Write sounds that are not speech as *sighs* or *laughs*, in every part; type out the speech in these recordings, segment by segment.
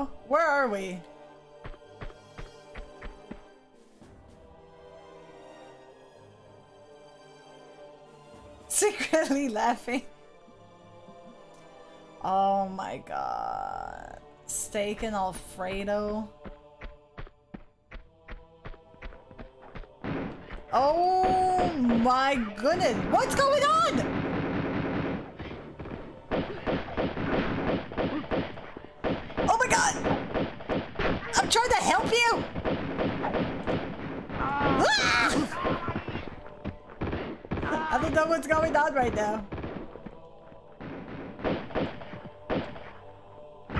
Oh, where are we? *laughs* Secretly laughing. Oh my god. Steak and Alfredo. Oh my goodness. What's going on? What's going on right now.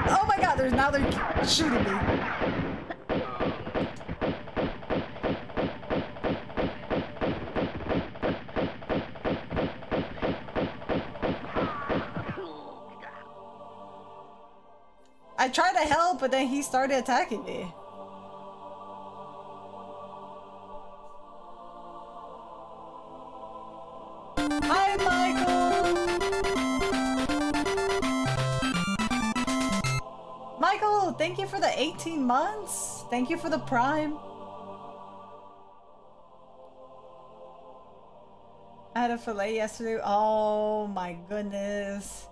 Oh my god, there's now they're shooting me. I tried to help, but then he started attacking me. 18 months. Thank you for the prime. I had a fillet yesterday. Oh my goodness.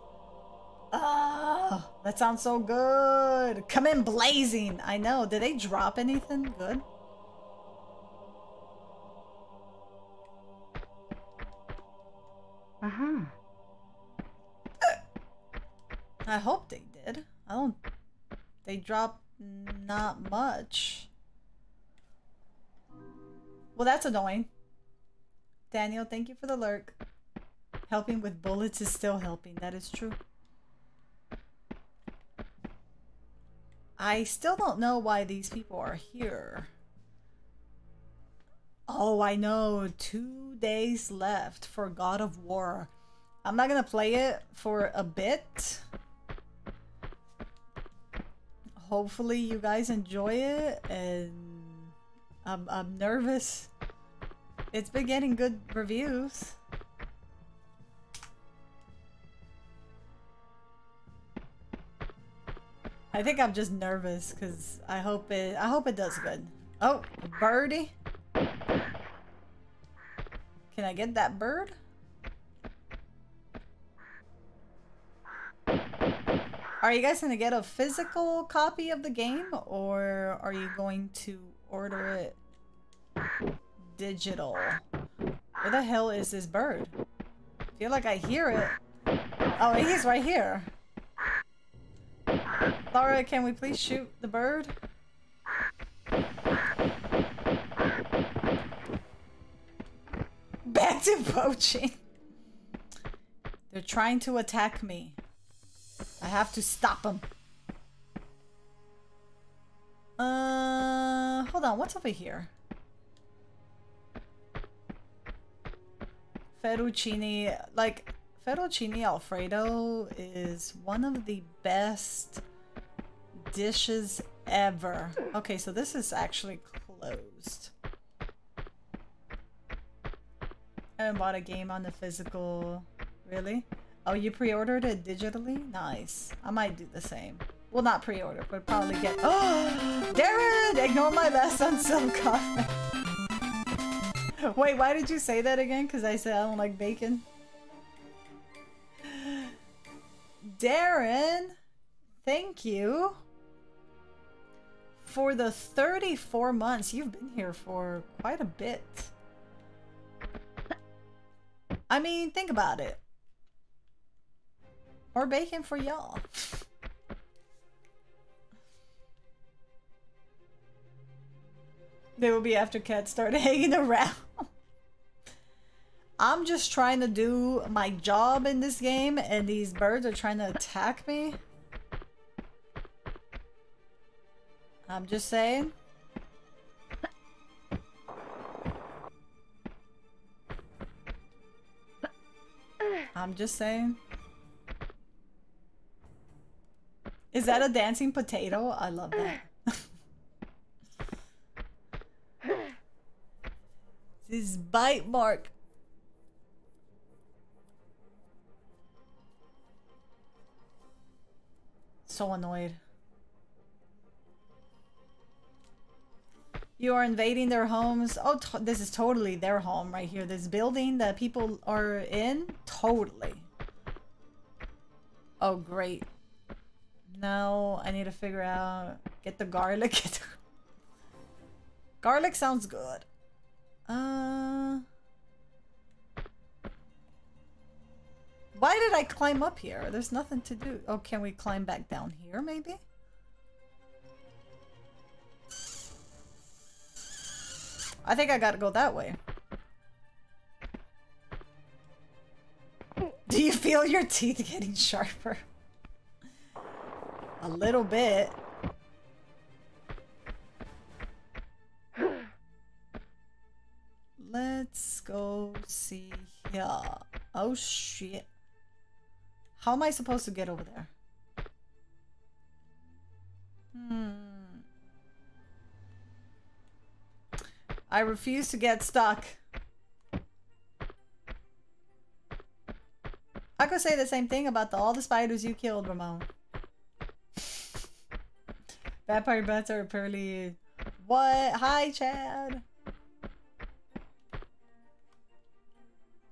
Ah, that sounds so good. Come in blazing. I know. Did they drop anything good? Uh-huh. I hope they did. I don't. They dropped not much. Well, that's annoying. Daniel, thank you for the lurk. Helping with bullets is still helping. That is true. I still don't know why these people are here. Oh, I know. Two days left for God of War. I'm not gonna play it for a bit. Hopefully you guys enjoy it and I'm, I'm nervous. It's been getting good reviews. I think I'm just nervous because I hope it I hope it does good. Oh, birdie. Can I get that bird? Are you guys gonna get a physical copy of the game or are you going to order it digital? Where the hell is this bird? I feel like I hear it. Oh, he's right here. Laura, can we please shoot the bird? Back to poaching. They're trying to attack me. I have to stop him. Uh, hold on. What's over here? Fettuccine, like fettuccine alfredo is one of the best dishes ever. Okay, so this is actually closed. I haven't bought a game on the physical. Really? Oh, you pre-ordered it digitally? Nice. I might do the same. Well, not pre-order, but probably get. Oh, *gasps* Darren! Ignore my last unsold comment. Wait, why did you say that again? Because I said I don't like bacon. *gasps* Darren, thank you for the 34 months. You've been here for quite a bit. I mean, think about it. More bacon for y'all. They will be after cats start *laughs* hanging around. I'm just trying to do my job in this game and these birds are trying to attack me. I'm just saying. I'm just saying. Is that a dancing potato? I love that. *laughs* this bite mark. So annoyed. You are invading their homes. Oh, this is totally their home right here. This building that people are in? Totally. Oh, great. Now I need to figure out... Get the garlic. *laughs* garlic sounds good. Uh... Why did I climb up here? There's nothing to do. Oh, can we climb back down here, maybe? I think I gotta go that way. *laughs* Do you feel your teeth getting sharper? A little bit. Let's go see here. Oh shit. How am I supposed to get over there? Hmm. I refuse to get stuck. I could say the same thing about the, all the spiders you killed, Ramon. Vampire bats are apparently... What? Hi, Chad.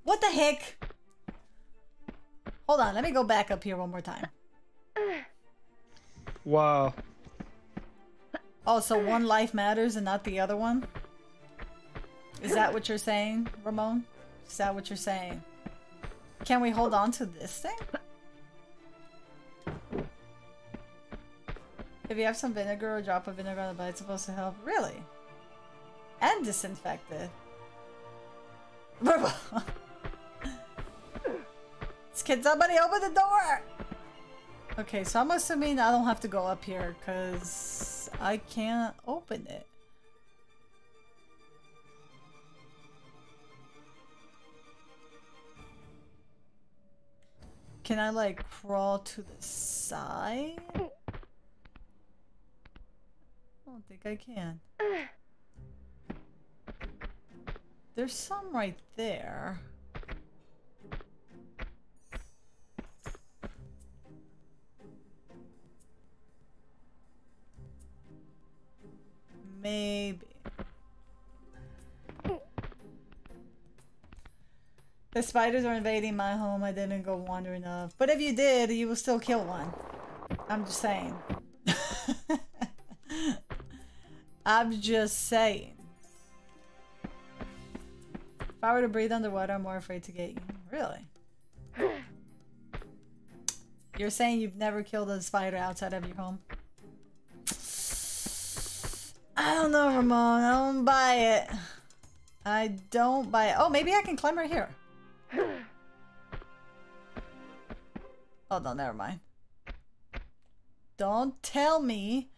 What the heck? Hold on, let me go back up here one more time. Wow. Oh, so one life matters and not the other one? Is that what you're saying, Ramon? Is that what you're saying? Can we hold on to this thing? If you have some vinegar or a drop of vinegar on the bite, it's supposed to help. Really? And disinfect *laughs* it. Can somebody open the door? Okay, so I'm assuming I don't have to go up here because I can't open it. Can I like crawl to the side? I don't think I can. There's some right there. Maybe. The spiders are invading my home. I didn't go wandering off. But if you did, you will still kill one. I'm just saying. *laughs* I'm just saying. If I were to breathe underwater, I'm more afraid to get you. Really? You're saying you've never killed a spider outside of your home? I don't know, Ramon. I don't buy it. I don't buy it. Oh, maybe I can climb right here. Oh, no, never mind. Don't tell me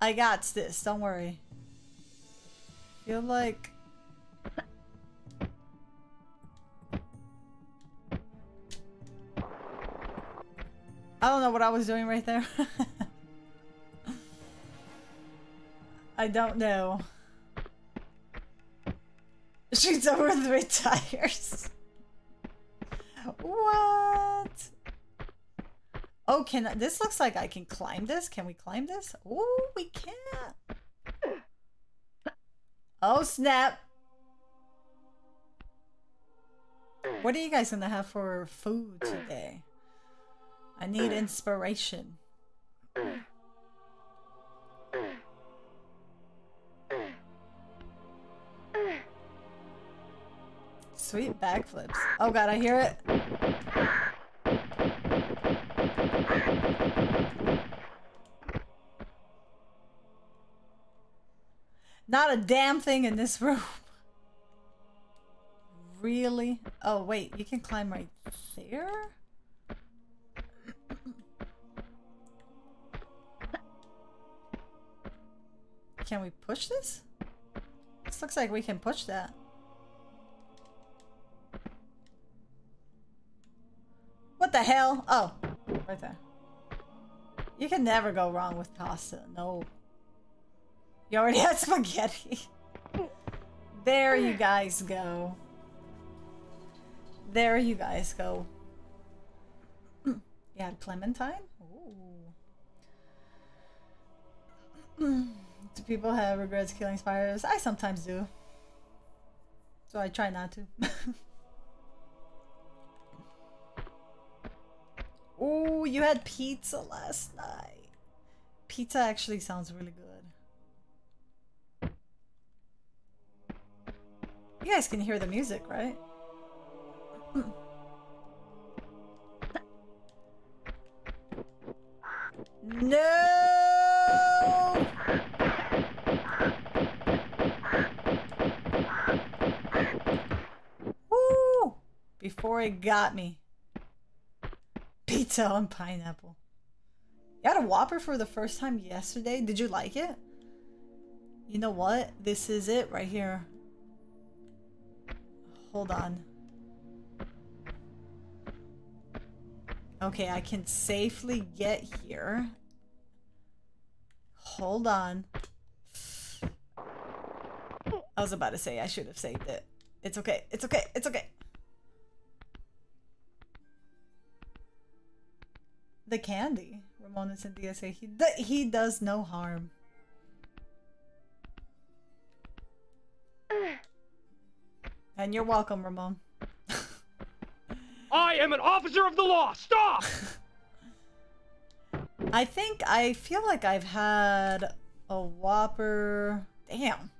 I got this. Don't worry. Feel like... I don't know what I was doing right there. *laughs* I don't know. She's over three *laughs* tires. what? Oh, can this looks like I can climb this? Can we climb this? Oh, we can't. Oh, snap. What are you guys gonna have for food today? I need inspiration. Sweet backflips. Oh god, I hear it. Not a damn thing in this *laughs* room. Really? Oh, wait. You can climb right there? Can we push this? This looks like we can push that. What the hell? Oh, right there. You can never go wrong with pasta. No. You already *laughs* had spaghetti. there you guys go. There you guys go. you had clementine? Ooh. people have regrets killing spiders? I sometimes do. So I try not to. *laughs* oh, you had pizza last night. Pizza actually sounds really good. You guys can hear the music, right? No! Woo! Before it got me. Pizza on pineapple. You had a Whopper for the first time yesterday? Did you like it? You know what? This is it right here. Hold on. Okay, I can safely get here. Hold on. I was about to say I should have saved it. It's okay. It's okay. It's okay. The candy. Ramon and Cynthia say he, he does no harm. And you're welcome, Ramon. I am an officer of the law. Stop! *laughs* I think I feel like I've had a Whopper. Damn.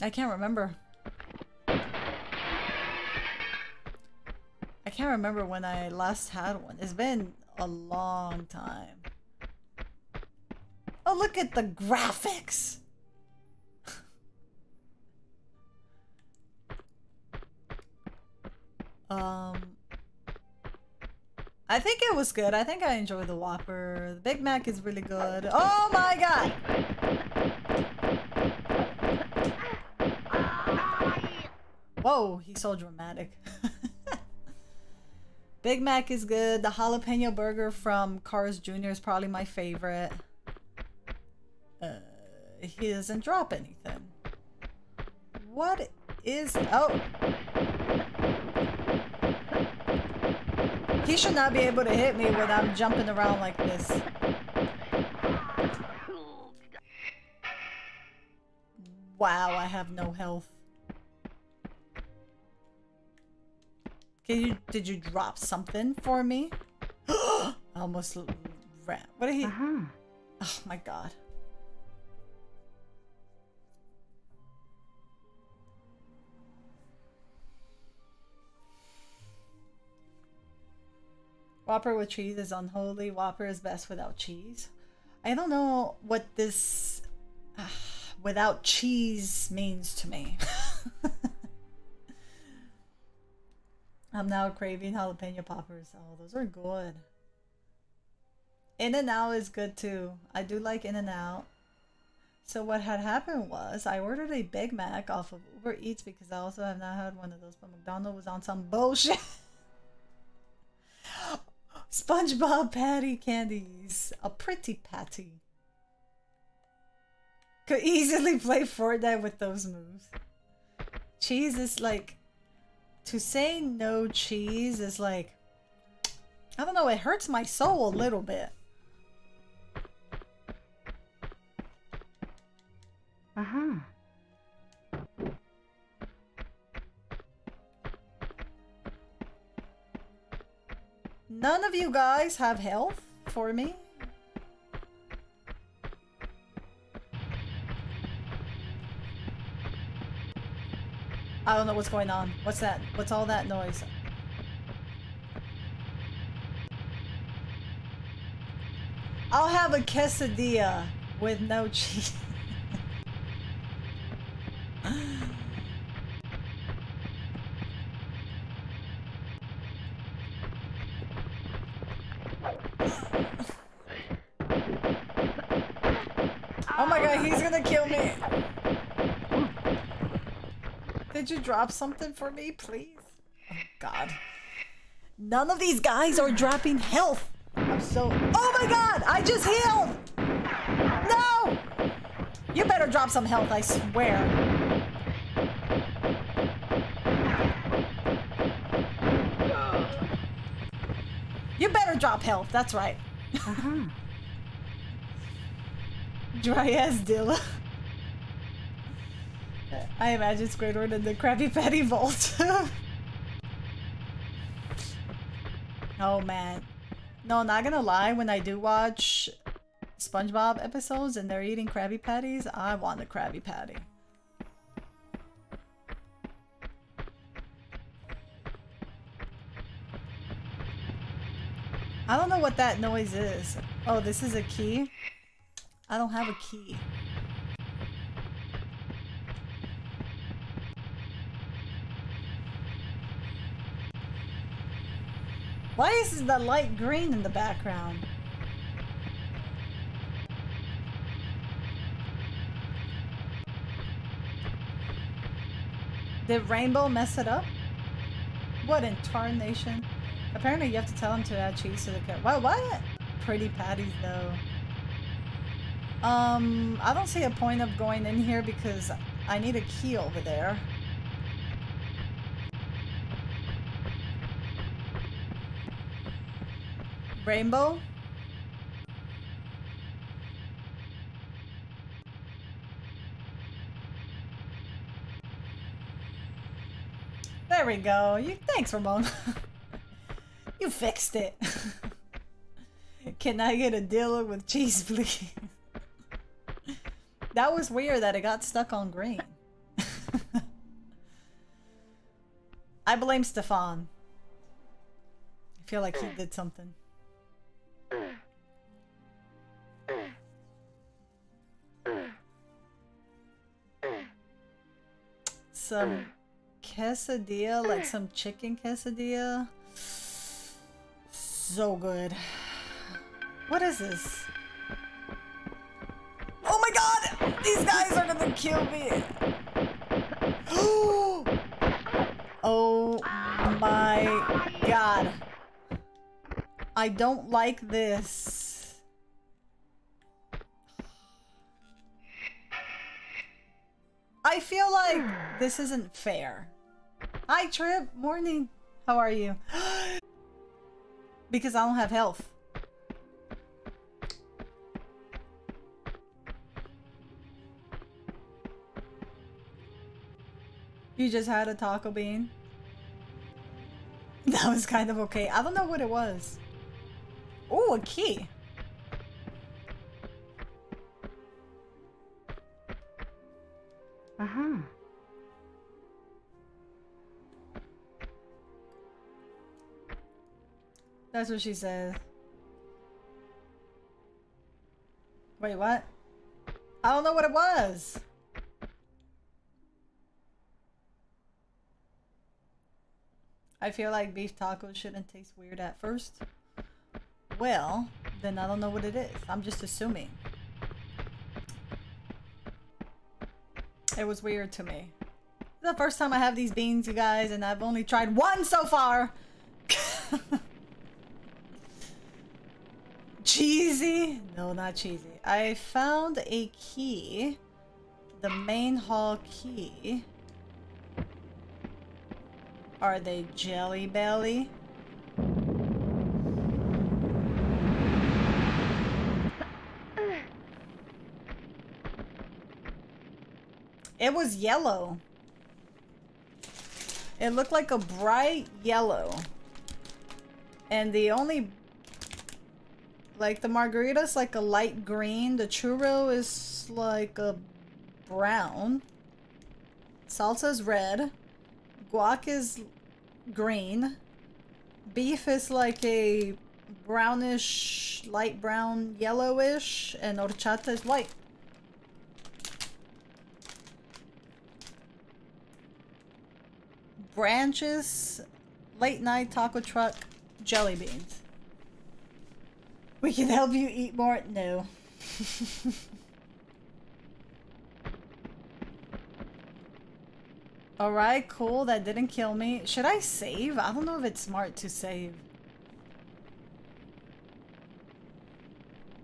I can't remember. I can't remember when I last had one. It's been a long time. Oh, look at the graphics! Um... I think it was good. I think I enjoyed the Whopper. The Big Mac is really good. Oh my god! Whoa, he's so dramatic. *laughs* Big Mac is good. The jalapeno burger from Carl's Jr. is probably my favorite. Uh, he doesn't drop anything. What is... Oh! He should not be able to hit me when I'm jumping around like this. Wow, I have no health. Can you, did you drop something for me? *gasps* I almost ran. What did he? Uh -huh. Oh my god. Whopper with cheese is unholy. Whopper is best without cheese. I don't know what this uh, without cheese means to me. *laughs* I'm now craving jalapeno poppers. Oh, those are good. In and Out is good too. I do like In and Out. So what had happened was I ordered a Big Mac off of Uber Eats because I also have not had one of those, but McDonald's was on some bullshit. *laughs* SpongeBob patty candies. A pretty patty. Could easily play Fortnite with those moves. Cheese is like... To say no cheese is like... I don't know, it hurts my soul a little bit. Uh-huh. None of you guys have health for me? I don't know what's going on. What's that? What's all that noise? I'll have a quesadilla with no *laughs* cheese. Oh my god, he's gonna kill me. Did you drop something for me, please? Oh god. None of these guys are dropping health. I'm so... Oh my god! I just healed! No! You better drop some health, I swear. You better drop health, that's right. Uh -huh. *laughs* Dry ass Dilla. I imagine Squidward in the Krabby Patty vault. *laughs* oh man. No, not gonna lie, when I do watch SpongeBob episodes and they're eating Krabby Patties, I want a Krabby Patty. I don't know what that noise is. Oh, this is a key? I don't have a key. Why is the light green in the background? Did Rainbow mess it up? What in tarnation? Apparently you have to tell him to add cheese to the cat. What? What? Pretty patties though. Um, I don't see a point of going in here because I need a key over there. Rainbow? There we go. You thanks, Ramon. *laughs* you fixed it. *laughs* Can I get a deal with cheese, please? *laughs* that was weird that it got stuck on green. I blame Stefan. I feel like he oh. did something. Some mm. quesadilla, like some chicken quesadilla. So good. What is this? Oh my god! These guys are gonna kill me! *gasps* oh my god. I don't like this. I feel like *sighs* this isn't fair. Hi Trip, morning. How are you? *gasps* because I don't have health. You just had a taco bean? *laughs* That was kind of okay. I don't know what it was. Oh, a key. Uh-huh. That's what she says. Wait, what? I don't know what it was. I feel like beef tacos shouldn't taste weird at first. Well, then I don't know what it is. I'm just assuming. It was weird to me. The first time I have these beans, you guys, and I've only tried one so far. *laughs* cheesy? No, not cheesy. I found a key. The main hall key. Are they Jelly Belly? It was yellow. It looked like a bright yellow. And the only... Like, the margarita's like a light green. The churro is like a brown. Salsa's red. Guac is green. Beef is like a brownish, light brown, yellowish. And horchata is white. Branches, late night taco truck, jelly beans. We can help you eat more? No. *laughs* Alright, cool. That didn't kill me. Should I save? I don't know if it's smart to save.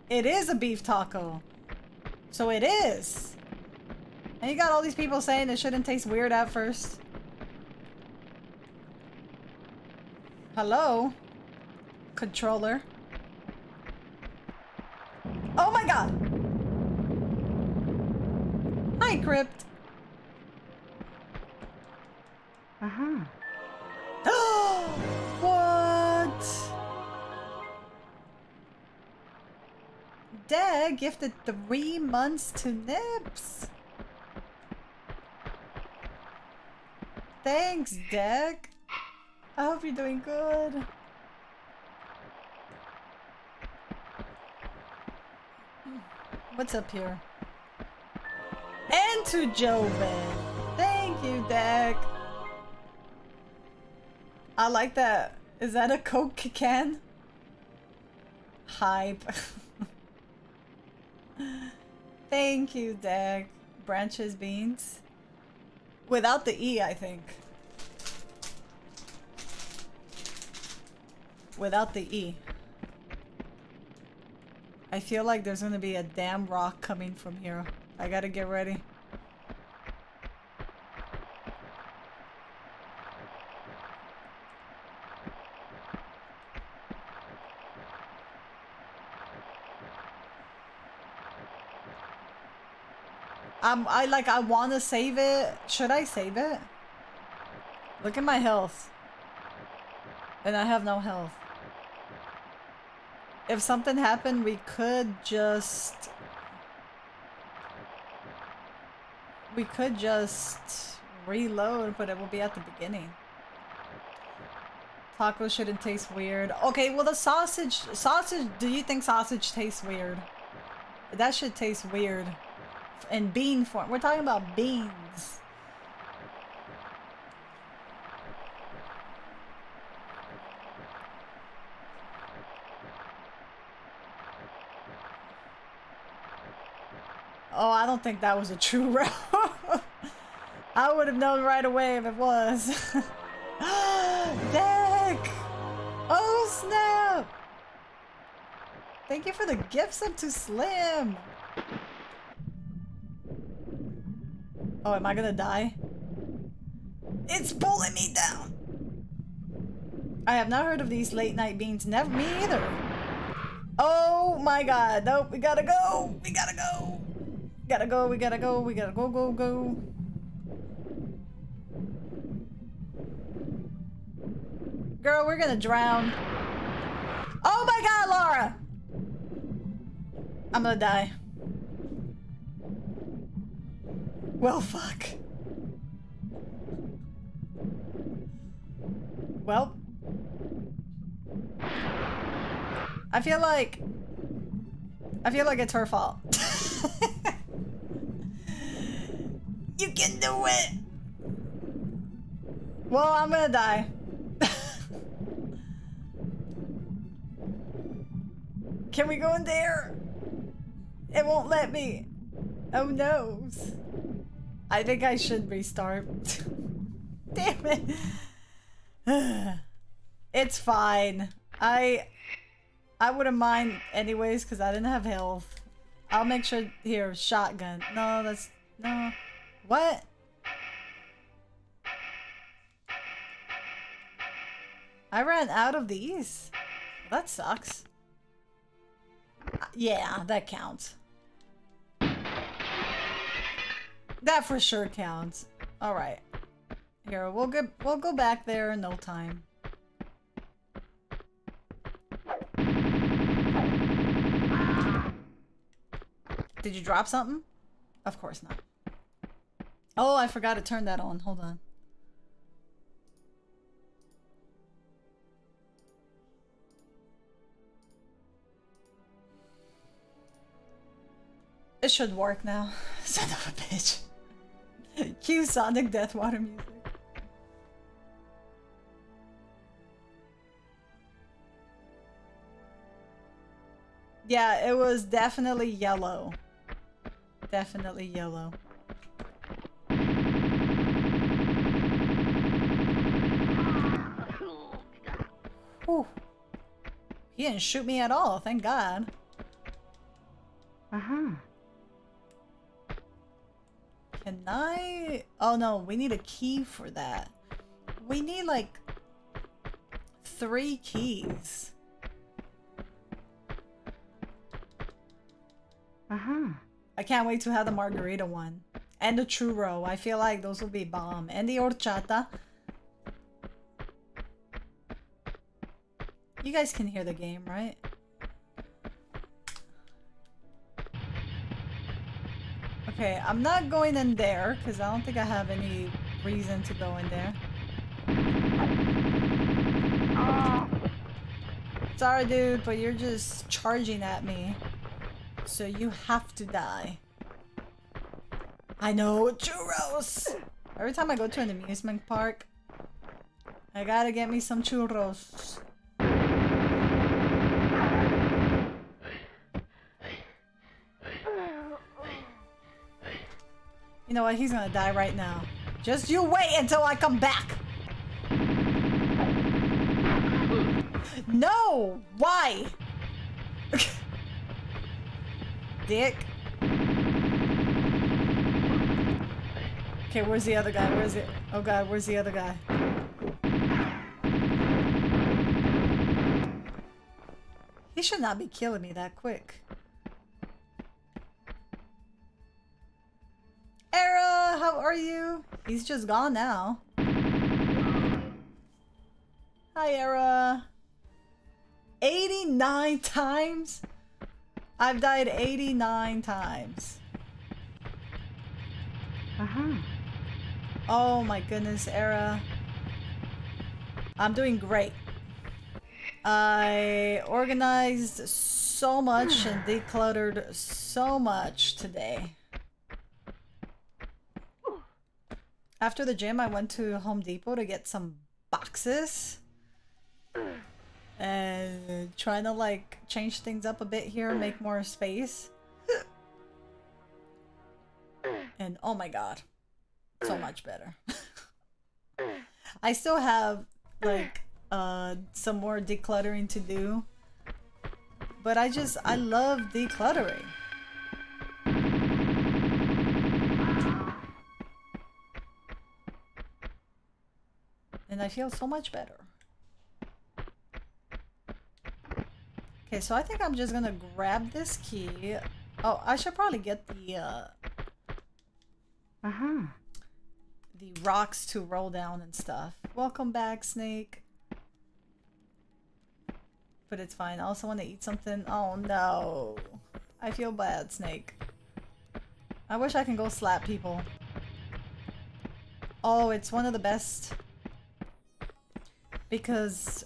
It is a beef taco. So it is. And you got all these people saying it shouldn't taste weird at first. Hello? Controller. Oh my god! Hi, Crypt. Uh-huh. *gasps* what? Dad gifted three months to Nips. Thanks, Deck. I hope you're doing good. What's up here? And to Joven. Thank you, Deck. I like that. Is that a Coke can? Hype. *laughs* Thank you, Deck. Branches beans. Without the E, I think. Without the E. I feel like there's gonna be a damn rock coming from here. I gotta get ready. Um, I like, I want to save it. Should I save it? Look at my health. And I have no health. If something happened, we could just... We could just reload, but it will be at the beginning. Tacos shouldn't taste weird. Okay, well the sausage... Sausage... Do you think sausage tastes weird? That should taste weird in bean form. We're talking about beans. Oh, I don't think that was a true *laughs* route. I would have known right away if it was. *gasps* Deck! Oh, snap! Thank you for the gifts up to Slim! Oh, am I gonna die? It's pulling me down! I have not heard of these late night beans. Never me either. Oh my god. Nope, we gotta go. We gotta go. Gotta go, we gotta go, we gotta go, go, go. Girl, we're gonna drown. Oh my god, Laura! I'm gonna die. Well, fuck. Well. I feel like... I feel like it's her fault. *laughs* you can do it! Well, I'm gonna die. *laughs* can we go in there? It won't let me. Oh no. I think I should restart. *laughs* Damn it. *sighs* it's fine. I I wouldn't mind anyways because I didn't have health. I'll make sure here shotgun. No, that's no. What? I ran out of these. That sucks. Uh, yeah, that counts. That for sure counts. All right. Here, we'll go we'll go back there in no time. Did you drop something? Of course not. Oh, I forgot to turn that on. Hold on. It should work now. *laughs* Son of a bitch. *laughs* Cue Sonic Deathwater music. Yeah, it was definitely yellow. Definitely yellow. Whew. He didn't shoot me at all, thank God. Uh-huh. Can I? Oh no, we need a key for that. We need like three keys. Uh-huh. I can't wait to have the margarita one. And the churro. I feel like those will be bomb. And the horchata. You guys can hear the game, right? Okay, I'm not going in there because I don't think I have any reason to go in there. Sorry, dude, but you're just charging at me. So you have to die. I know, churros! Every time I go to an amusement park, I gotta get me some churros. You know what? He's gonna die right now. Just you wait until I come back! No! Why? *laughs* Dick. Okay, where's the other guy? Where's it? Oh god, where's the other guy? He should not be killing me that quick. Era, how are you? He's just gone now. Hi, Era. 89 *laughs* times? I've died 89 times. Uh-huh. Oh my goodness, Era. I'm doing great. I organized so much and *sighs* decluttered so much today. After the gym, I went to Home Depot to get some boxes. And trying to like change things up a bit here, make more space. And oh my god, so much better. *laughs* I still have like uh some more decluttering to do. But I just I love decluttering. And I feel so much better. Okay, so I think I'm just gonna grab this key. Oh, I should probably get the uh Uh-huh. the rocks to roll down and stuff. Welcome back, Snake. But it's fine. I also want to eat something. Oh no. I feel bad, Snake. I wish I can go slap people. Oh, it's one of the best. Because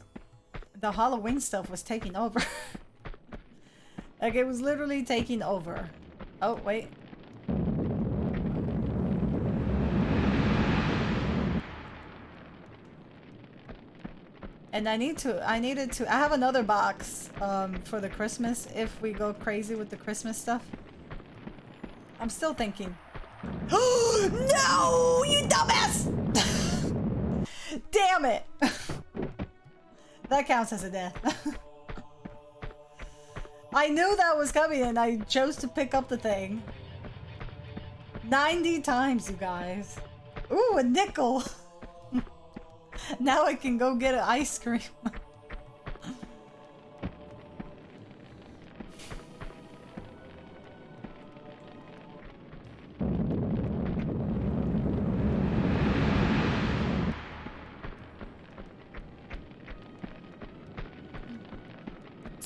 the Halloween stuff was taking over. *laughs* like it was literally taking over. Oh, wait. And I need to, I needed to, I have another box um, for the Christmas if we go crazy with the Christmas stuff. I'm still thinking. *gasps* no, you dumbass! *laughs* Damn it! *laughs* that counts as a death. *laughs* I knew that was coming and I chose to pick up the thing. 90 times, you guys. Ooh, a nickel! *laughs* now I can go get an ice cream. *laughs*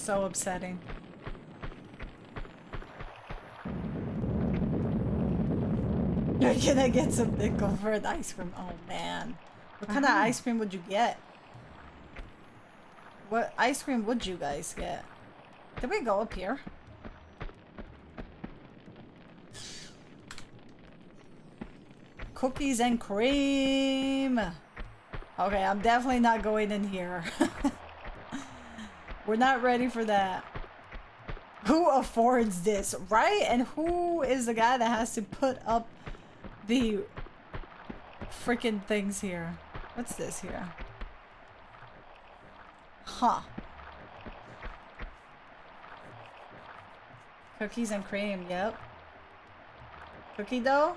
so upsetting. You're gonna get some nickel for an ice cream. Oh man. What kind of Uh-huh. ice cream would you get? What ice cream would you guys get? Did we go up here? Cookies and cream. Okay, I'm definitely not going in here. *laughs* We're not ready for that. Who affords this, right? And who is the guy that has to put up the freaking things here? What's this here? Huh. Cookies and cream, yep. Cookie dough?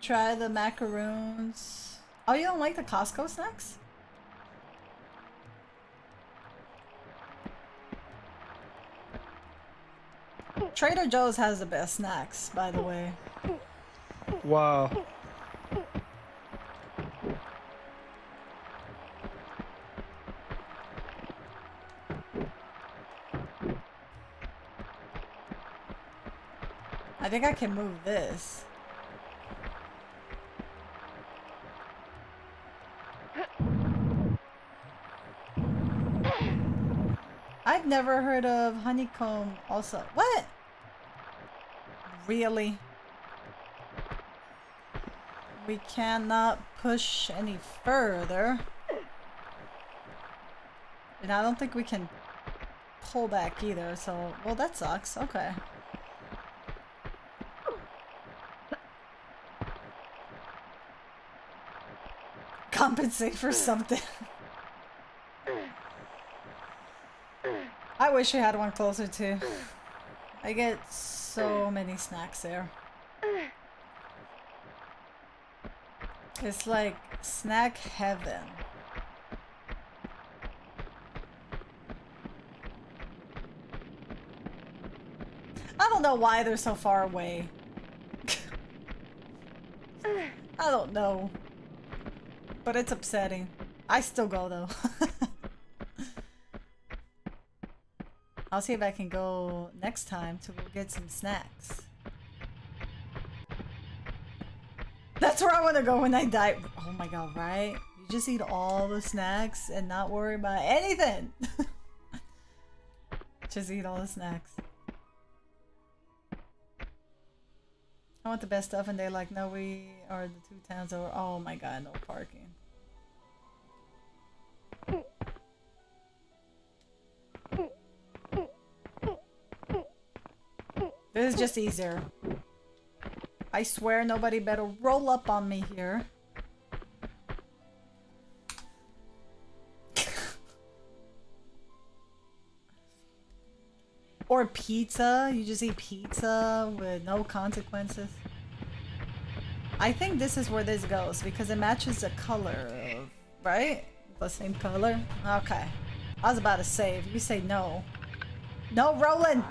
try the macaroons. Oh, you don't like the Costco snacks? Trader Joe's has the best snacks, by the way. Wow. I think I can move this. I've never heard of honeycomb also. What? Really? We cannot push any further. And I don't think we can pull back either, so... Well, that sucks. Okay. Compensate for something. *laughs* I wish I had one closer too. I get so many snacks there. It's like snack heaven. I don't know why they're so far away. *laughs* I don't know. But it's upsetting. I still go though. *laughs* I'll see if I can go next time to get some snacks. That's where I want to go when I die. Oh my god, right? You just eat all the snacks and not worry about anything. *laughs* just eat all the snacks. I want the best stuff and they're like, no, we are the two towns over. Oh my god, no parking. This is just easier. I swear nobody better roll up on me here. *laughs* or pizza. You just eat pizza with no consequences. I think this is where this goes because it matches the color of, right? The same color? Okay. I was about to if you say no. No, Roland!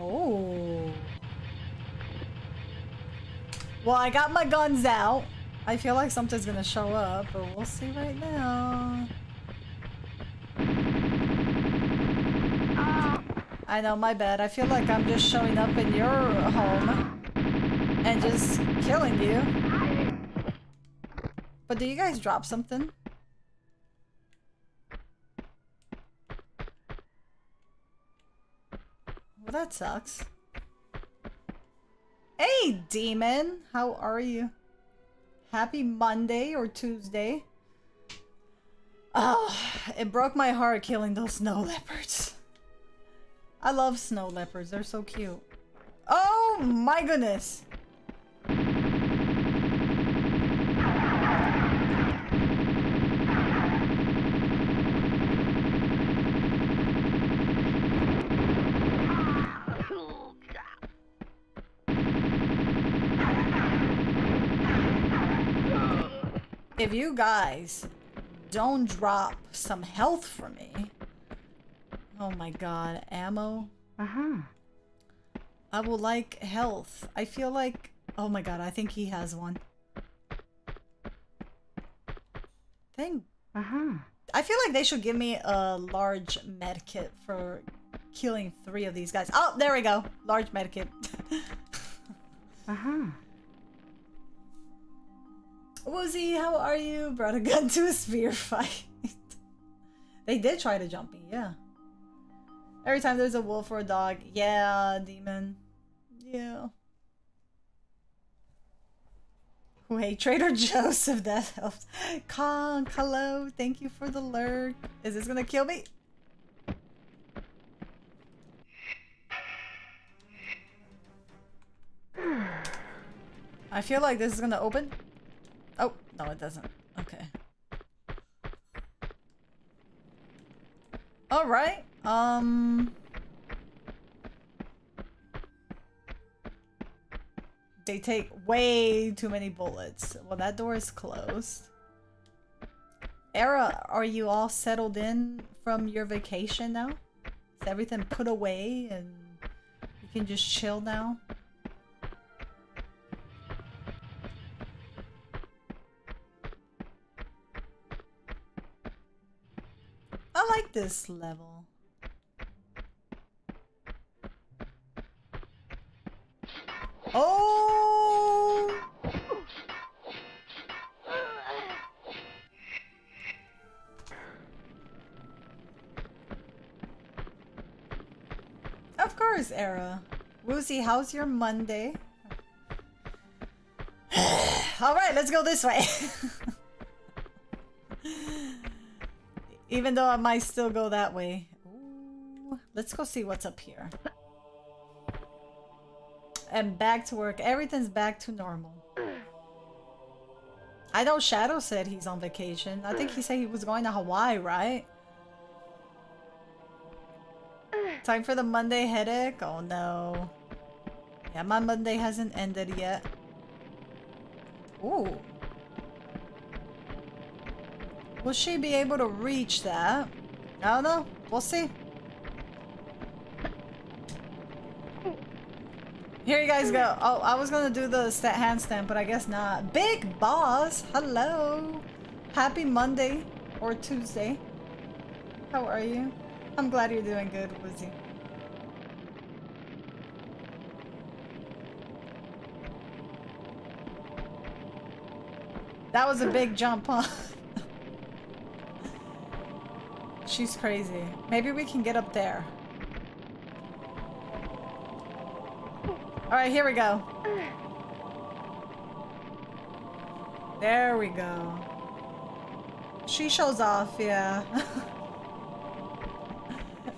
Oh. Well, I got my guns out. I feel like something's gonna show up, but we'll see right now. I know, my bad. I feel like I'm just showing up in your home and just killing you. But do you guys drop something? Well, that sucks. Hey, demon! How are you? Happy Monday or Tuesday? Oh, it broke my heart killing those snow leopards. I love snow leopards. They're so cute. Oh my goodness! If you guys don't drop some health for me. Oh my god, ammo. Uh-huh. I will like health. I feel like... Oh my god, I think he has one. Thing. Uh-huh. I feel like they should give me a large med kit for killing three of these guys. Oh, there we go. Large med kit. *laughs* Uh-huh. Woozy, how are you? Brought a gun to a spear fight. *laughs* they did try to jump me, yeah. Every time there's a wolf or a dog. Yeah, demon. Yeah. Wait, Trader *laughs* Joseph, that helps. Conk, hello. Thank you for the lurk. Is this gonna kill me? I feel like this is gonna open. Oh, no it doesn't. Okay. Alright, um... They take way too many bullets. Well, that door is closed. Era, are you all settled in from your vacation now? Is everything put away and You can just chill now. I like this level. Oh! Of course, Era. Woozy, how's your Monday? *sighs* Alright, let's go this way. *laughs* Even though I might still go that way. Ooh, let's go see what's up here. And back to work. Everything's back to normal. I know Shadow said he's on vacation. I think he said he was going to Hawaii, right? Time for the Monday headache? Oh no. Yeah, my Monday hasn't ended yet. Ooh. Will she be able to reach that? I don't know. We'll see. Here you guys go. Oh, I was gonna do the stat handstand, but I guess not. Big Boss, hello. Happy Monday or Tuesday. How are you? I'm glad you're doing good, Woozy. That was a big jump, huh? *laughs* She's crazy. Maybe we can get up there. Alright, here we go. There we go. She shows off, yeah. *laughs*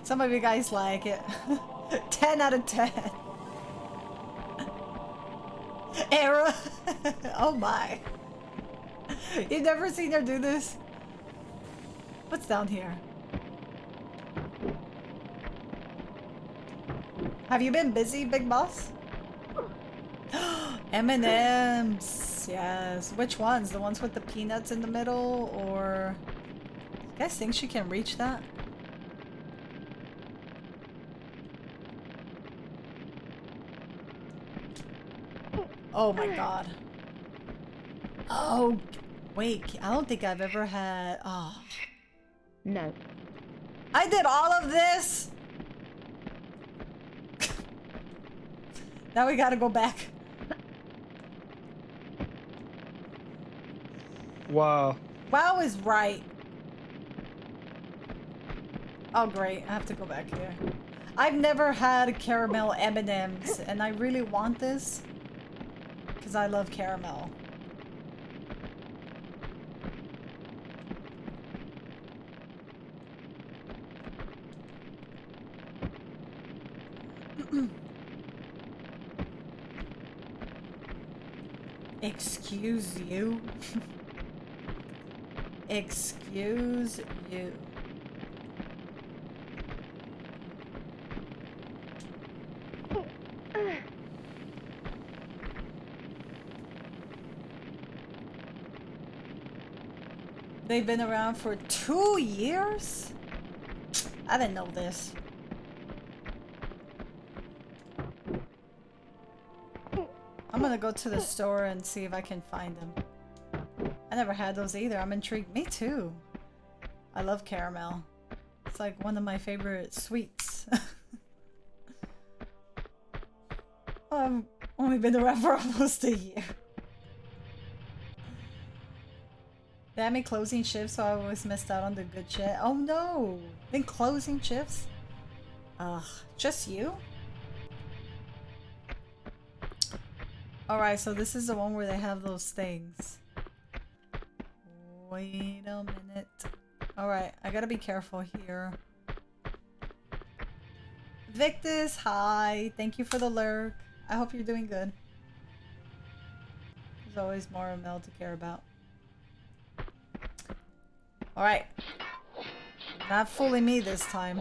Some of you guys like it. *laughs* 10 out of 10. *laughs* Era. oh my. You've never seen her do this? What's down here? Have you been busy, Big Boss? *gasps* M&M's. Yes. Which ones? The ones with the peanuts in the middle or... You guys think she can reach that? Oh my god. Oh, wait. I don't think I've ever had... Oh. No. I did all of this? Now we gotta go back. Wow. Wow is right. Oh great, I have to go back here. I've never had caramel M&Ms and I really want this because I love caramel. *clears throat* Excuse you? Excuse you. They've been around for two years? I didn't know this. Gonna go to the store and see if I can find them. I never had those either. I'm intrigued. Me too. I love caramel. It's like one of my favorite sweets. *laughs* I've only been around for *laughs* almost a year. They had me closing shifts, so I always missed out on the good shit. Oh no! Been closing shifts? Ugh, just you? Alright, so this is the one where they have those things. Wait a minute. Alright, I gotta be careful here. Victus, hi! Thank you for the lurk. I hope you're doing good. There's always more Mel to care about. Alright. Not fooling me this time.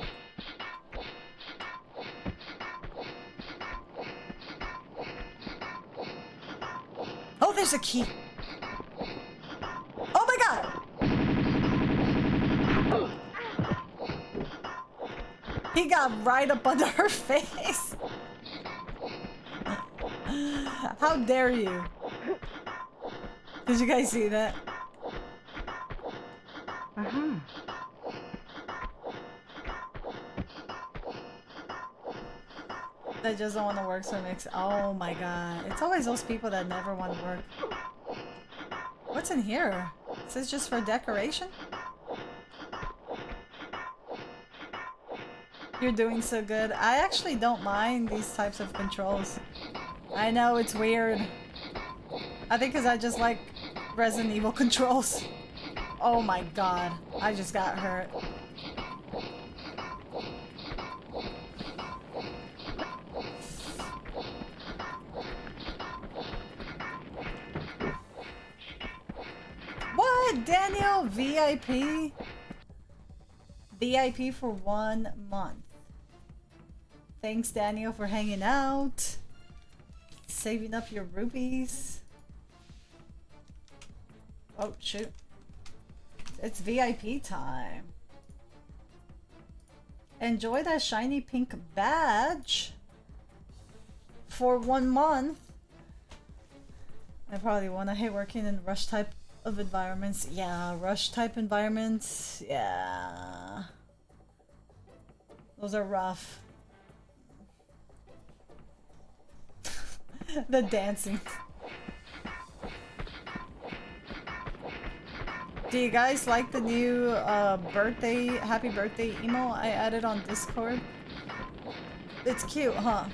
There's a key. Oh my god! He got right up under her *laughs* face. How dare you? Did you guys see that? Uh-huh. That just don't want to work, so it makes. Oh my god. It's always those people that never want to work. What's in here? Is this just for decoration? You're doing so good. I actually don't mind these types of controls. I know it's weird. I think because I just like Resident Evil *laughs* controls. Oh my god. I just got hurt. VIP? VIP for one month. Thanks, Daniel, for hanging out. Saving up your rubies. Oh, shoot. It's VIP time. Enjoy that shiny pink badge for one month. I probably want to hate working in rush type of environments. Yeah, rush type environments. Yeah. Those are rough. *laughs* the dancing. Do you guys like the new uh, birthday, happy birthday emo I added on Discord? It's cute, huh?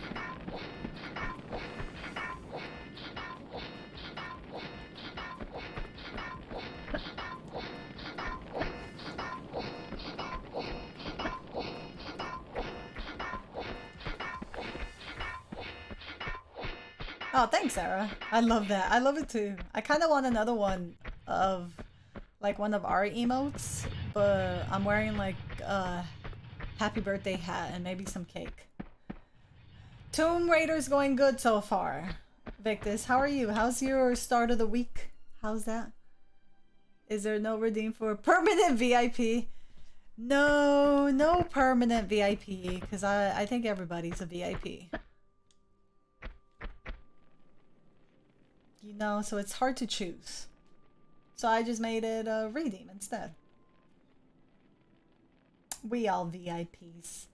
Oh, thanks, Sarah. I love that. I love it too. I kind of want another one of like one of our emotes, but I'm wearing like a happy birthday hat and maybe some cake. Tomb Raider's going good so far. Victus, how are you? How's your start of the week? How's that? Is there no redeem for permanent VIP? No, no permanent VIP, because I, I think everybody's a VIP. You know, so it's hard to choose. So I just made it a redeem instead. We all VIPs.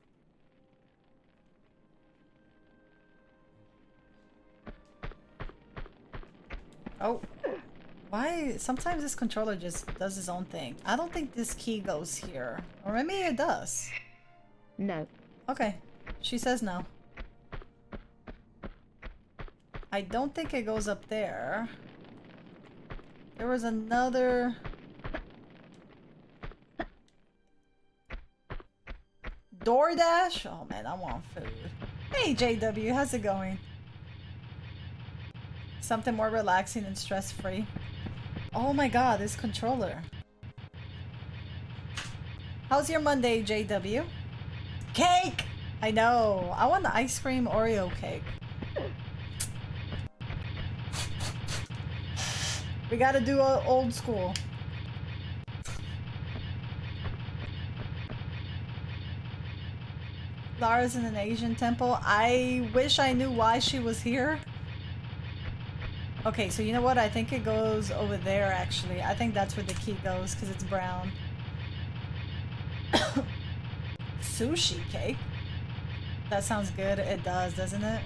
Oh. Why? Sometimes this controller just does his own thing. I don't think this key goes here. Or maybe it does. No. Okay. She says no. I don't think it goes up there. There was another... DoorDash? Oh man, I want food. Hey JW, how's it going? Something more relaxing and stress-free. Oh my god, this controller. How's your Monday, JW? Cake! I know. I want the ice cream Oreo cake. We gotta do old school. Lara's in an Asian temple. I wish I knew why she was here. Okay, so you know what? I think it goes over there, actually. I think that's where the key goes, because it's brown. *coughs* Sushi cake? That sounds good. It does, doesn't it?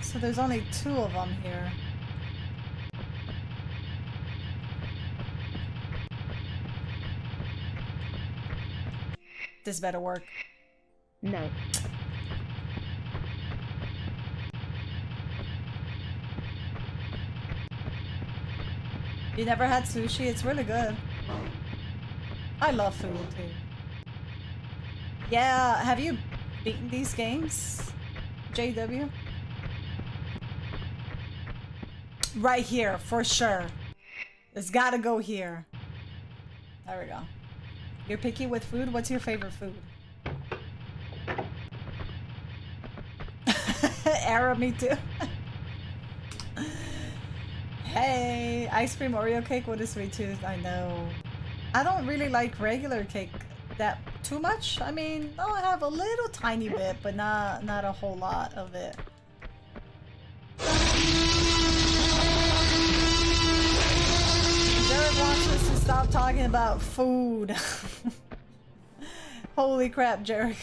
So there's only two of them here. This better work. No. You never had sushi? It's really good. I love food too. Yeah, have you beaten these games? JW? Right here, for sure. It's gotta go here. There we go. You're picky with food? What's your favorite food? *laughs* Arrow, me too. hey, ice cream Oreo cake with a sweet tooth. I know. I don't really like regular cake that too much. I mean, I'll have a little tiny bit, but not not a whole lot of it. Stop talking about food. *laughs* Holy crap, Jarek.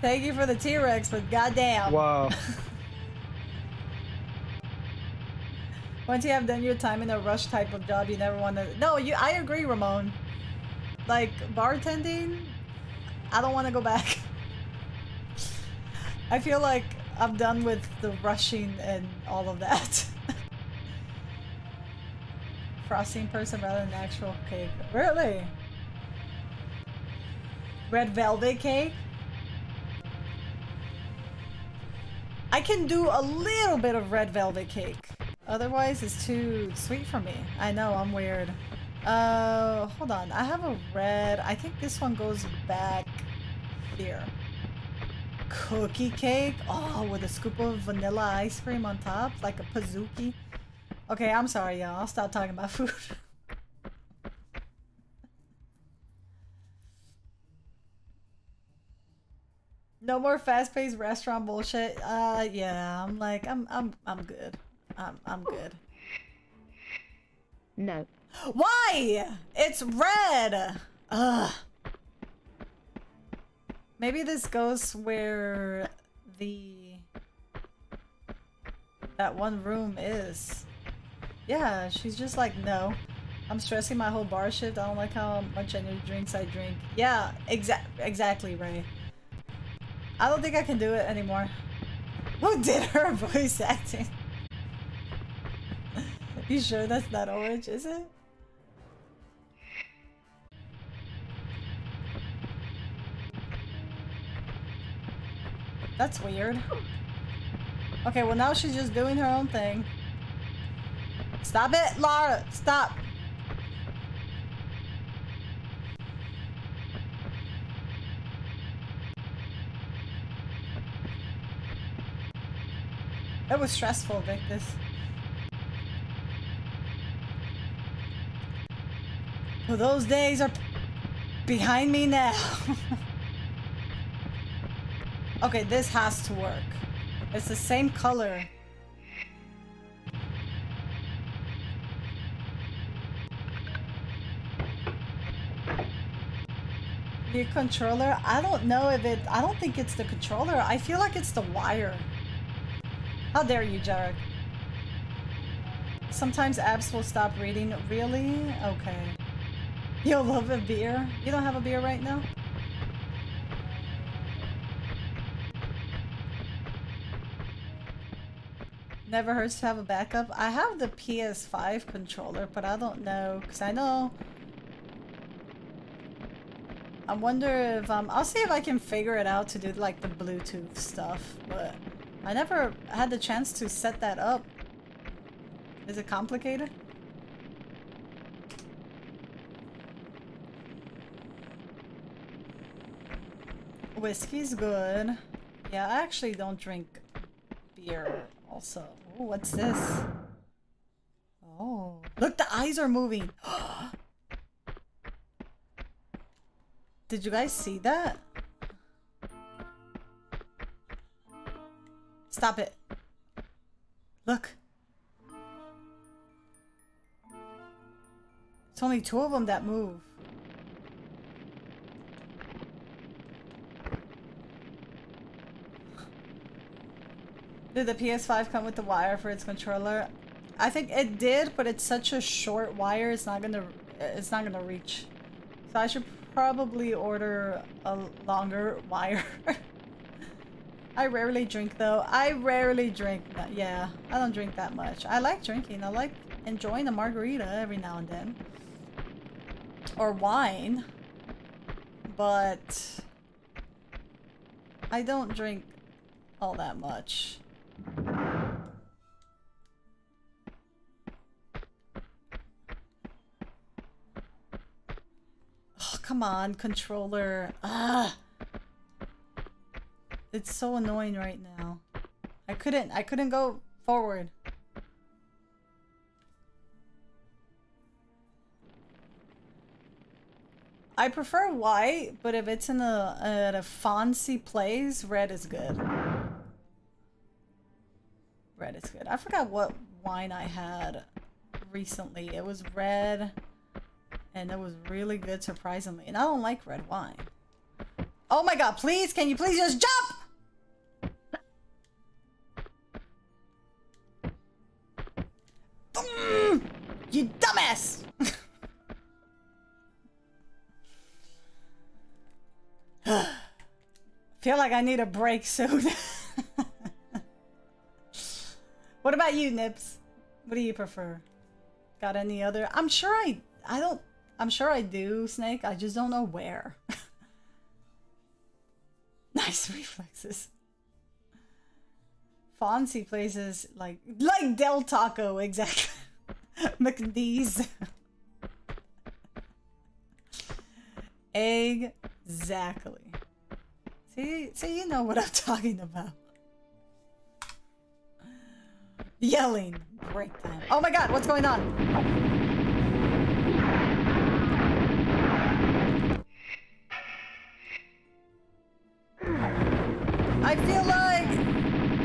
Thank you for the T-Rex, but goddamn. Wow. *laughs* Once you have done your time in a rush type of job, you never want to. No, you. I agree, Ramon. Like bartending, I don't want to go back. *laughs* I feel like I'm done with the rushing and all of that. *laughs* Frosting person rather than actual cake. Really? Red velvet cake? I can do a little bit of red velvet cake. Otherwise, it's too sweet for me. I know, I'm weird. Uh, hold on. I have a red. I think this one goes back here. Cookie cake? Oh, with a scoop of vanilla ice cream on top? Like a pizookie? Okay, I'm sorry, y'all. I'll stop talking about food. *laughs* no more fast-paced restaurant bullshit. Uh, yeah, I'm like, I'm, I'm, I'm good. I'm, I'm good. No. Why? It's red. Ugh. Maybe this goes where the that one room is. Yeah, she's just like, no. I'm stressing my whole bar shift. I don't like how much energy drinks I drink. Yeah, exa exactly, Ray. I don't think I can do it anymore. Who did her *laughs* voice acting? you sure that's not orange, is it? That's weird. Okay, well now she's just doing her own thing. Stop it, Laura! Stop! That was stressful, Victus. Well, those days are behind me now. *laughs* okay, this has to work. It's the same color. The controller? I don't know if it... I don't think it's the controller. I feel like it's the wire. How dare you, Jarek? Sometimes apps will stop reading. Really? Okay. You'll love a beer? You don't have a beer right now? Never hurts to have a backup. I have the PS5 controller, but I don't know, because I know... I wonder if, um, I'll see if I can figure it out to do, like, the Bluetooth stuff, but I never had the chance to set that up. Is it complicated? Whiskey's good. Yeah, I actually don't drink beer also. Ooh, what's this? Oh. Look, the eyes are moving. *gasps* Did you guys see that? Stop it. Look. It's only two of them that move. Did the PS5 come with the wire for its controller? I think it did, but it's such a short wire, it's not gonna it's not gonna reach. So I should probably order a longer *laughs* wire. I rarely drink though. I rarely drink. Yeah, I don't drink that much. I like drinking. I like enjoying a margarita every now and then. Or wine. But I don't drink all that much. Oh, come on, controller. Ah. It's so annoying right now. I couldn't I couldn't go forward. I prefer white, but if it's in a a fancy place, red is good. Red is good. I forgot what wine I had recently. It was red, and it was really good, surprisingly. And I don't like red wine. Oh my god, please, can you please just jump? Mm, you dumbass! *sighs* Feel like I need a break soon. *laughs* what about you, Nips? What do you prefer? Got any other? I'm sure I. I don't. I'm sure I do, Snake. I just don't know where. *laughs* nice reflexes. Fancy places like like Del Taco exactly. *laughs* McDee's. *laughs* exactly. See, see, you know what I'm talking about. Yelling, break time. Oh my god, what's going on? I feel like...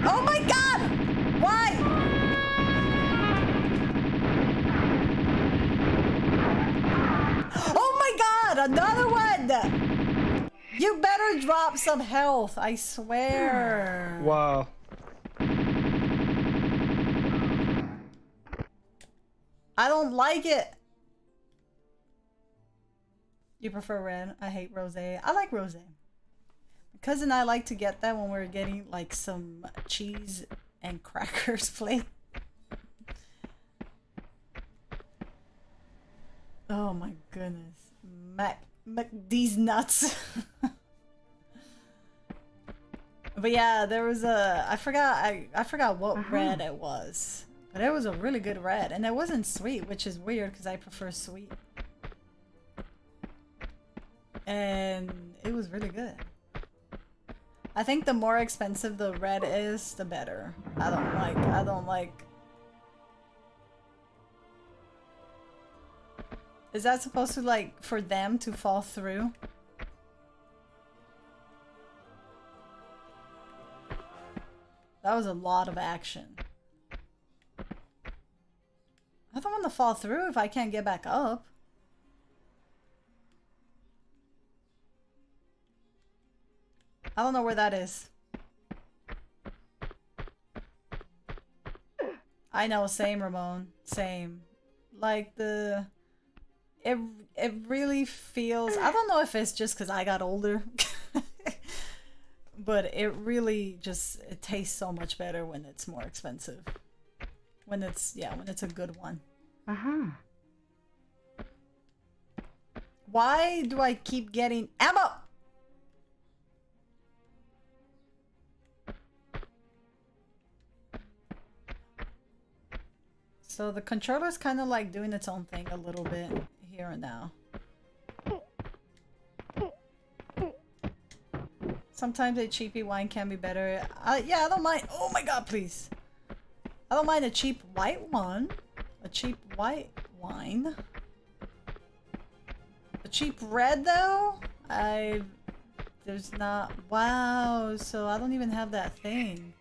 Oh my god! Why? Oh my god, another one! You better drop some health, I swear. Wow. I don't like it. You prefer red? I hate rosé. I like rosé. My cousin and I like to get that when we're getting like some cheese and crackers *laughs* plate. Oh my goodness. Mac, Mac these nuts. *laughs* but yeah, there was a I forgot I I forgot what Uh-huh. red it was. But it was a really good red and it wasn't sweet, which is weird because I prefer sweet. And it was really good. I think the more expensive the red is, the better. I don't like I don't like Is that supposed to like for them to fall through? That was a lot of action. I don't want to fall through if I can't get back up. I don't know where that is. I know, same Ramon, same. Like the it it really feels I don't know if it's just cuz I got older. *laughs* but it really just it tastes so much better when it's more expensive. When it's yeah, when it's a good one. Uh-huh. Why do I keep getting ammo? So the controller's kind of like doing its own thing a little bit here and now. Sometimes a cheapy wine can be better. Uh, yeah, I don't mind. Oh my god, please. I don't mind a cheap white one. A cheap white wine. A cheap red though? I there's not wow, so I don't even have that thing.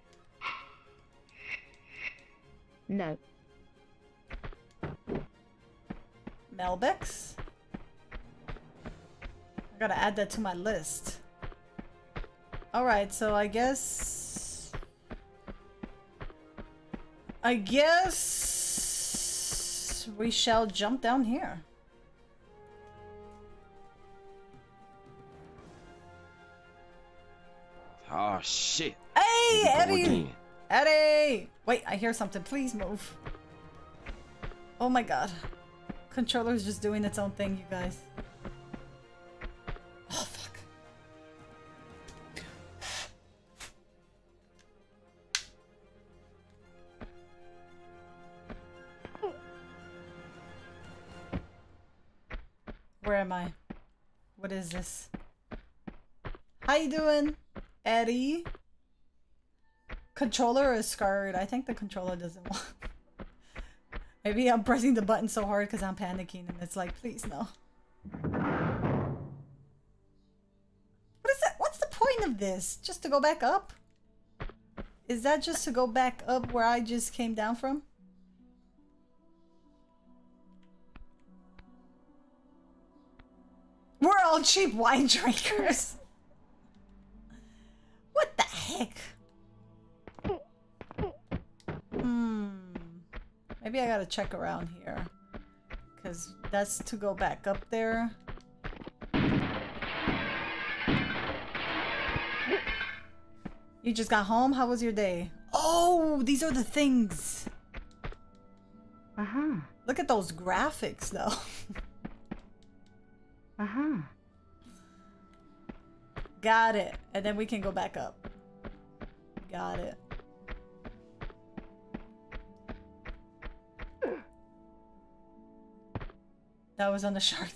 No. Malbecs? I gotta add that to my list. Alright, so I guess I guess we shall jump down here. Oh shit. Hey, Eddie! Eddie! Wait, I hear something. Please move. Oh my god. Controller's just doing its own thing, you guys. Am I? What is this? How you doing, Eddie? Controller is scarred. I think the controller doesn't *laughs* want. Maybe I'm pressing the button so hard because I'm panicking and it's like, please no. What is that? What's the point of this? Just to go back up? Is that just to go back up where I just came down from? We're all cheap wine drinkers. *laughs* What the heck? Hmm. Maybe I gotta check around here. Because that's to go back up there. You just got home? How was your day? Oh, these are the things. Uh-huh. Look at those graphics, though. *laughs* Uh-huh. Got it. And then we can go back up. Got it. That was on the Shark.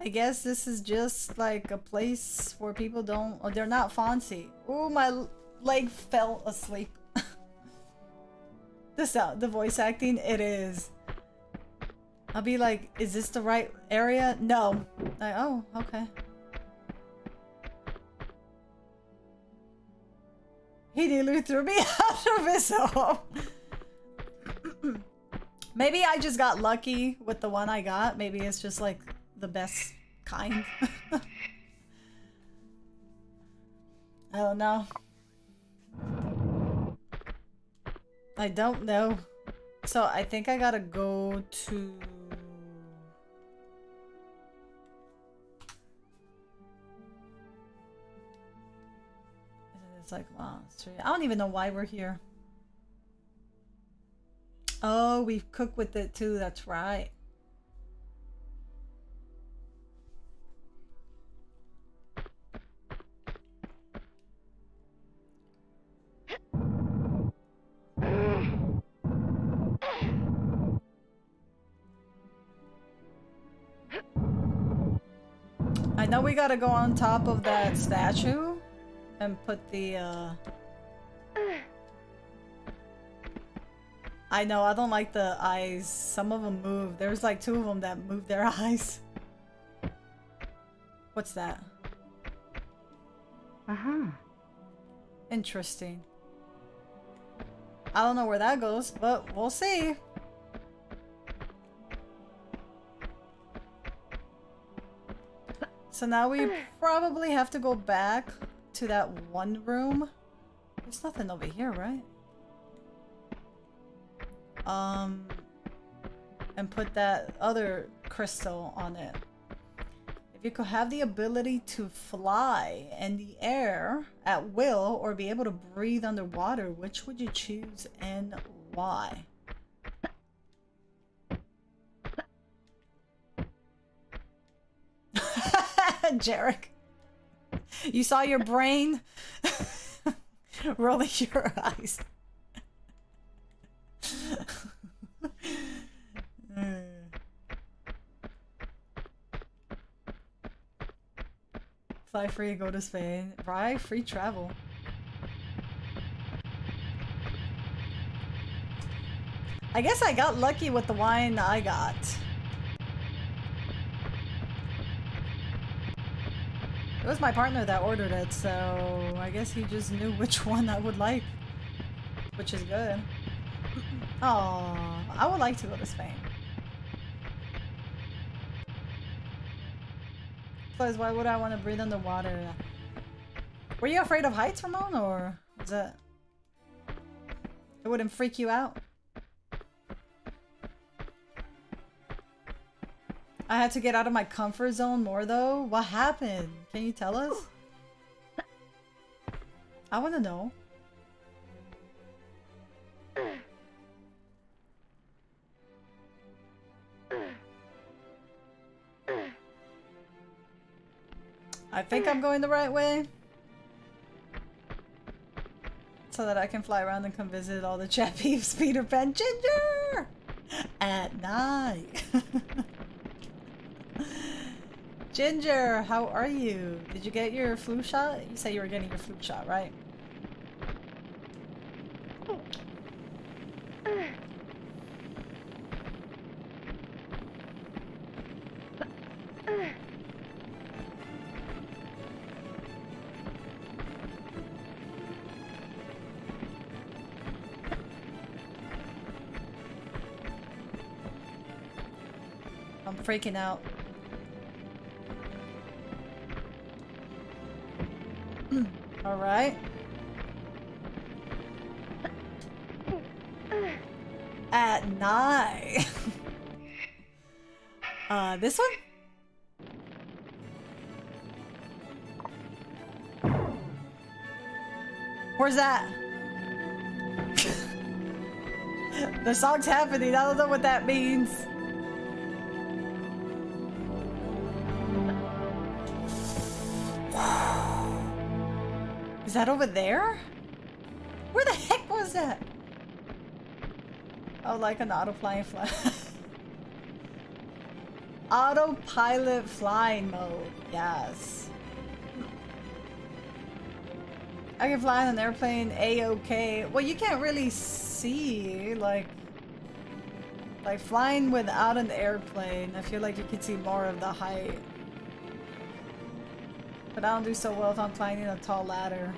I guess this is just like a place where people don't, or they're not fancy. Ooh, my leg fell asleep. *laughs* the sound, the voice acting, it is. I'll be like, is this the right area? No. Like, oh, okay. He nearly threw me *laughs* out of his home. *clears throat* Maybe I just got lucky with the one I got. Maybe it's just like the best kind. *laughs* I don't know. I don't know. So I think I gotta go to. It's like wow, it's really- I don't even know why we're here. Oh, we cook with it too. That's right. I know we gotta go on top of that statue and put the, uh... I know, I don't like the eyes. Some of them move. There's like two of them that move their *laughs* eyes. What's that? Uh-huh. Interesting. I don't know where that goes, but we'll see. So now we *sighs* probably have to go back to that one room. There's nothing over here, right? Um, and put that other crystal on it. If you could have the ability to fly in the air at will or be able to breathe underwater, which would you choose and why? *laughs* Jarek, you saw your brain *laughs* rolling your eyes. *laughs* Fly free, go to Spain. Right, free travel. I guess I got lucky with the wine I got. It was my partner that ordered it, so I guess he just knew *laughs* which one I would like. Which is good. Oh, I would like to go to Spain. Plus, why would I want to breathe underwater? Were you afraid of heights, Ramon, or is that... It wouldn't freak you out? I had to get out of my comfort zone more, though? What happened? Can you tell us? I want to know. I think I'm going the right way. So that I can fly around and come visit all the *laughs* chat peeps, Peter Pan Ginger! At night. *laughs* Ginger, how are you? Did you get your flu shot? You said you were getting your flu shot, right? I'm freaking out. Right. At nine. *laughs* uh, this one? Where's that? *laughs* the song's happening. I don't know what that means. That over there? Where the heck was that? Oh, like an autopilot fly. *laughs* Autopilot flying mode. Yes. I can fly on an airplane a-okay. Well, you can't really see, like... Like, flying without an airplane, I feel like you can see more of the height. But I don't do so well if I'm climbing a tall ladder.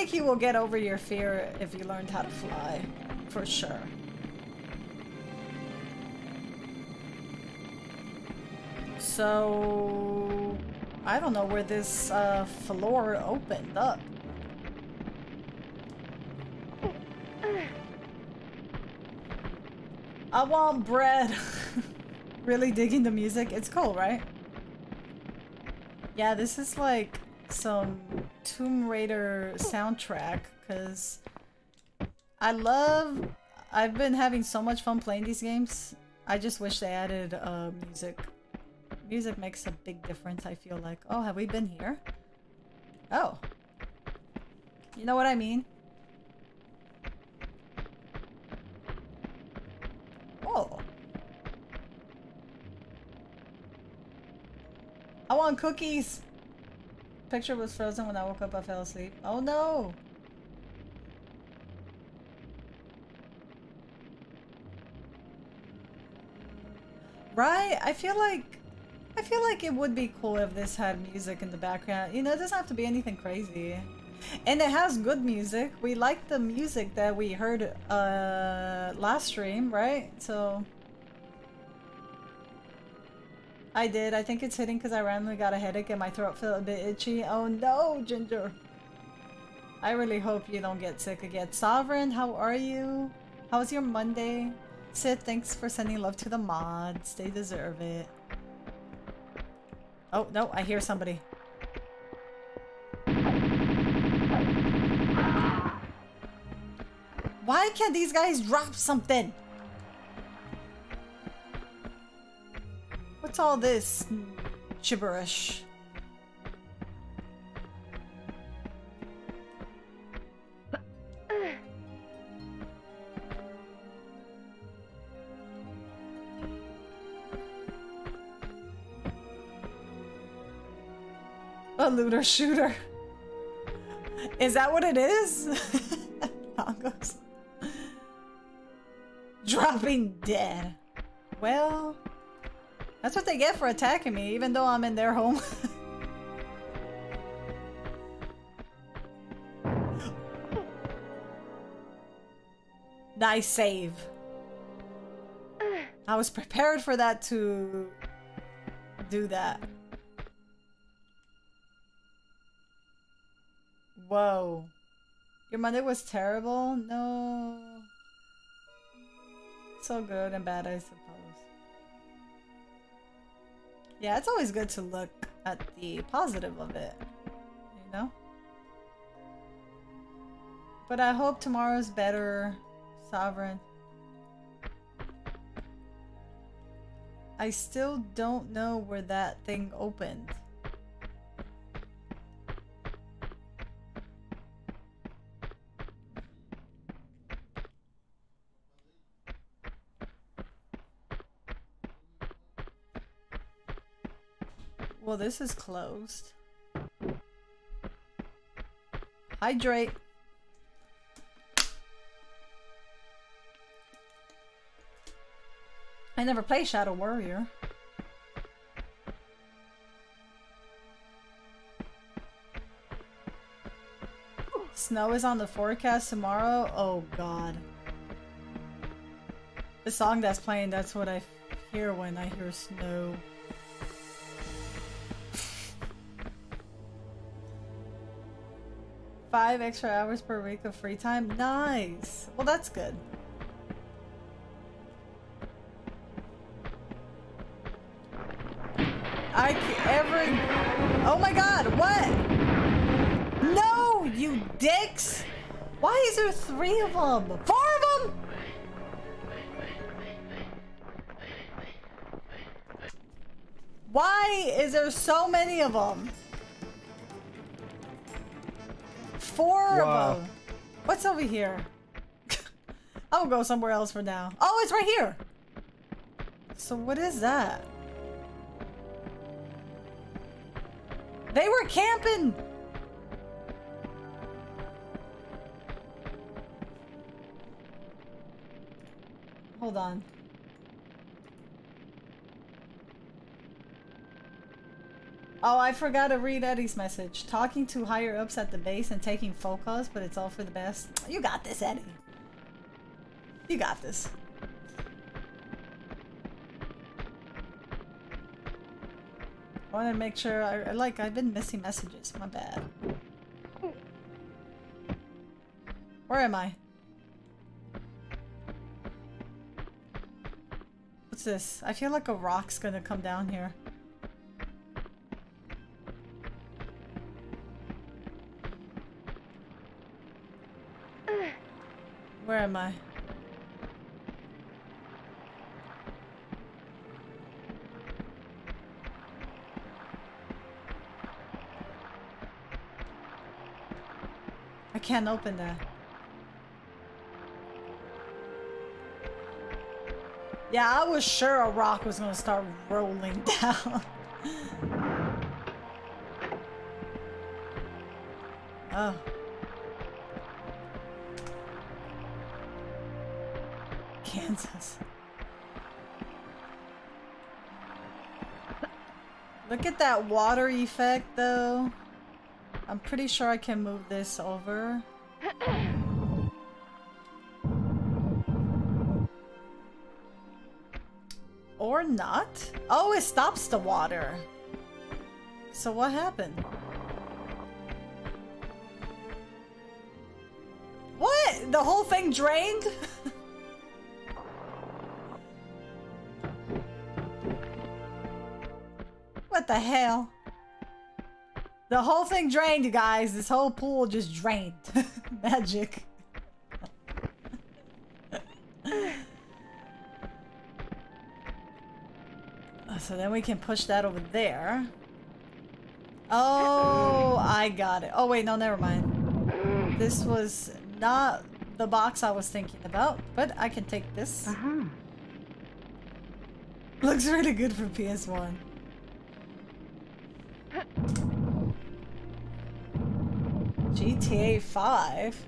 Think you will get over your fear if you learned how to fly. For sure. So... I don't know where this uh, floor opened up. I want bread. *laughs* really digging the music. It's cool, right? Yeah, this is like some Tomb Raider soundtrack because I love. I've been having so much fun playing these games. I just wish they added uh, music. Music makes a big difference, I feel like. Oh, have we been here? Oh. You know what I mean? Oh. I want cookies! Picture was frozen when I woke up, I fell asleep. Oh no! Right? I feel like I feel like it would be cool if this had music in the background. You know, it doesn't have to be anything crazy. And it has good music. We like the music that we heard uh, last stream, right? So... I did. I think it's hitting because I randomly got a headache and my throat felt a bit itchy. Oh no, Ginger. I really hope you don't get sick again. Sovereign, how are you? How was your Monday? Sid, thanks for sending love to the mods. They deserve it. Oh, no, I hear somebody. Why can't these guys drop something? What's all this gibberish? A looter shooter. Is that what it is? *laughs* Dropping dead. Well, that's what they get for attacking me, even though I'm in their home. *laughs* nice save. I was prepared for that to do that. Whoa. Your mother was terrible? No. So good and bad, I suppose. Yeah, it's always good to look at the positive of it, you know? But I hope tomorrow's better, Sovereign. I still don't know where that thing opened. this is closed. Hydrate. I never play Shadow Warrior. Snow is on the forecast tomorrow? Oh god. The song that's playing, that's what I hear when I hear snow. Five extra hours per week of free time? Nice! Well, that's good. I every. Oh my god, what? No, you dicks! Why is there three of them? Four of them? Why is there so many of them? Four Wow. of them. What's over here? *laughs* I'll go somewhere else for now. Oh, it's right here. So what is that? They were camping. Hold on. Oh, I forgot to read Eddie's message. Talking to higher ups at the base and taking focus, but it's all for the best. You got this, Eddie. You got this. I want to make sure I like I've been missing messages. My bad. Where am I? What's this? I feel like a rock's gonna come down here. Am I? I can't open that. Yeah, I was sure a rock was gonna start rolling *laughs* down. oh. That water effect though. I'm pretty sure I can move this over. Or not? Oh, it stops the water. So what happened? What? The whole thing drained? *laughs* the hell? The whole thing drained, you guys. This whole pool just drained. *laughs* Magic. *laughs* so then we can push that over there. Oh, I got it. Oh, wait, no, never mind. This was not the box I was thinking about, but I can take this. Aha. Looks really good for PS1. GTA 5?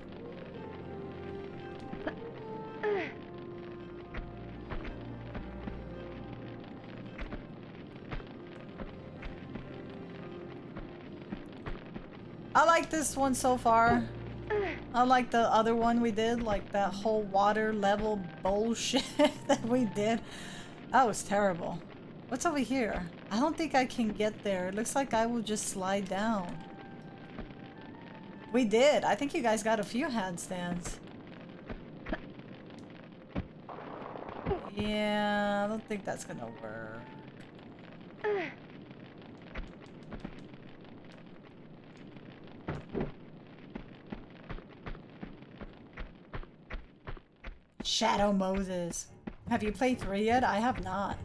I like this one so far. I like the other one we did, like that whole water level bullshit *laughs* that we did. That was terrible. What's over here? I don't think I can get there. It looks like I will just slide down. We did. I think you guys got a few handstands. Yeah, I don't think that's gonna work. Shadow Moses. Have you played 3 yet? I have not.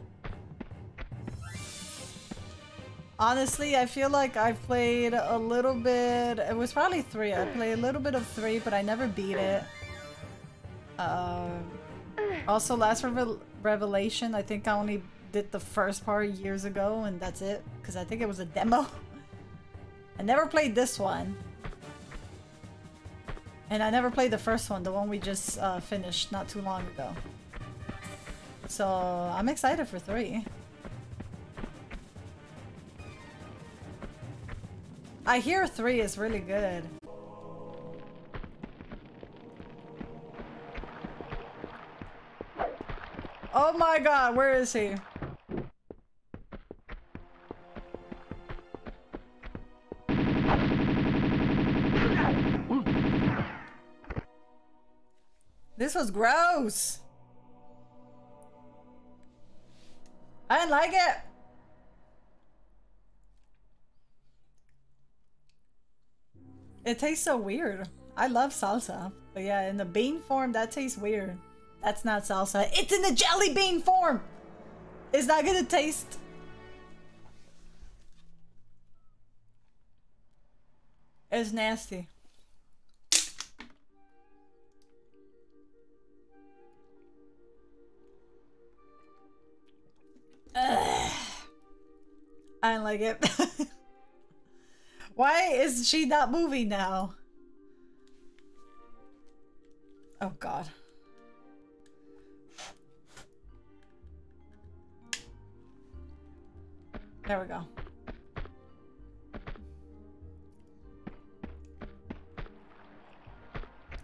Honestly, I feel like I played a little bit. It was probably 3. I played a little bit of 3, but I never beat it. Um, also, Last Revel Revelation, I think I only did the first part years ago, and that's it. Because I think it was a demo. *laughs* I never played this one. And I never played the first one, the one we just uh, finished not too long ago. So I'm excited for three. I hear three is really good. Oh my god, where is he? This was gross. I didn't like it. It tastes so weird. I love salsa. But yeah, in the bean form, that tastes weird. That's not salsa. It's in the jelly bean form! It's not gonna taste... It's nasty. Ugh. I don't like it. *laughs* Why is she not moving now? Oh god. There we go.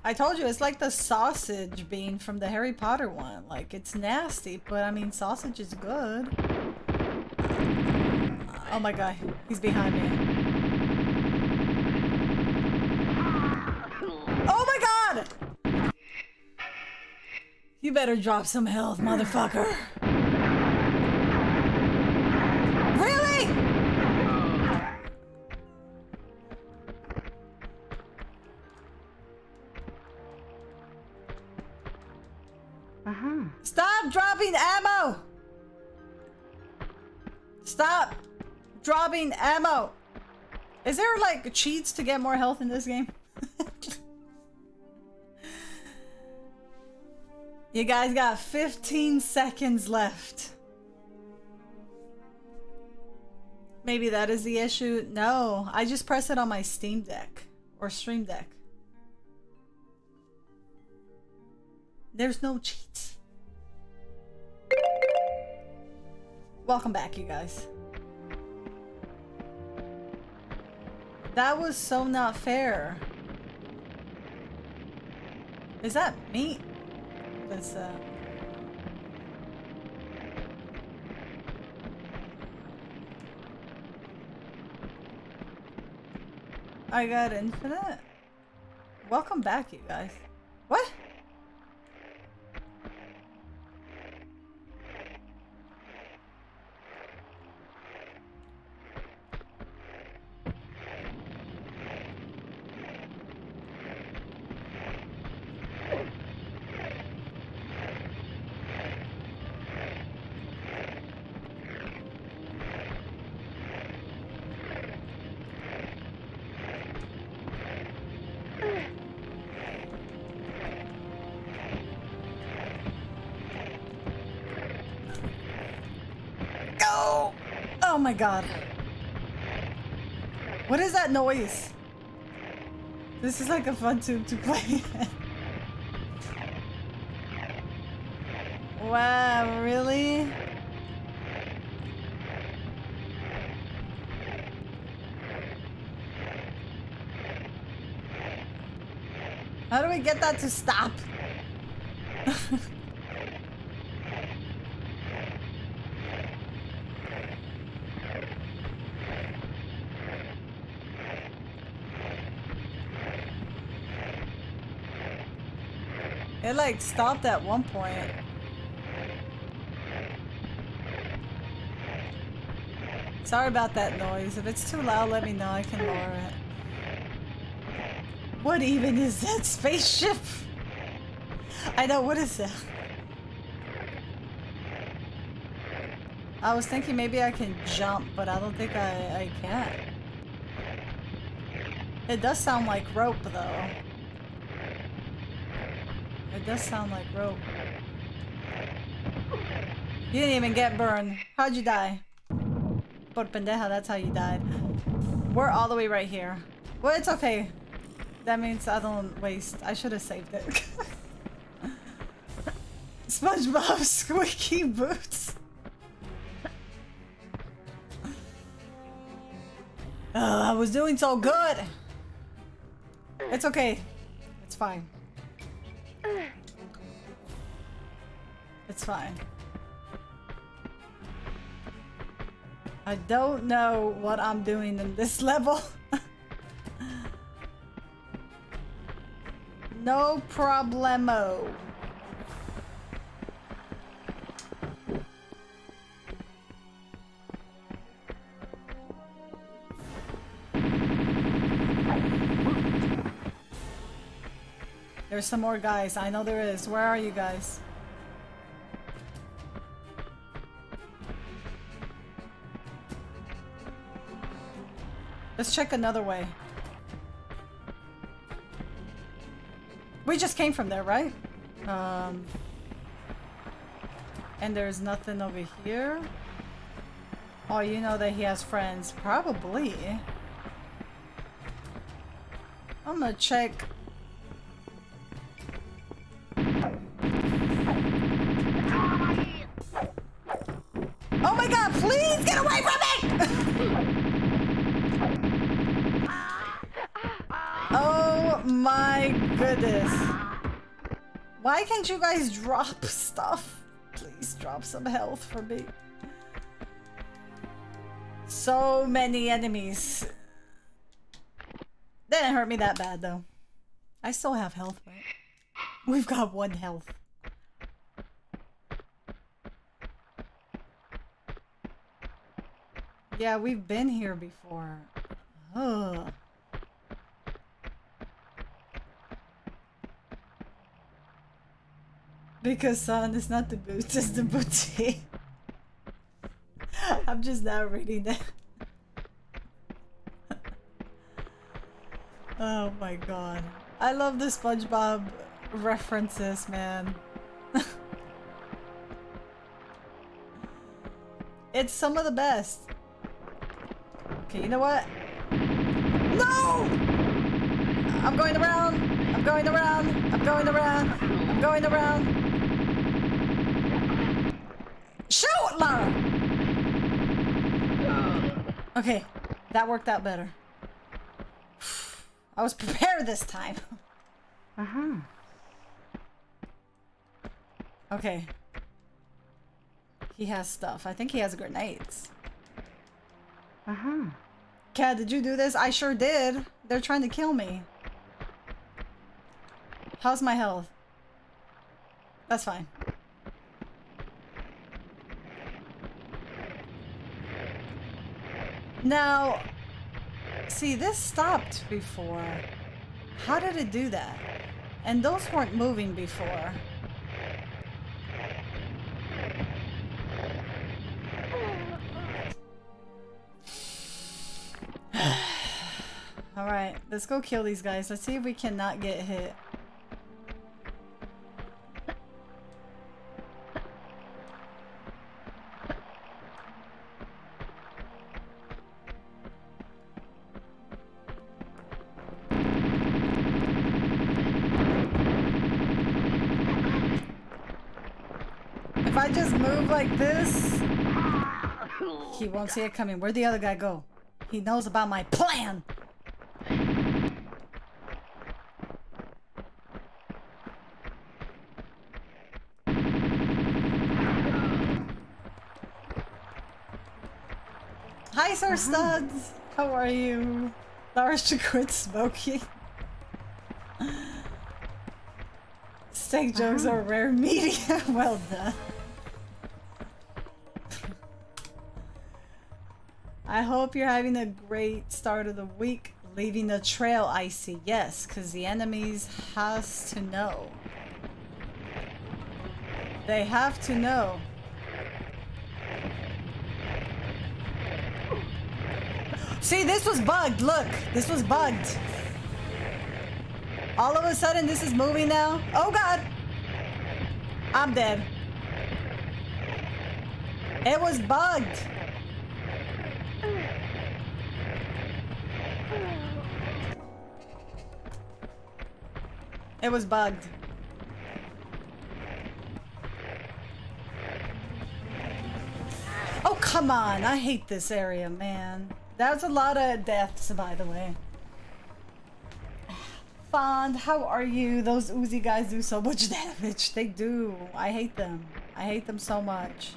I told you, it's like the sausage bean from the Harry Potter one. Like, it's nasty, but I mean, sausage is good. Oh my god, he's behind me. Better drop some health, motherfucker. Really? Uh-huh. Stop dropping ammo! Stop dropping ammo! Is there like cheats to get more health in this game? You guys got 15 seconds left. Maybe that is the issue. No, I just press it on my Steam Deck or Stream Deck. There's no cheats. Welcome back, you guys. That was so not fair. Is that meat? That's uh I got infinite. Welcome back, you guys. God. What is that noise? This is like a fun tube to play. *laughs* wow, really? How do we get that to stop? It like stopped at one point. Sorry about that noise. If it's too loud, let me know. I can lower it. What even is that spaceship? I know, what is that? I was thinking maybe I can jump, but I don't think I, I can. It does sound like rope, though. Does sound like rope. You didn't even get burned. How'd you die? Por pendeja, that's how you died. We're all the way right here. Well, it's okay. That means I don't waste. I should have saved it. *laughs* SpongeBob *laughs* squeaky boots. Oh, *laughs* I was doing so good. It's okay. It's fine. fine. I don't know what I'm doing in this *laughs* level. no problemo. There's some more guys. I know there is. Where are you guys? Check another way. We just came from there, right? Um, and there's nothing over here? Oh, you know that he has friends. Probably. I'm gonna check. Can't you guys drop stuff? Please drop some health for me. So many enemies. Didn't hurt me that bad though. I still have health, right? We've got one health. Yeah, we've been here before. Ugh. Because son, it's not the boots, it's the booty. *laughs* I'm just now reading that. *laughs* oh my god. I love the SpongeBob references, man. *laughs* it's some of the best. Okay, you know what? No! I'm going around. I'm going around. I'm going around. I'm going around. Shoot, Lara! Okay, that worked out better. *sighs* I was prepared this time. *laughs* Uh-huh. Okay. He has stuff. I think he has grenades. Uh-huh. Kat, did you do this? I sure did. They're trying to kill me. How's my health? That's fine. Now, see, this stopped before. How did it do that? And those weren't moving before. *sighs* Alright, let's go kill these guys. Let's see if we cannot get hit. He won't see it coming. Where'd the other guy go? He knows about my plan! Hi, Sir uh-huh. Studs! How are you? Lars should quit smoking. Steak jokes uh-huh. are rare media. *laughs* well done. I hope you're having a great start of the week. Leaving a trail, I see. Yes, because the enemies has to know. They have to know. See, this was bugged. Look, this was bugged. All of a sudden, this is moving now. Oh, God. I'm dead. It was bugged. It was bugged. Oh, come on. I hate this area, man. That's a lot of deaths, by the way. Fond, how are you? Those Uzi guys do so much *laughs* damage. They do. I hate them. I hate them so much.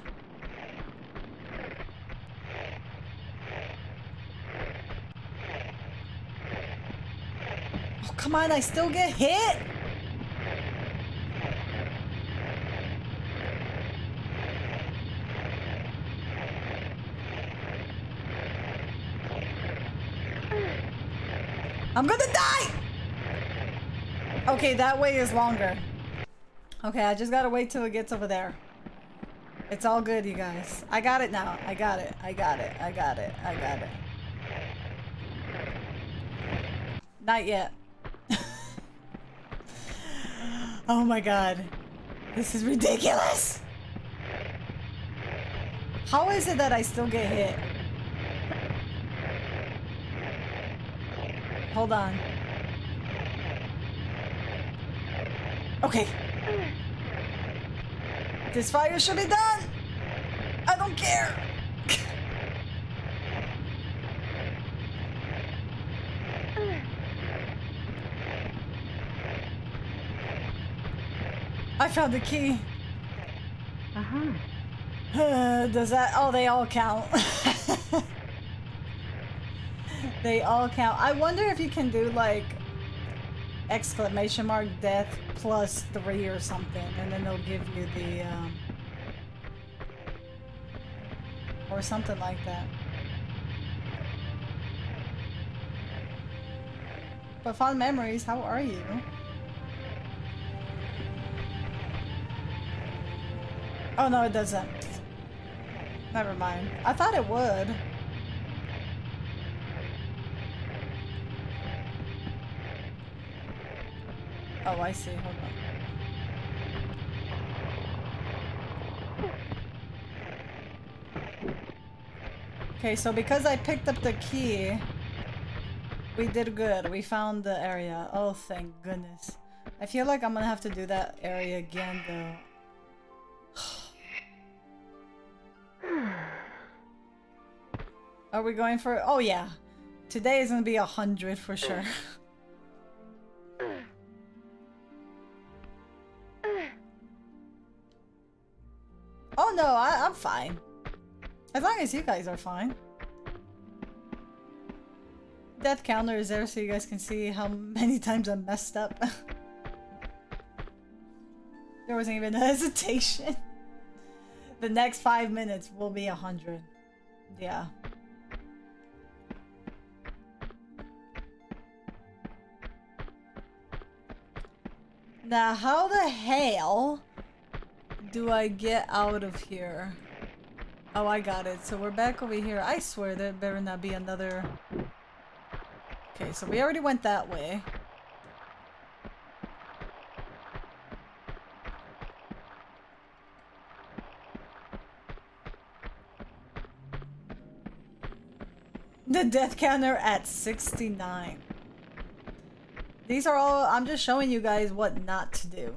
Oh, come on. I still get hit? I'm gonna die! Okay, that way is longer. Okay, I just gotta wait till it gets over there. It's all good, you guys. I got it now. I got it. I got it. I got it. I got it. Not yet. *laughs* oh my god. This is ridiculous! How is it that I still get hit? Hold on. Okay. This fire should be done! I don't care! I found the key. Uh-huh. Uh, *sighs* does that? Oh, they all count. *laughs* they all count. I wonder if you can do like exclamation mark death plus three or something, and then they'll give you the um, or something like that. But fond memories. How are you? Oh no, it doesn't. Never mind. I thought it would. Oh, I see. Hold on. Okay, so because I picked up the key, we did good. We found the area. Oh, thank goodness. I feel like I'm gonna have to do that area again, though. *sighs* Are we going for? Oh yeah, today is gonna be a hundred for sure. Oh. Oh no, I, I'm fine. As long as you guys are fine. Death counter is there so you guys can see how many *laughs* times I messed up. *laughs* there wasn't even a *laughs* hesitation. The next five minutes will be a hundred. Yeah. Now, how the hell do I get out of here? Oh, I got it. So we're back over here. I swear there better not be another... Okay, so we already went that way. The death counter at 69. These are all, I'm just showing you guys what not to do.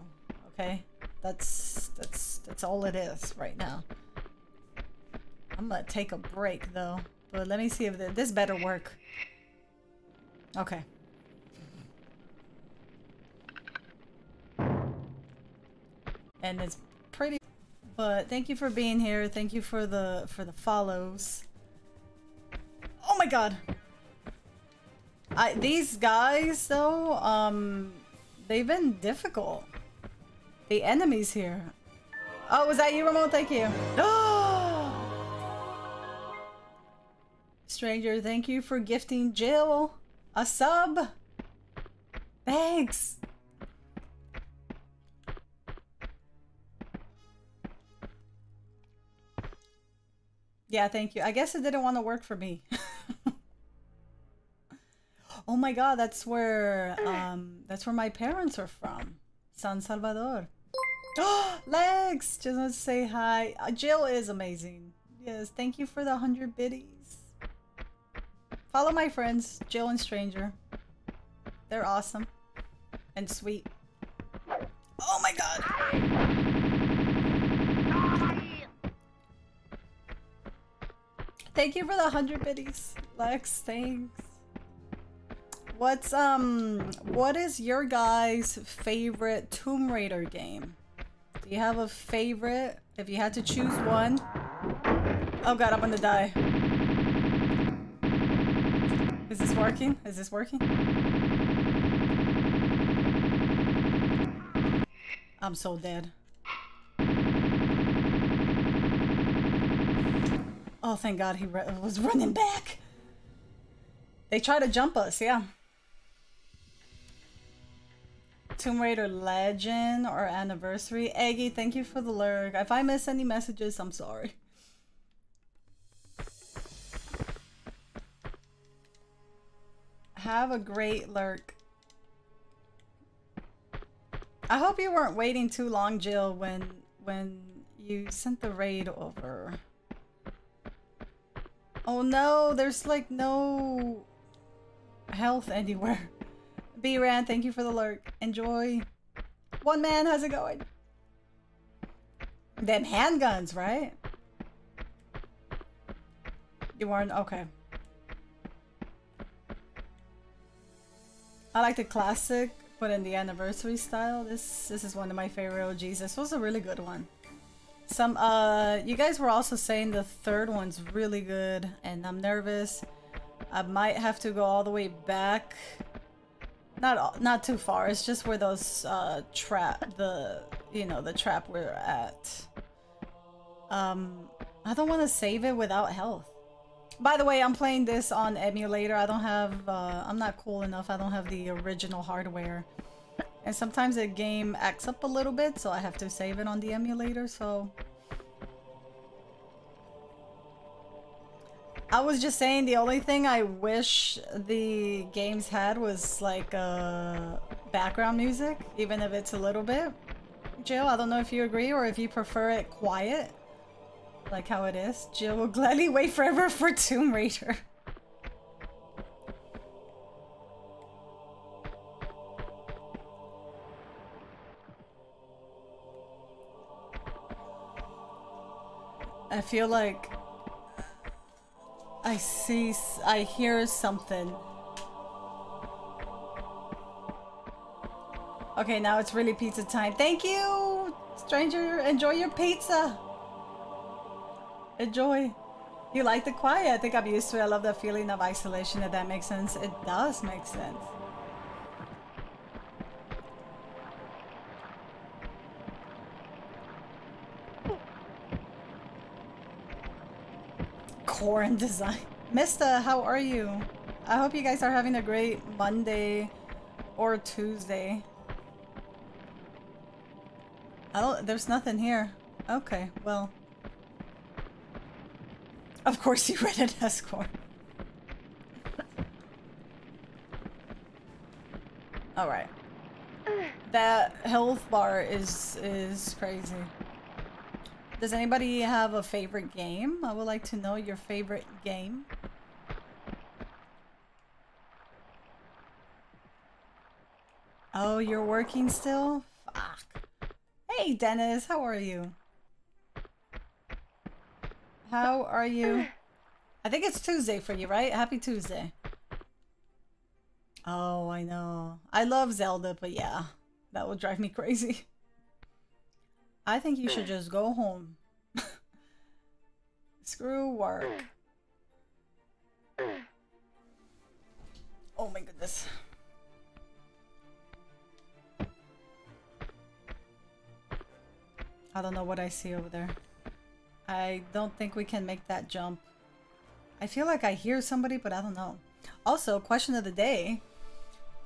Okay? That's, that's, that's all it is right now. I'm gonna take a break though. But let me see if the, this better work. Okay. And it's pretty, but thank you for being here. Thank you for the, for the follows. Oh my god! I, these guys, though, um, they've been difficult. The enemies here. Oh, was that you, Ramon? Thank you. *gasps* Stranger, thank you for gifting Jill a sub. Thanks. Yeah, thank you. I guess it didn't want to work for me. *laughs* oh my god, that's where um that's where my parents are from. San Salvador. *gasps* Lex! Just want to say hi. Uh, Jill is amazing. Yes, thank you for the 100 biddies. Follow my friends, Jill and Stranger. They're awesome. And sweet. Oh my god! Thank you for the 100 biddies, Lex. Thanks. What's, um, what is your guys' favorite Tomb Raider game? you have a favorite? If you had to choose one. Oh god, I'm gonna die. Is this working? Is this working? I'm so dead. Oh, thank god he was running back. They try to jump us, yeah. Tomb Raider Legend or Anniversary. Eggy, thank you for the lurk. If I miss any messages, I'm sorry. Have a great lurk. I hope you weren't waiting too long, Jill, when when you sent the raid over. Oh no, there's like no health *laughs* anywhere. B-Ran, thank you for the lurk. Enjoy. One man, how's it going? Them handguns, right? You weren't? Okay. I like the classic, but in the anniversary style. This this is one of my favorite OGs. This was a really good one. Some uh you guys were also saying the third one's really good and I'm nervous. I might have to go all the way back. Not not too far. It's just where those uh trap the you know the trap we're at. Um I don't want to save it without health. By the way, I'm playing this on emulator. I don't have, uh, I'm not cool enough. I don't have the original hardware. And sometimes the game acts up a little bit, so I have to save it on the emulator, so... I was just saying the only thing I wish the games had was like uh, background music, even if it's a little bit. Jill, I don't know if you agree or if you prefer it quiet like how it is. Jill will gladly wait forever for Tomb Raider. I feel like I see, I hear something. Okay, now it's really pizza time. Thank you, stranger. Enjoy your pizza. Enjoy. You like the quiet? I think I'm used to it. I love the feeling of isolation, if that makes sense. It does make sense. Corn design. *laughs* Mista, how are you? I hope you guys are having a great Monday or Tuesday. I don't, there's nothing here. Okay, well. Of course you *laughs* read an escort. Alright. *sighs* That health bar is is crazy. Does anybody have a favorite game? I would like to know your favorite game. Oh, you're working still? Fuck. Hey, Dennis, how are you? How are you? I think it's Tuesday for you, right? Happy Tuesday. Oh, I know. I love Zelda, but yeah, that would drive me *laughs* crazy. I think you should just go home. *laughs* Screw work. Oh my goodness. I don't know what I see over there. I don't think we can make that jump. I feel like I hear somebody, but I don't know. Also, question of the day.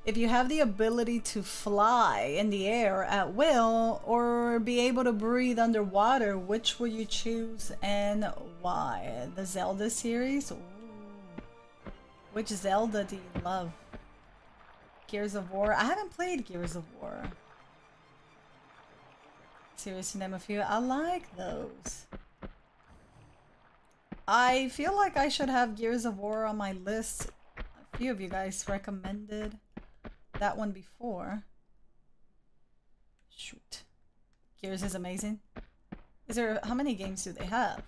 If you have the ability to fly in the air at will or be able to breathe underwater, which will you choose and why? The Zelda series? Ooh. Which Zelda do you love? Gears of War? I haven't played Gears of War. Seriously, name a few. I like those. I feel like I should have Gears of War on my list. A few of you guys recommended that one before. Shoot. Gears is amazing. Is there, how many games do they have?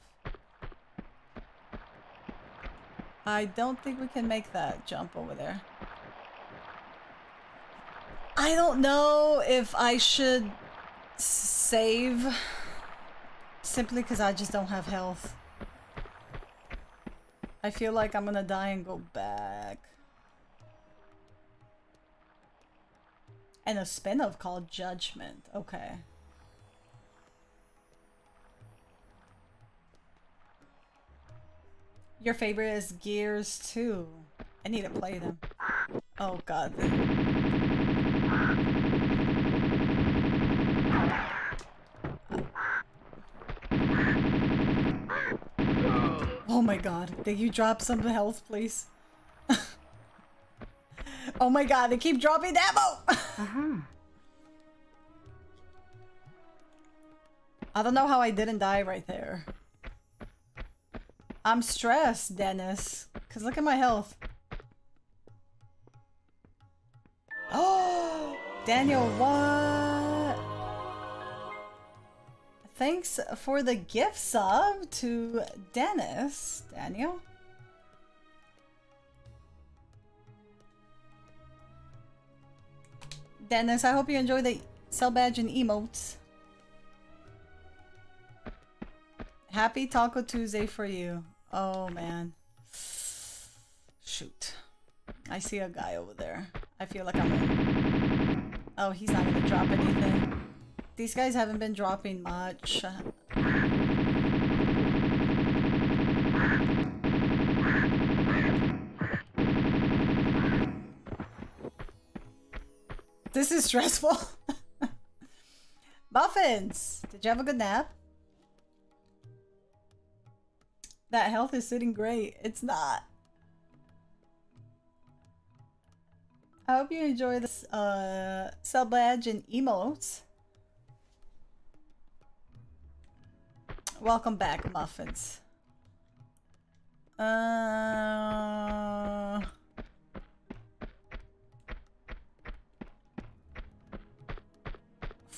I don't think we can make that jump over there. I don't know if I should save simply because I just don't have health. I feel like I'm gonna die and go back. And a spin-off called Judgment. Okay. Your favorite is Gears 2. I need to play them. Oh god. Oh my god. Did you drop some health, please? *laughs* *laughs* oh my god, they keep dropping ammo! *laughs* Uh-huh. I don't know how I didn't die right there. I'm stressed, Dennis. Cause look at my health. Oh, *gasps* Daniel, what? Thanks for the gift sub to Dennis, Daniel. Dennis, I hope you enjoy the cell badge and emotes. Happy Taco Tuesday for you. Oh man. Shoot. I see a guy over there. I feel like I'm. Oh, he's not gonna drop anything. These guys haven't been dropping much. This is stressful. *laughs* Muffins! Did you have a good nap? That health is sitting great. It's not. I hope you enjoy this uh, sub badge and emotes. Welcome back, Muffins. Uh...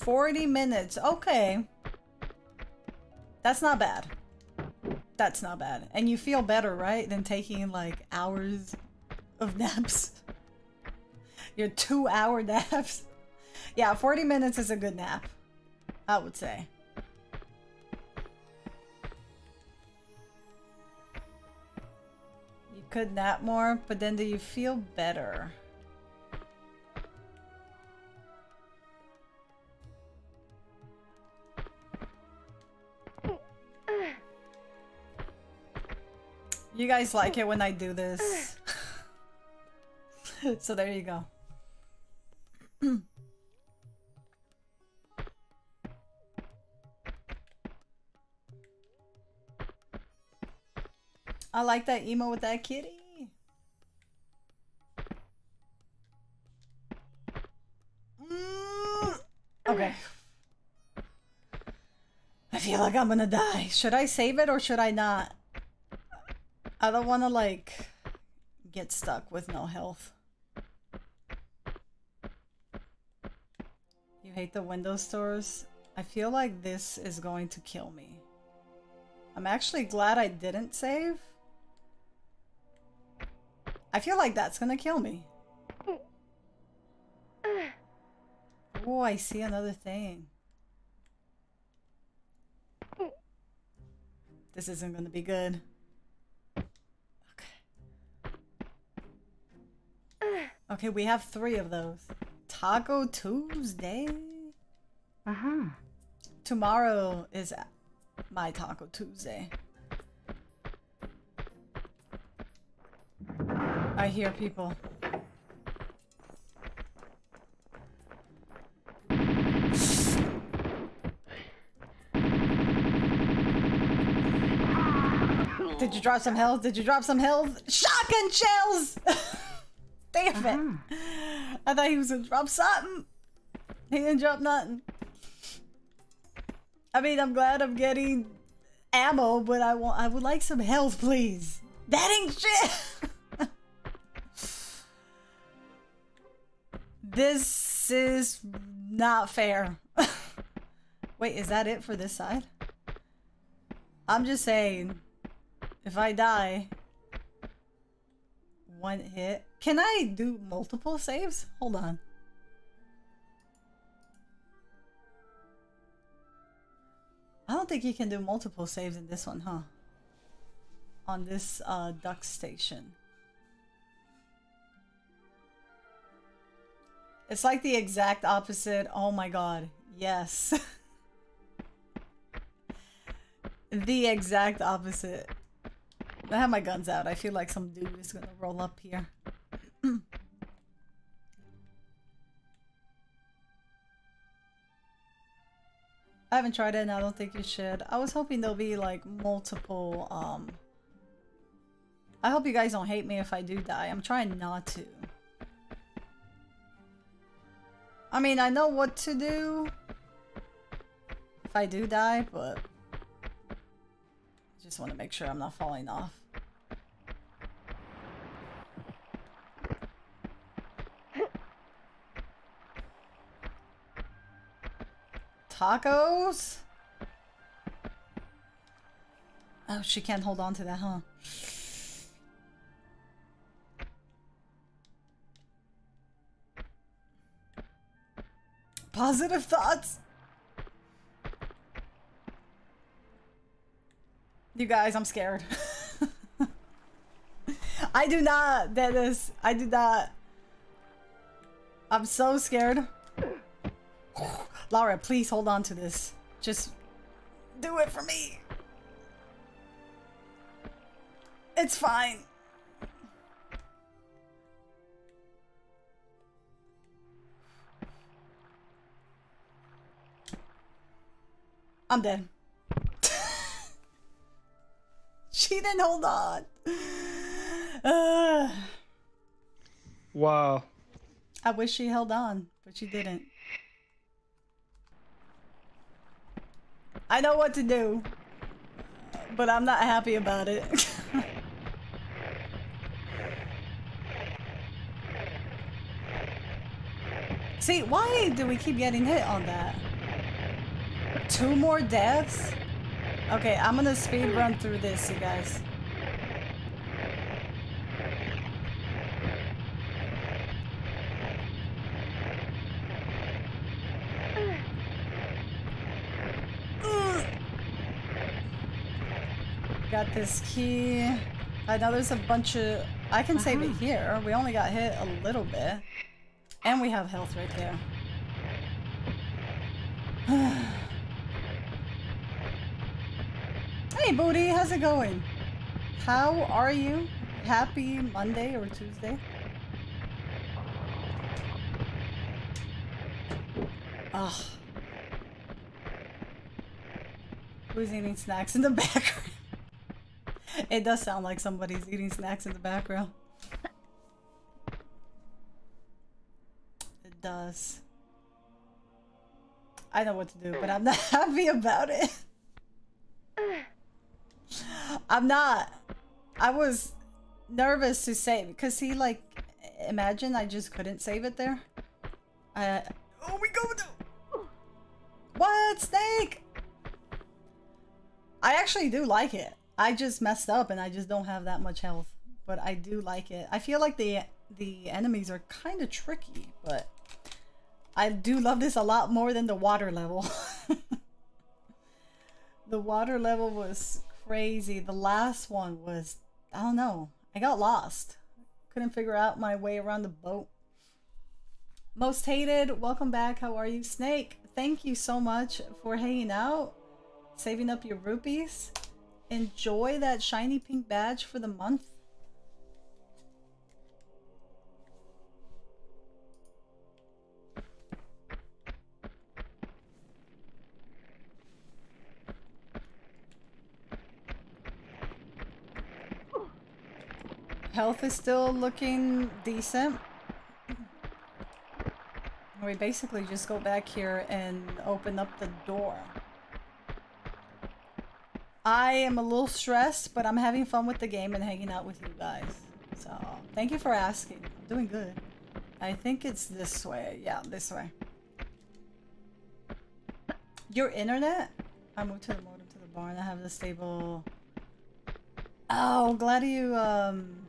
Forty minutes. Okay. That's not bad. That's not bad. And you feel better, right? Than taking like hours of *laughs* naps. Your two hour *laughs* naps. Yeah, 40 minutes is a good nap. I would say. You could nap more, but then do you feel better? You guys like it when I do this. *laughs* so there you go. *clears throat* I like that emo with that kitty. Mm. Okay. I feel like I'm gonna die. Should I save it or should I not? I don't want to like get stuck with no health. You hate the window stores? I feel like this is going to kill me. I'm actually glad I didn't save. I feel like that's gonna kill me. Oh, I see another thing. This isn't gonna be good. Okay, we have three of those. Taco Tuesday? Uh-huh. Tomorrow is my Taco Tuesday. I hear people. Did you drop some health? Did you drop some health? Shotgun shells! *laughs* Damn it! Uh-huh. I thought he was gonna drop something. He didn't drop nothing. I mean, I'm glad I'm getting ammo, but I want I would like some health, please. That ain't shit. *laughs* this is not fair. *laughs* Wait, is that it for this side? I'm just saying, if I die, one hit. Can I do multiple saves? Hold on. I don't think you can do multiple saves in this one, huh? On this uh, DuckStation. It's like the exact opposite. Oh my god. Yes. *laughs* the exact opposite. I have my guns out. I feel like some dude is gonna roll up here. I haven't tried it and I don't think you should. I was hoping there'll be like multiple, um... I hope you guys don't hate me if I do die. I'm trying not to. I mean, I know what to do if I do die, but I just want to make sure I'm not falling off. Tacos? Oh, she can't hold on to that, huh? Positive thoughts? You guys, I'm scared. *laughs* I do not, Dennis. I do not. I'm so scared. Lara, please hold on to this. Just do it for me. It's fine. I'm dead. *laughs* she didn't hold on. Uh, *sighs* Wow. I wish she held on, but she didn't. I know what to do, but I'm not happy about it. *laughs* See, why do we keep getting hit on that? Two more deaths? Okay, I'm gonna speed run through this, you guys. This key. I know there's a bunch of... I can save it uh-huh. here. We only got hit a little bit. And we have health right there. *sighs* hey, Booty, how's it going? How are you? Happy Monday or Tuesday? Ugh. Who's eating snacks in the *laughs* background? *laughs* it does sound like somebody's eating snacks in the background. It does. I know what to do, but I'm *laughs* not happy about it. *laughs* I'm not. I was nervous to save because he like imagine I just couldn't save it there. Uh, oh we go what snake? I actually do like it. I just messed up and I just don't have that much health, but I do like it. I feel like the the enemies are kind of tricky, but I do love this a lot more than the water level. *laughs* the water level was crazy. The last one was, I don't know. I got lost. Couldn't figure out my way around the boat. Most hated, welcome back. How are you? Snake, thank you so much for hanging out, saving up your rupees. Enjoy that shiny pink badge for the month. Health is still looking decent. We basically just go back here and open up the door. I am a little stressed, but I'm having fun with the game and hanging out with you guys. So, thank you for asking. I'm doing good. I think it's this way. Yeah, this way. Your internet? I moved to the modem to the barn. I have the stable... Oh, glad you, um...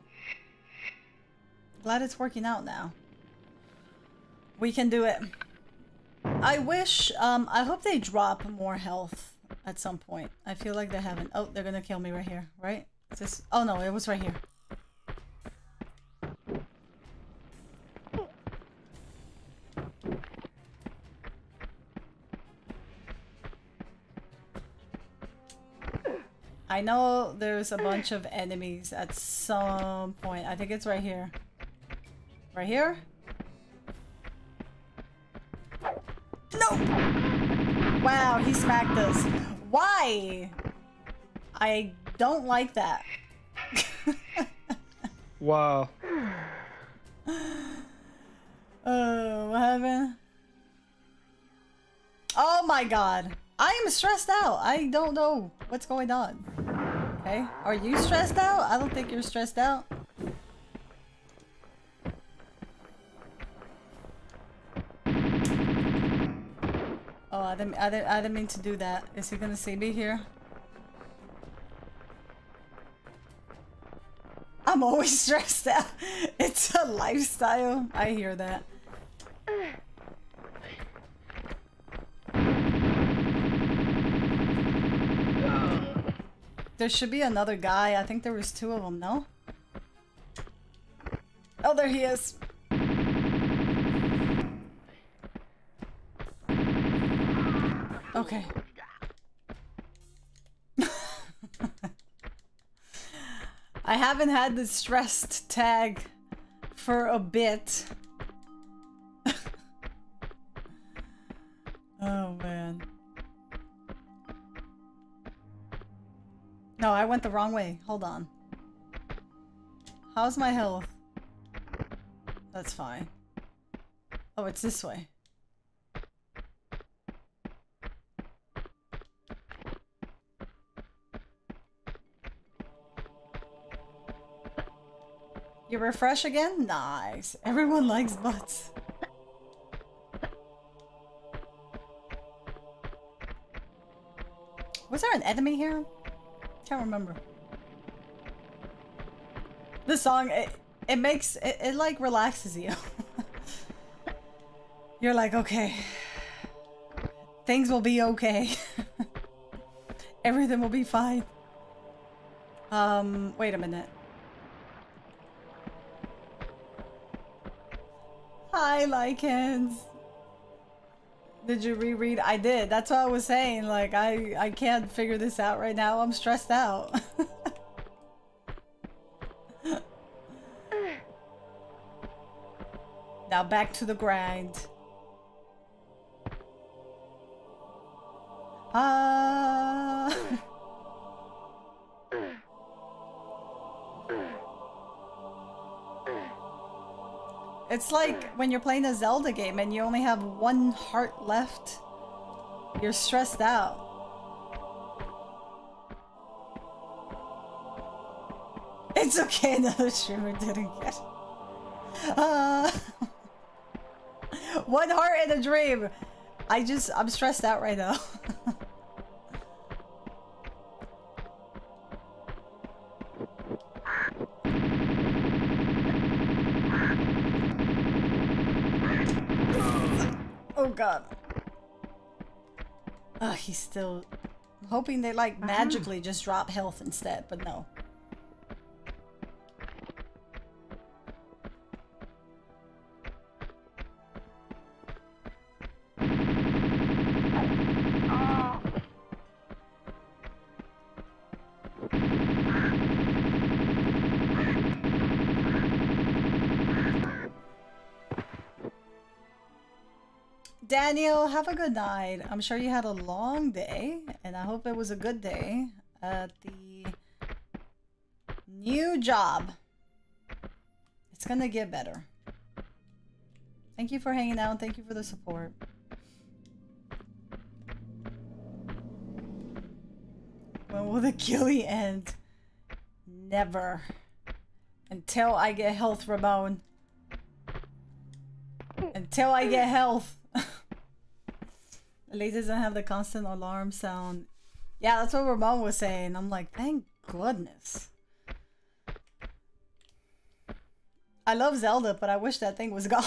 Glad it's working out now. We can do it. I wish, um, I hope they drop more health at some point. I feel like they haven't. Oh, they're gonna kill me right here, right? Is this? Oh no, it was right here. I know there's a bunch of enemies at some point. I think it's right here. Right here? No! Wow, he smacked us. Why? I don't like that. *laughs* Wow. *sighs* Oh, what happened? Oh my god. I am stressed out. I don't know what's going on. Okay. Are you stressed out? I don't think you're stressed out. Oh, I didn't, I didn't, I didn't mean to do that. Is he gonna see me here? I'm always *laughs* stressed out. It's a lifestyle. I hear that. There should be another guy. I think there was two of them, no? Oh, there he is. Okay. I haven't had the stressed tag for a bit. *laughs* oh man. No, I went the wrong way. Hold on. How's my health? That's fine. Oh, it's this way. You refresh again? Nice. Everyone likes butts. Was there an enemy here? Can't remember. This song, it, it makes, it, it like relaxes you. *laughs* You're like, okay. Things will be okay. *laughs* Everything will be fine. Um, wait a minute. Hi, Lycans. Did you reread? I did. That's what I was saying. Like, I, I can't figure this out right now. I'm stressed out. *laughs* now back to the grind. Ah. It's like when you're playing a Zelda game and you only have one heart left. You're stressed out. It's okay, *laughs* another streamer didn't get uh, *laughs* One heart in a dream! I just, I'm stressed out right now. *laughs* god. Ugh, he's still... I'm hoping they like uh-huh. magically just drop health instead, but no. Daniel, have a good night. I'm sure you had a long day, and I hope it was a good day at the new job. It's gonna get better. Thank you for hanging out. Thank you for the support. When will the *laughs* killie end? Never. Until I get health, Ramon. Until I get health. At least it doesn't have the constant alarm sound. Yeah, that's what Ramon was saying. I'm like, thank goodness. I love Zelda, but I wish that thing was *laughs* gone.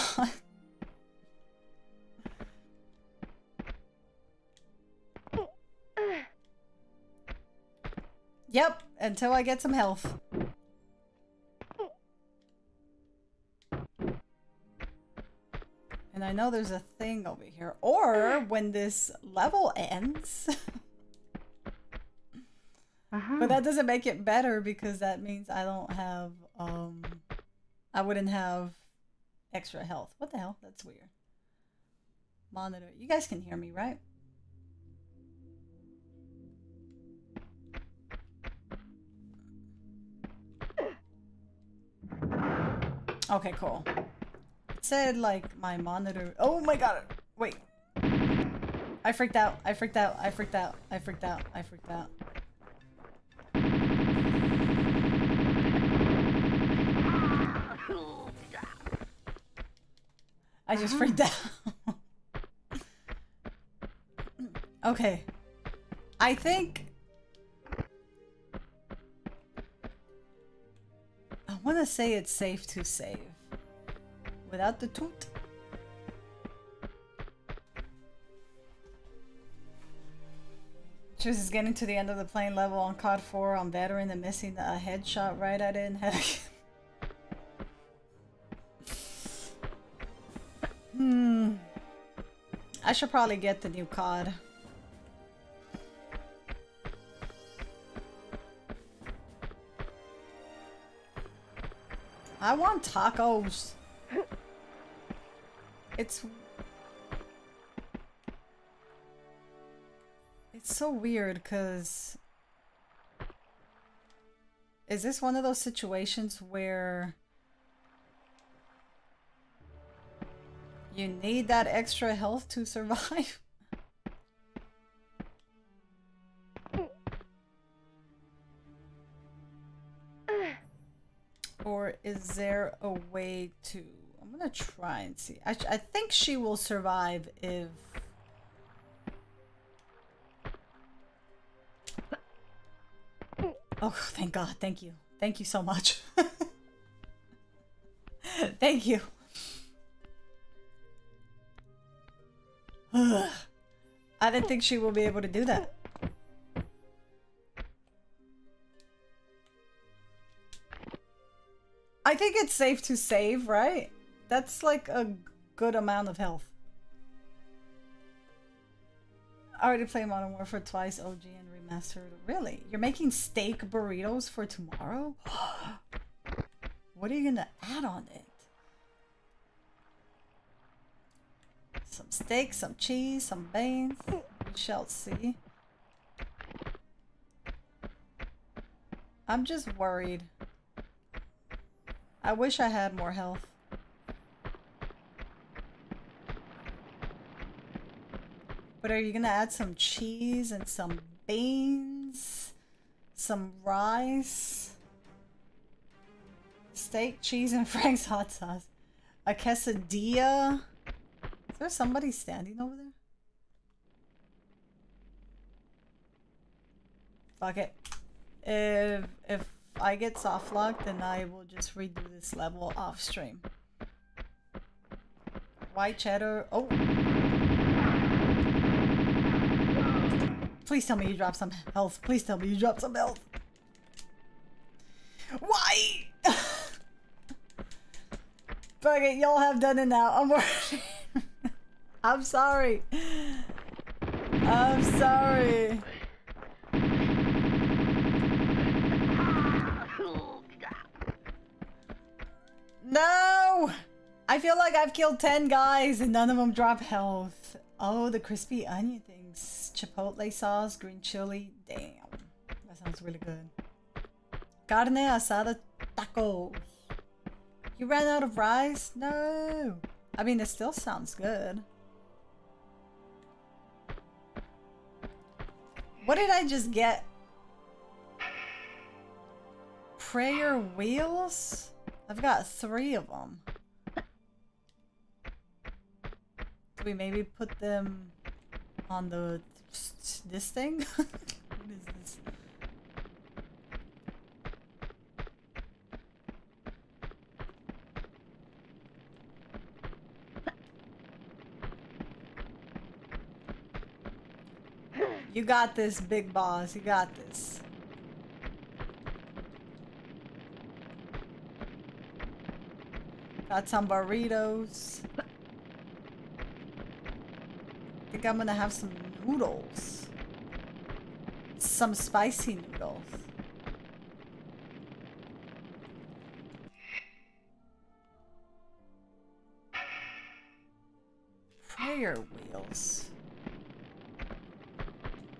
yep, until I get some health. And I know there's a thing over here. Or when this level ends. Uh-huh. But that doesn't make it better because that means I don't have um I wouldn't have extra health. What the hell? That's weird. Monitor. You guys can hear me, right? Okay, cool. Said like my monitor. Oh my god. Wait. I freaked out. I freaked out. I freaked out. I freaked out. I freaked out. I just mm-hmm. freaked out. *laughs* okay. I think I want to say it's safe to save without the toot. Just getting to the end of the plane level on COD 4 on veteran and missing a headshot right at it and head. *laughs* hmm. I should probably get the new COD. I want tacos. It's It's so weird cuz Is this one of those situations where you need that extra health to survive? *laughs* *sighs* Or is there a way to... I'm gonna try and see. I, I think she will survive if... Oh, thank God. Thank you. Thank you so much. *laughs* thank you. *sighs* I didn't think she will be able to do that. I think it's safe to save, right? That's like a good amount of health. I already played Modern Warfare twice, OG and remastered. Really? You're making steak burritos for tomorrow? *gasps* what are you gonna add on it? Some steak, some cheese, some beans. We shall see. I'm just worried. I wish I had more health. But are you gonna add some cheese and some beans? Some rice? Steak, cheese, and *laughs* Frank's hot sauce. A quesadilla? Is there somebody standing over there? Fuck it. If, if I get soft locked, then I will just redo this level off stream. White cheddar. Oh. Please tell me you drop some health. Please tell me you drop some health. Why? *laughs* Fuck it, y'all have done it now. I'm worried. *laughs* I'm sorry. I'm sorry. No! I feel like I've killed 10 guys and none of them drop health. Oh, the crispy onion things. Chipotle sauce, green chili. Damn. That sounds really good. Carne asada tacos. You ran out of rice? No. I mean, it still sounds good. What did I just get? Prayer wheels? I've got three of them. We maybe put them on the this thing? *laughs* what is this? You got this, big boss. You got this. Got some burritos. I think I'm gonna have some noodles. some spicy noodles. Prayer wheels.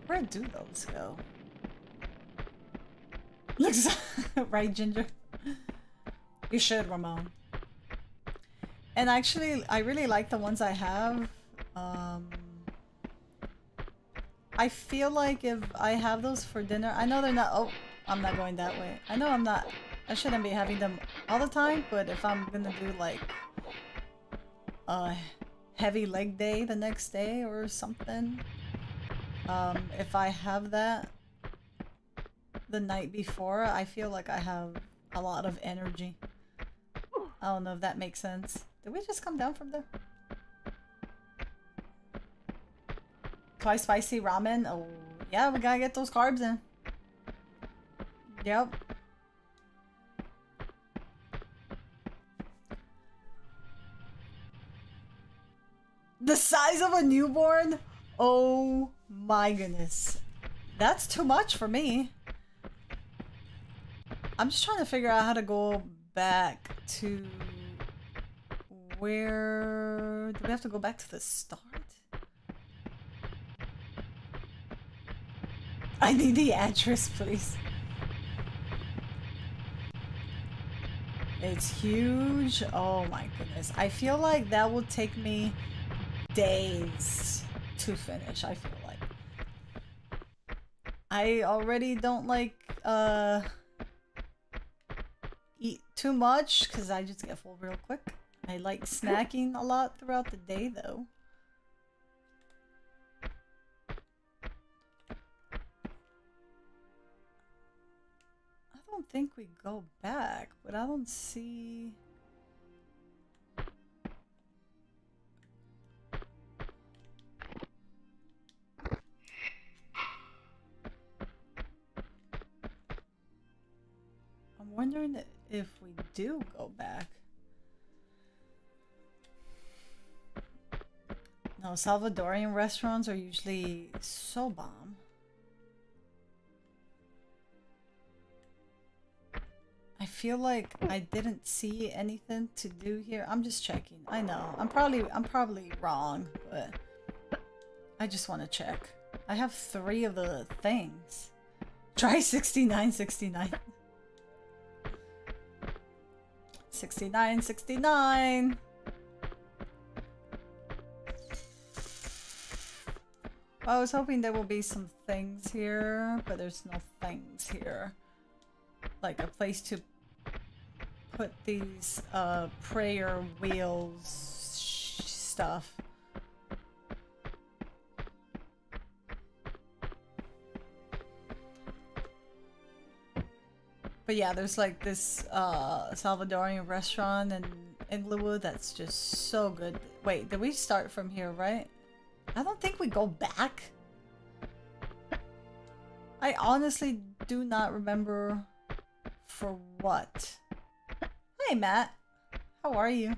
Where do those go? Looks *laughs* right, Ginger. You should, Ramon. And actually, I really like the ones I have. I feel like if I have those for dinner, I know they're not. Oh, I'm not going that way. I know I'm not. I shouldn't be having them all the time, but if I'm gonna do like a heavy leg day the next day or something, um, if I have that the night before, I feel like I have a lot of energy. I don't know if that makes sense. Did we just come down from there? Twice spicy ramen? Oh, yeah, we gotta get those carbs in. Yep. The size of a newborn? Oh my goodness. That's too much for me. I'm just trying to figure out how to go back to where do we have to go back to the start? I need the address, please. It's huge. Oh my goodness. I feel like that will take me days to finish, I feel like. I already don't like uh eat too much because I just get full real quick. I like snacking a lot throughout the day though. Don't think we go back, but I don't see... I'm wondering if we do go back. No, Salvadorian restaurants are usually so bomb. I feel like I didn't see anything to do here. I'm just checking. I know. I'm probably I'm probably wrong, but I just want to check. I have three of the things. *laughs* Try 6969. 69 69. I was hoping there will be some things here, but there's no things here. Like a place to put these uh, prayer wheels stuff. But yeah, there's like this uh, Salvadorian restaurant in Inglewood that's just so good. Wait, did we start from here, right? I don't think we go back. I honestly do not remember for what. Hey, Matt. How are you?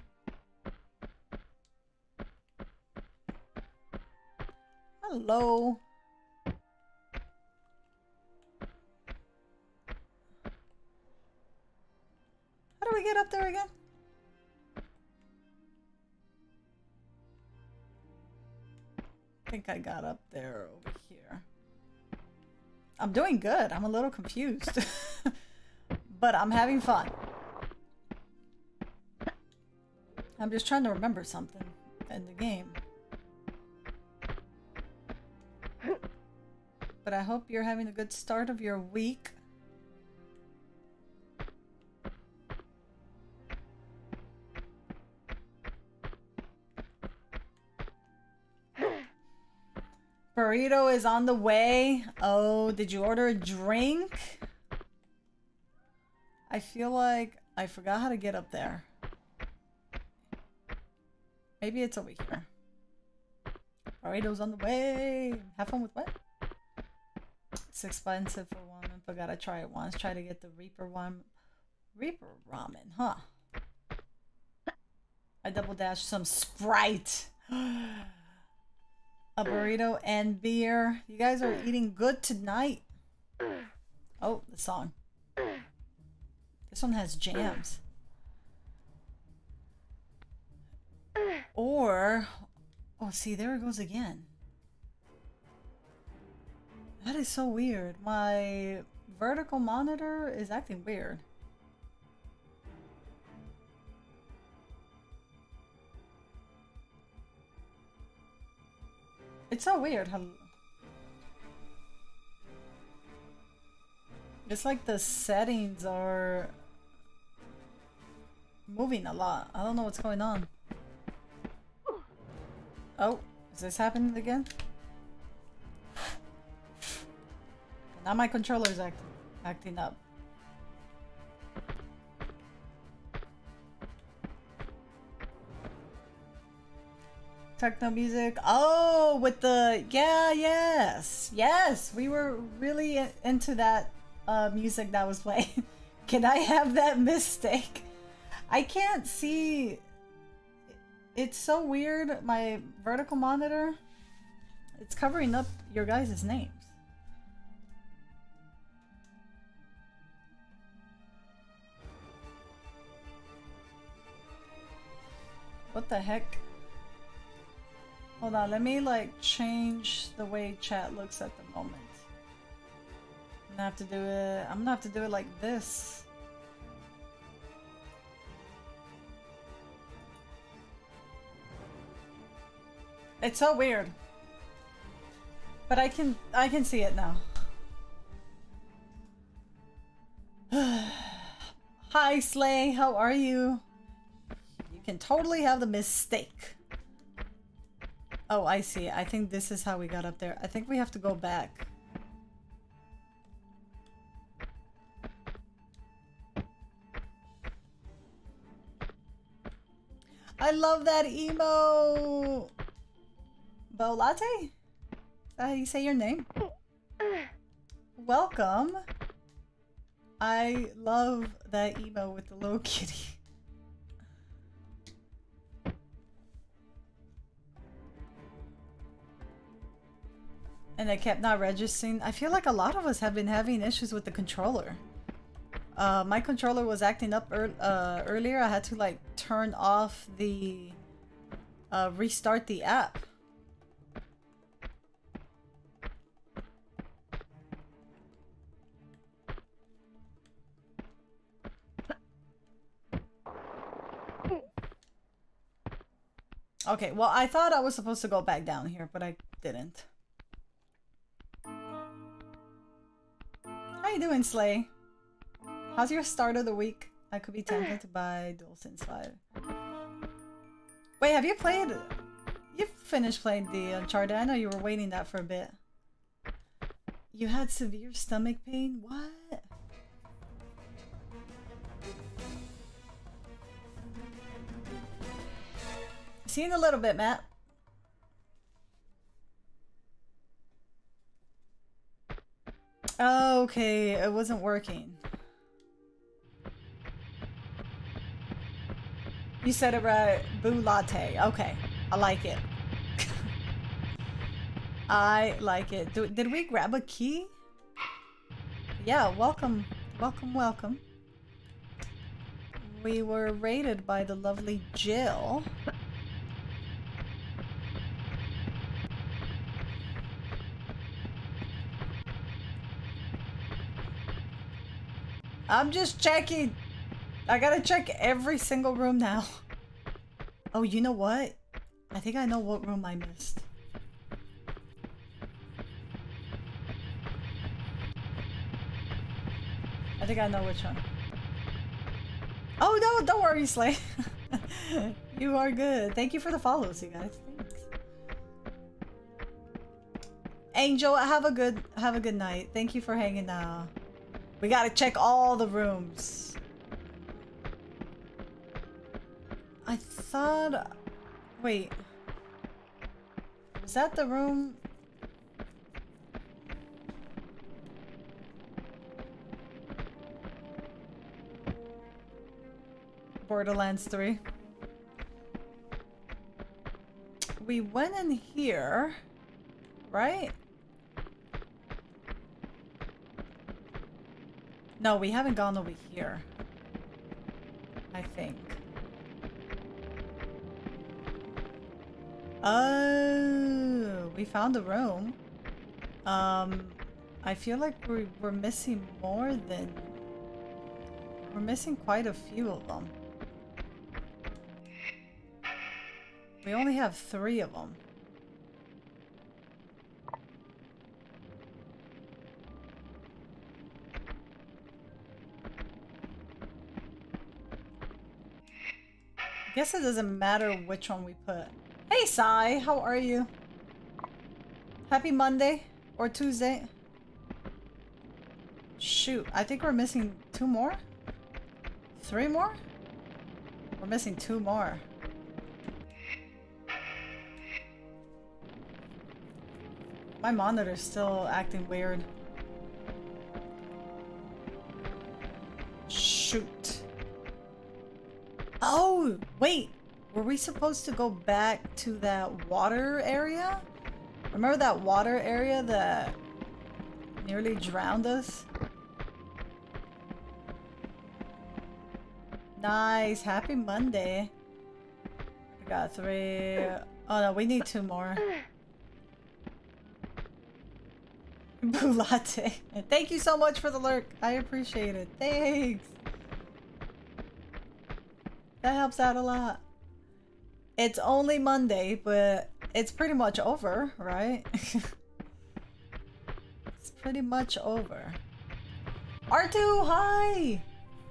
Hello. How do we get up there again? I think I got up there over here. I'm doing good. I'm a little confused. *laughs* but I'm having fun. I'm just trying to remember something in the game. But I hope you're having a good start of your week. Burrito is on the way. Oh, did you order a drink? I feel like I forgot how to get up there. Maybe it's over here. Burrito's on the way. Have fun with what? It's expensive for one, but gotta try it once. Try to get the Reaper one. Reaper ramen, huh? I double dashed some Sprite. *gasps* a burrito and beer. You guys are eating good tonight. Oh, the song. This one has jams. Or, oh, see, there it goes again. That is so weird. My vertical monitor is acting weird. It's so weird. It's like the settings are moving a lot. I don't know what's going on. Oh, is this happening again? Now my controller's acting acting up. Techno music. Oh, with the yeah, yes, yes. We were really into that uh, music that was playing. *laughs* Can I have that mistake? I can't see. It's so weird. My vertical monitor. It's covering up your guys' names. What the heck? Hold on, let me like change the way chat looks at the moment. I'm gonna have to do it. I'm gonna have to do it like this. It's so weird. But I can I can see it now. *sighs* Hi Slay, how are you? You can totally have the mistake. Oh, I see. I think this is how we got up there. I think we have to go back. I love that emo. Bo Latte? How you say your name? Welcome. I love that emo with the little *laughs* kitty. and I kept not registering. I feel like a lot of us have been having issues with the controller. Uh, my controller was acting up er uh, earlier. I had to like turn off the uh, restart the app. Okay, well, I thought I was supposed to go back down here, but I didn't. How you doing, Slay? How's your start of the week? I could be tempted to buy DualSense 5. Wait, have you played... You finished playing the Uncharted. I know you were waiting that for a bit. You had severe stomach pain? What? See you in a little bit, Matt. Oh, okay, it wasn't working. You said it right. Boo latte. Okay, I like it. *laughs* I like it. Do, did we grab a key? Yeah, welcome. Welcome, welcome. We were raided by the lovely Jill. I'm just checking. I gotta check every single room now. Oh, you know what? I think I know what room I missed. I think I know which one. Oh no, don't worry, Slay. *laughs* you are good. Thank you for the follows, you guys. Thanks. Angel, have a good have a good night. Thank you for hanging out. We gotta check all the rooms. I thought... Wait. Was that the room? Borderlands 3. We went in here, right? No, we haven't gone over here. I think. Oh, we found a room. Um, I feel like we're, we're missing more than... We're missing quite a few of them. We only have three of them. Guess it doesn't matter which one we put. Hey, Sai, how are you? Happy Monday or Tuesday? Shoot, I think we're missing two more? Three more? We're missing two more. My monitor's still acting weird. Shoot. Oh, wait. Were we supposed to go back to that water area? Remember that water area that nearly drowned us? Nice. Happy Monday. We got three. Oh no, we need two more. *laughs* Blue latte. Thank you so much for the lurk. I appreciate it. Thanks. That helps out a lot. It's only Monday, but it's pretty much over, right? *laughs* it's pretty much over. R2, hi!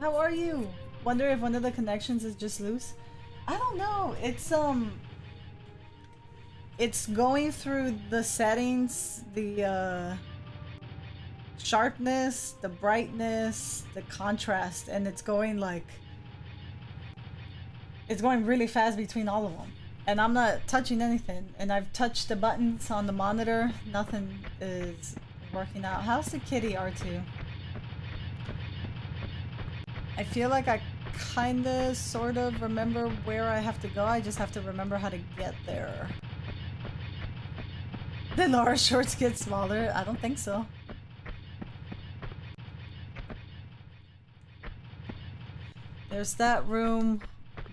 How are you? Wonder if one of the connections is just loose? I don't know. It's, um... It's going through the settings, the, uh... Sharpness, the brightness, the contrast, and it's going, like... It's going really fast between all of them. And I'm not touching anything. And I've touched the buttons on the monitor. Nothing is working out. How's the kitty, R2? I feel like I kinda, sort of remember where I have to go. I just have to remember how to get there. Did Lara shorts get smaller? I don't think so. There's that room.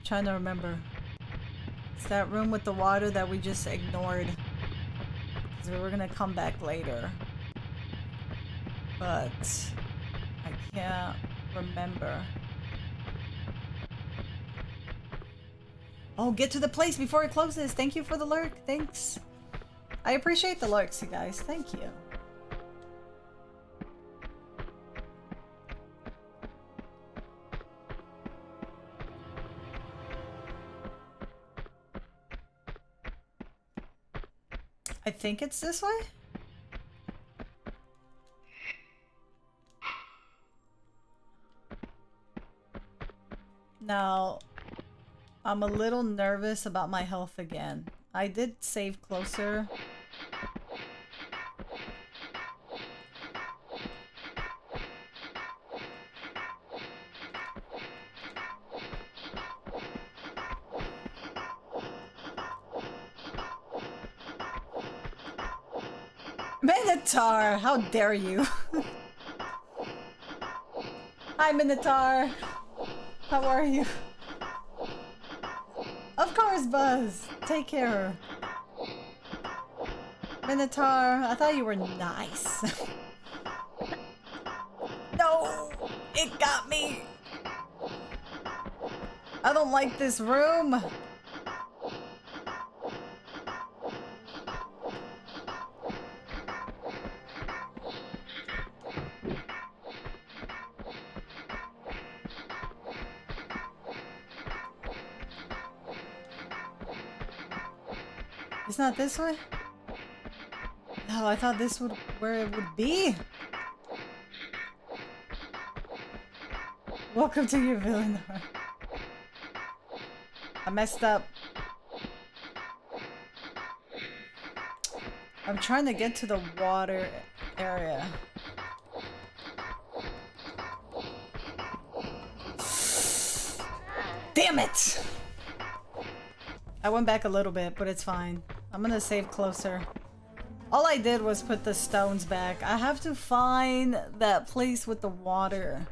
Trying to remember. It's that room with the water that we just ignored. Because we were gonna come back later. But I can't remember. Oh, get to the place before it closes. Thank you for the lurk. Thanks. I appreciate the lurks, you guys. Thank you. I think it's this way? Now, I'm a little nervous about my health again. I did save closer. Minotaur! How dare you! Hi, Minotaur! How are you? Of course, Buzz! Take care. Minotaur, I thought you were nice. *laughs* no! It got me! I don't like this room! It's not this way? No, I thought this would where it would be. Welcome to your villain. I messed up. I'm trying to get to the water area. Damn it! I went back a little bit, but it's fine. I'm gonna save closer. All I did was put the stones back. I have to find that place with the water.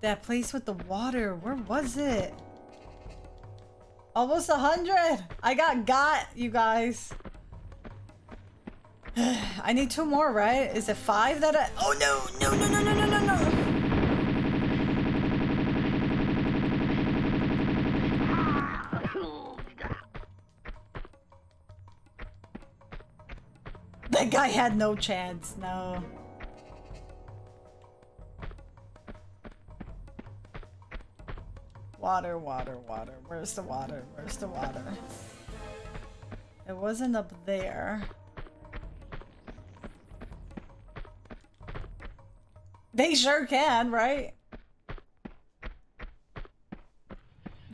That place with the water. Where was it? Almost a hundred. I got got, you guys. *sighs* I need two more, right? Is it five that I- Oh no, no, no, no, no, no, no, no. Guy had no chance, no. Water, water, water. Where's the water? Where's the water? It wasn't up there. They sure can, right?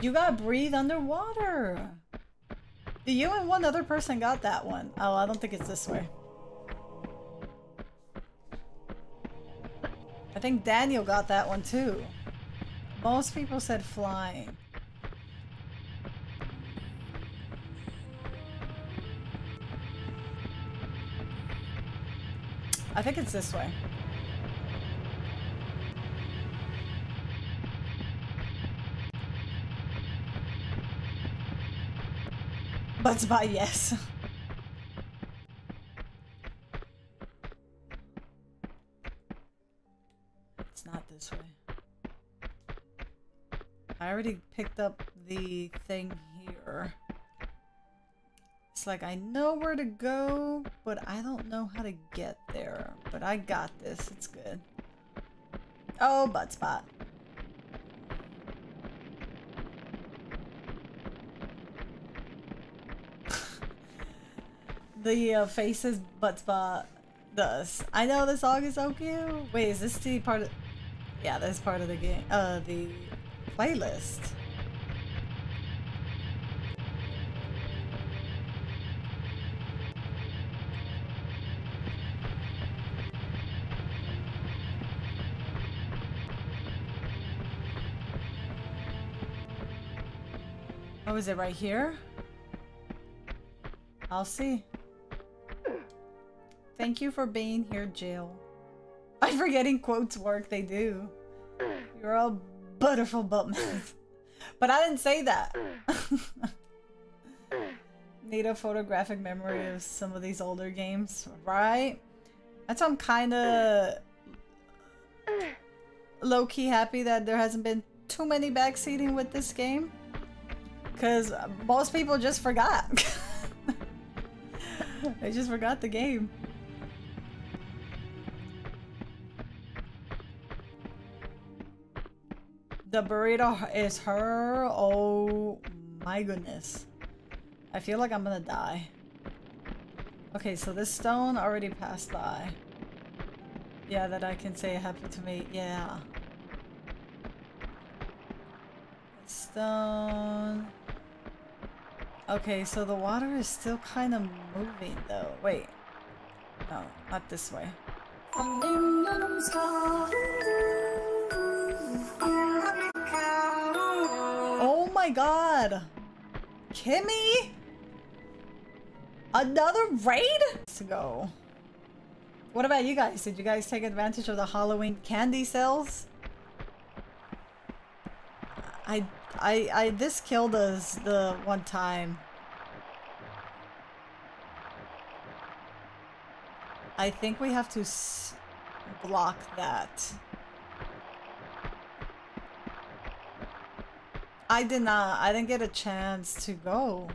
You gotta breathe underwater. You and one other person got that one. Oh, I don't think it's this way. I think Daniel got that one too. Most people said flying. I think it's this way. By yes. *laughs* this way. I already picked up the thing here. It's like I know where to go, but I don't know how to get there. But I got this. It's good. Oh, butt spot. *laughs* the uh, faces butt spot does. I know the song is so cute. Wait, is this the part of... Yeah, that's part of the game. Uh, the playlist. Oh, is it right here? I'll see. Thank you for being here, Jill. *laughs* Forgetting quotes work, they do. You're all butterful buttman. *laughs* but I didn't say that. *laughs* Need a photographic memory of some of these older games, right? That's why I'm kind of low-key happy that there hasn't been too many backseating with this game. Because most people just forgot. they just forgot the game. The burrito is her. Oh my goodness. I feel like I'm gonna die. Okay, so this stone already passed by. Yeah, that I can say happy to me. Yeah. Stone. Okay, so the water is still kind of moving though. Wait. No, not this way. My god! Kimmy? Another raid? To go. What about you guys? Did you guys take advantage of the Halloween candy sales? I, I, I, this killed us the one time. I think we have to block that. I did not. I didn't get a chance to go.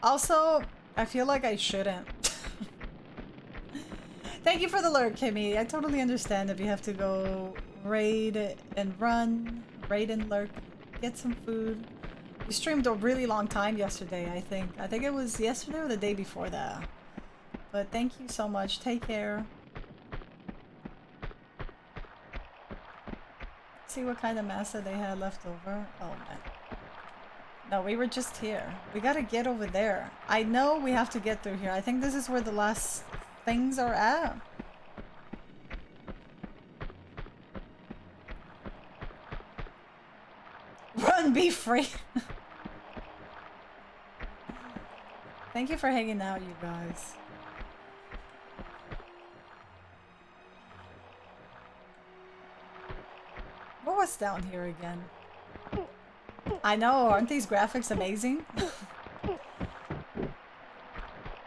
Also, I feel like I shouldn't. *laughs* Thank you for the lurk, Kimmy. I totally understand if you have to go raid and run, raid and lurk, get some food. You streamed a really long time yesterday, I think. I think it was yesterday or the day before that. But thank you so much. Take care. See what kind of massa they had left over. Oh man. No, we were just here. We gotta get over there. I know we have to get through here. I think this is where the last things are at. Run, be free. *laughs* Thank you for hanging out, you guys. What was down here again? I know, aren't these graphics amazing? *laughs*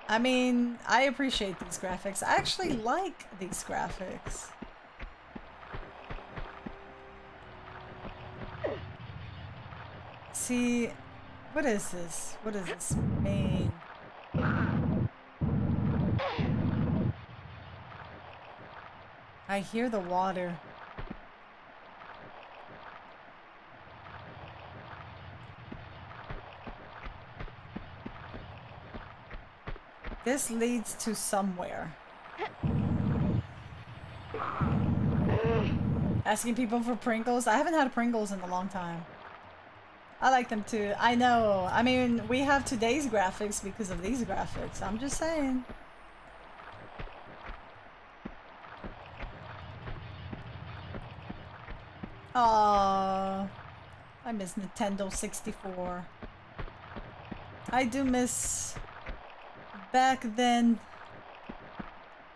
I mean, I appreciate these graphics. I actually like these graphics. See, what is this? What does this mean? I hear the water. This leads to somewhere. Asking people for Pringles? I haven't had Pringles in a long time. I like them too. I know. I mean, we have today's graphics because of these graphics. I'm just saying. Aww. I miss Nintendo 64. I do miss back then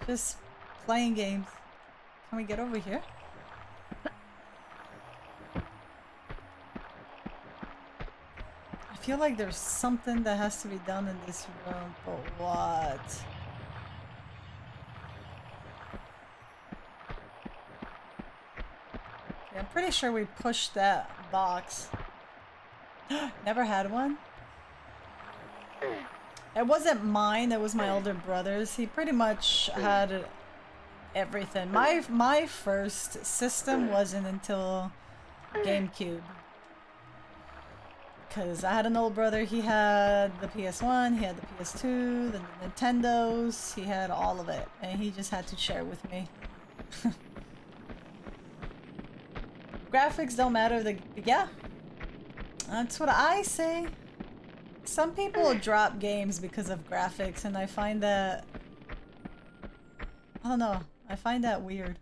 just playing games. Can we get over here? I feel like there's something that has to be done in this room, but what? I'm pretty sure we pushed that box. *gasps* Never had one? Hmm. It wasn't mine, it was my older brother's. He pretty much had everything. My my first system wasn't until GameCube. Cause I had an old brother, he had the PS1, he had the PS2, the Nintendos, he had all of it. And he just had to share with me. *laughs* Graphics don't matter, the yeah. That's what I say. Some people *sighs* drop games because of graphics, and I find that... I don't know. I find that weird.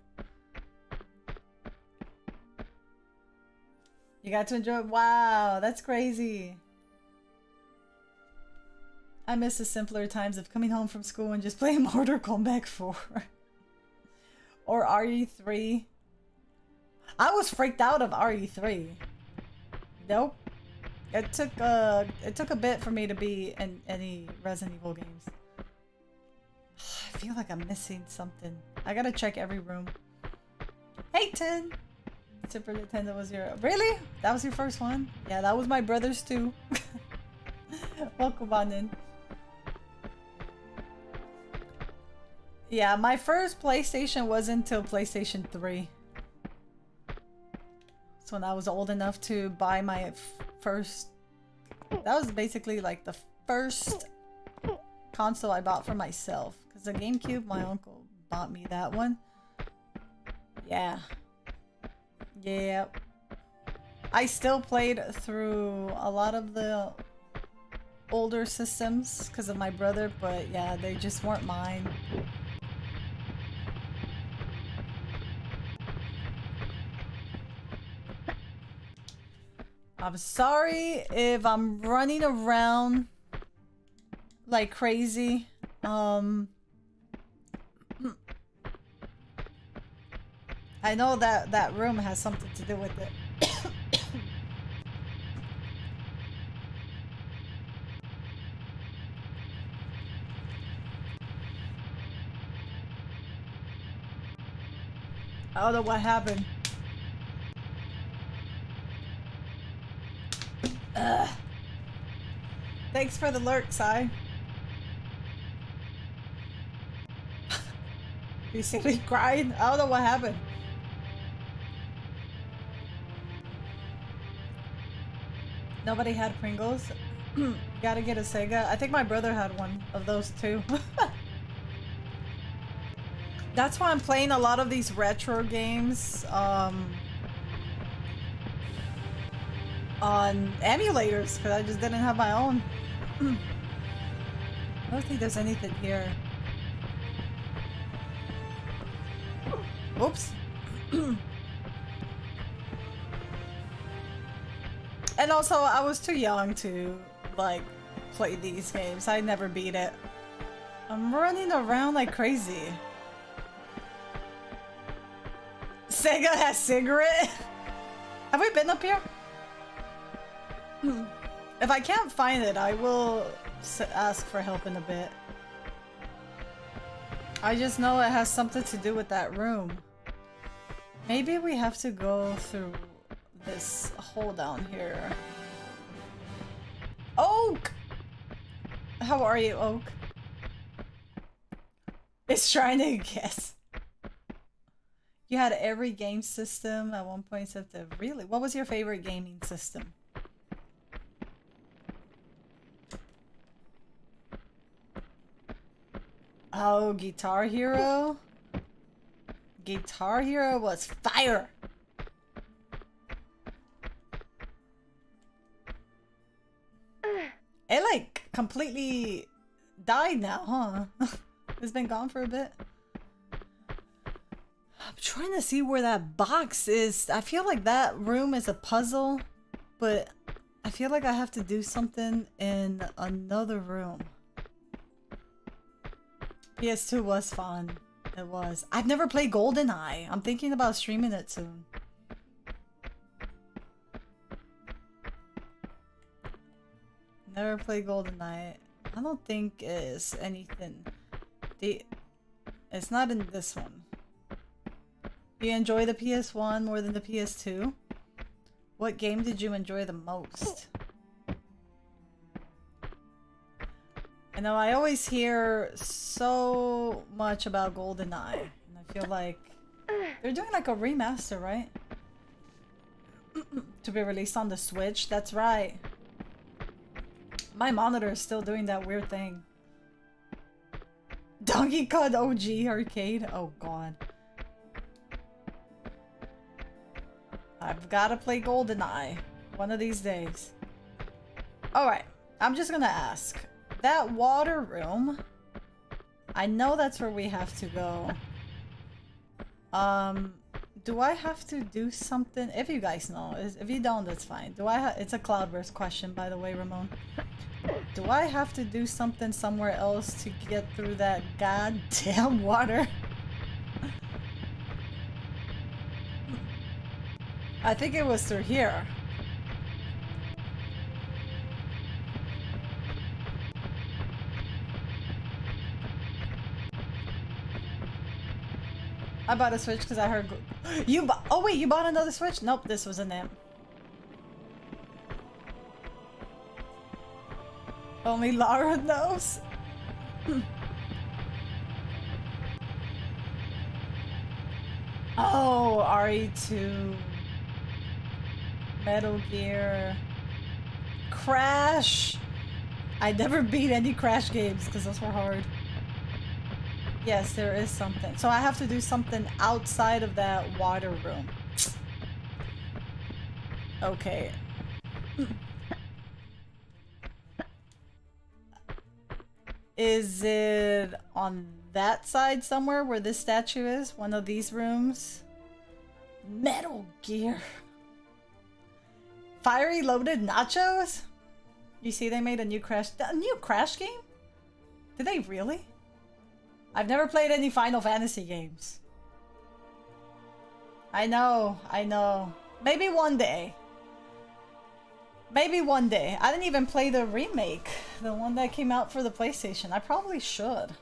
You got to enjoy- Wow, that's crazy. I miss the simpler times of coming home from school and just *laughs* playing Mortal Kombat 4. *laughs* or RE3. I was freaked out of RE3. Nope. It took uh it took a bit for me to be in any Resident Evil games. *sighs* I feel like I'm missing something. I gotta check every room. Hey Tin! Super Nintendo was your really? That was your first one? Yeah, that was my brother's too. *laughs* Welcome on in. Yeah, my first PlayStation wasn't until PlayStation 3. So when I was old enough to buy my first... That was basically like the first console I bought for myself. Because the GameCube, my uncle bought me that one. Yeah. Yeah. I still played through a lot of the older systems because of my brother, but yeah, they just weren't mine. I'm sorry if I'm running around like crazy. Um, I know that that room has something to do with it. *coughs* I don't know what happened. Thanks for the lurk, *laughs* see me crying? I don't know what happened. Nobody had Pringles. *clears throat* Gotta get a Sega. I think my brother had one of those too. *laughs* That's why I'm playing a lot of these retro games um, on emulators because I just didn't have my own. I don't think there's anything here. Oops. *clears throat* And also, I was too young to, like, play these games. I never beat it. I'm running around like crazy. Sega has cigarette? *laughs* Have we been up here? If I can't find it, I will ask for help in a bit. I just know it has something to do with that room. Maybe we have to go through this hole down here. Oak! How are you, Oak? It's trying to guess. You had every game system at one point except the really. What was your favorite gaming system? Oh, Guitar Hero? Guitar Hero was fire! It like completely died now, huh? *laughs* it's been gone for a bit. I'm trying to see where that box is. I feel like that room is a puzzle, but I feel like I have to do something in another room. PS2 was fun. It was. I've never played GoldenEye. I'm thinking about streaming it soon. Never played GoldenEye. I don't think it's anything. The, it's not in this one. Do you enjoy the PS1 more than the PS2? What game did you enjoy the most? I know I always hear so much about GoldenEye, and I feel like they're doing like a remaster, right? *clears throat* to be released on the Switch, that's right. My monitor is still doing that weird thing. *laughs* Donkey Kong OG arcade? Oh god. I've gotta play GoldenEye. One of these days. Alright. I'm just gonna ask. That water room... I know that's where we have to go. Um... Do I have to do something? If you guys know. If you don't, that's fine. Do I It's a Cloudburst question, by the way, Ramon. Do I have to do something somewhere else to get through that goddamn *laughs* water? I think it was through here. I bought a Switch because I heard... You Oh wait, you bought another Switch? Nope, this was an imp. Only Lara *laughs* knows. *laughs* oh, RE2. Metal Gear. Crash! I never beat any Crash games because those were hard. Yes, there is something. So I have to do something outside of that water room. Okay. Is it on that side somewhere where this statue is? One of these rooms? Metal Gear. Fiery loaded nachos? You see they made a new Crash- a new Crash game? Did they really? I've never played any Final Fantasy games. I know, I know. Maybe one day. Maybe one day. I didn't even play the remake. The one that came out for the PlayStation. I probably should. *laughs*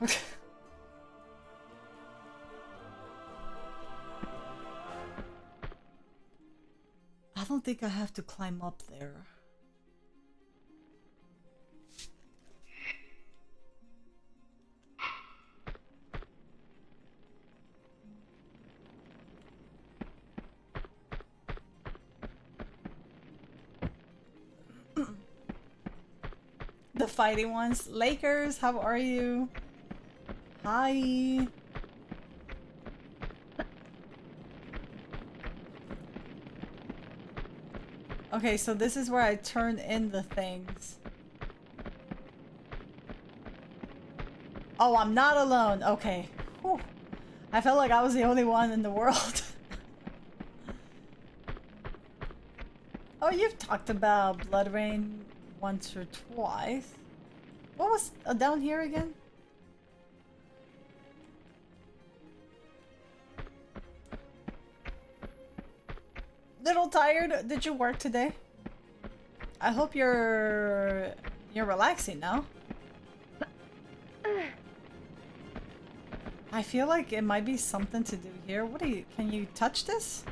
I don't think I have to climb up there. The fighting ones. Lakers, how are you? Hi. Okay, so this is where I turn in the things. Oh, I'm not alone. Okay. Whew. I felt like I was the only one in the world. *laughs* Oh, you've talked about BloodRayne once or twice. What was uh, down here again? Little tired. Did you work today? I hope you're you're relaxing now. I feel like it might be something to do here. What do you can you touch this?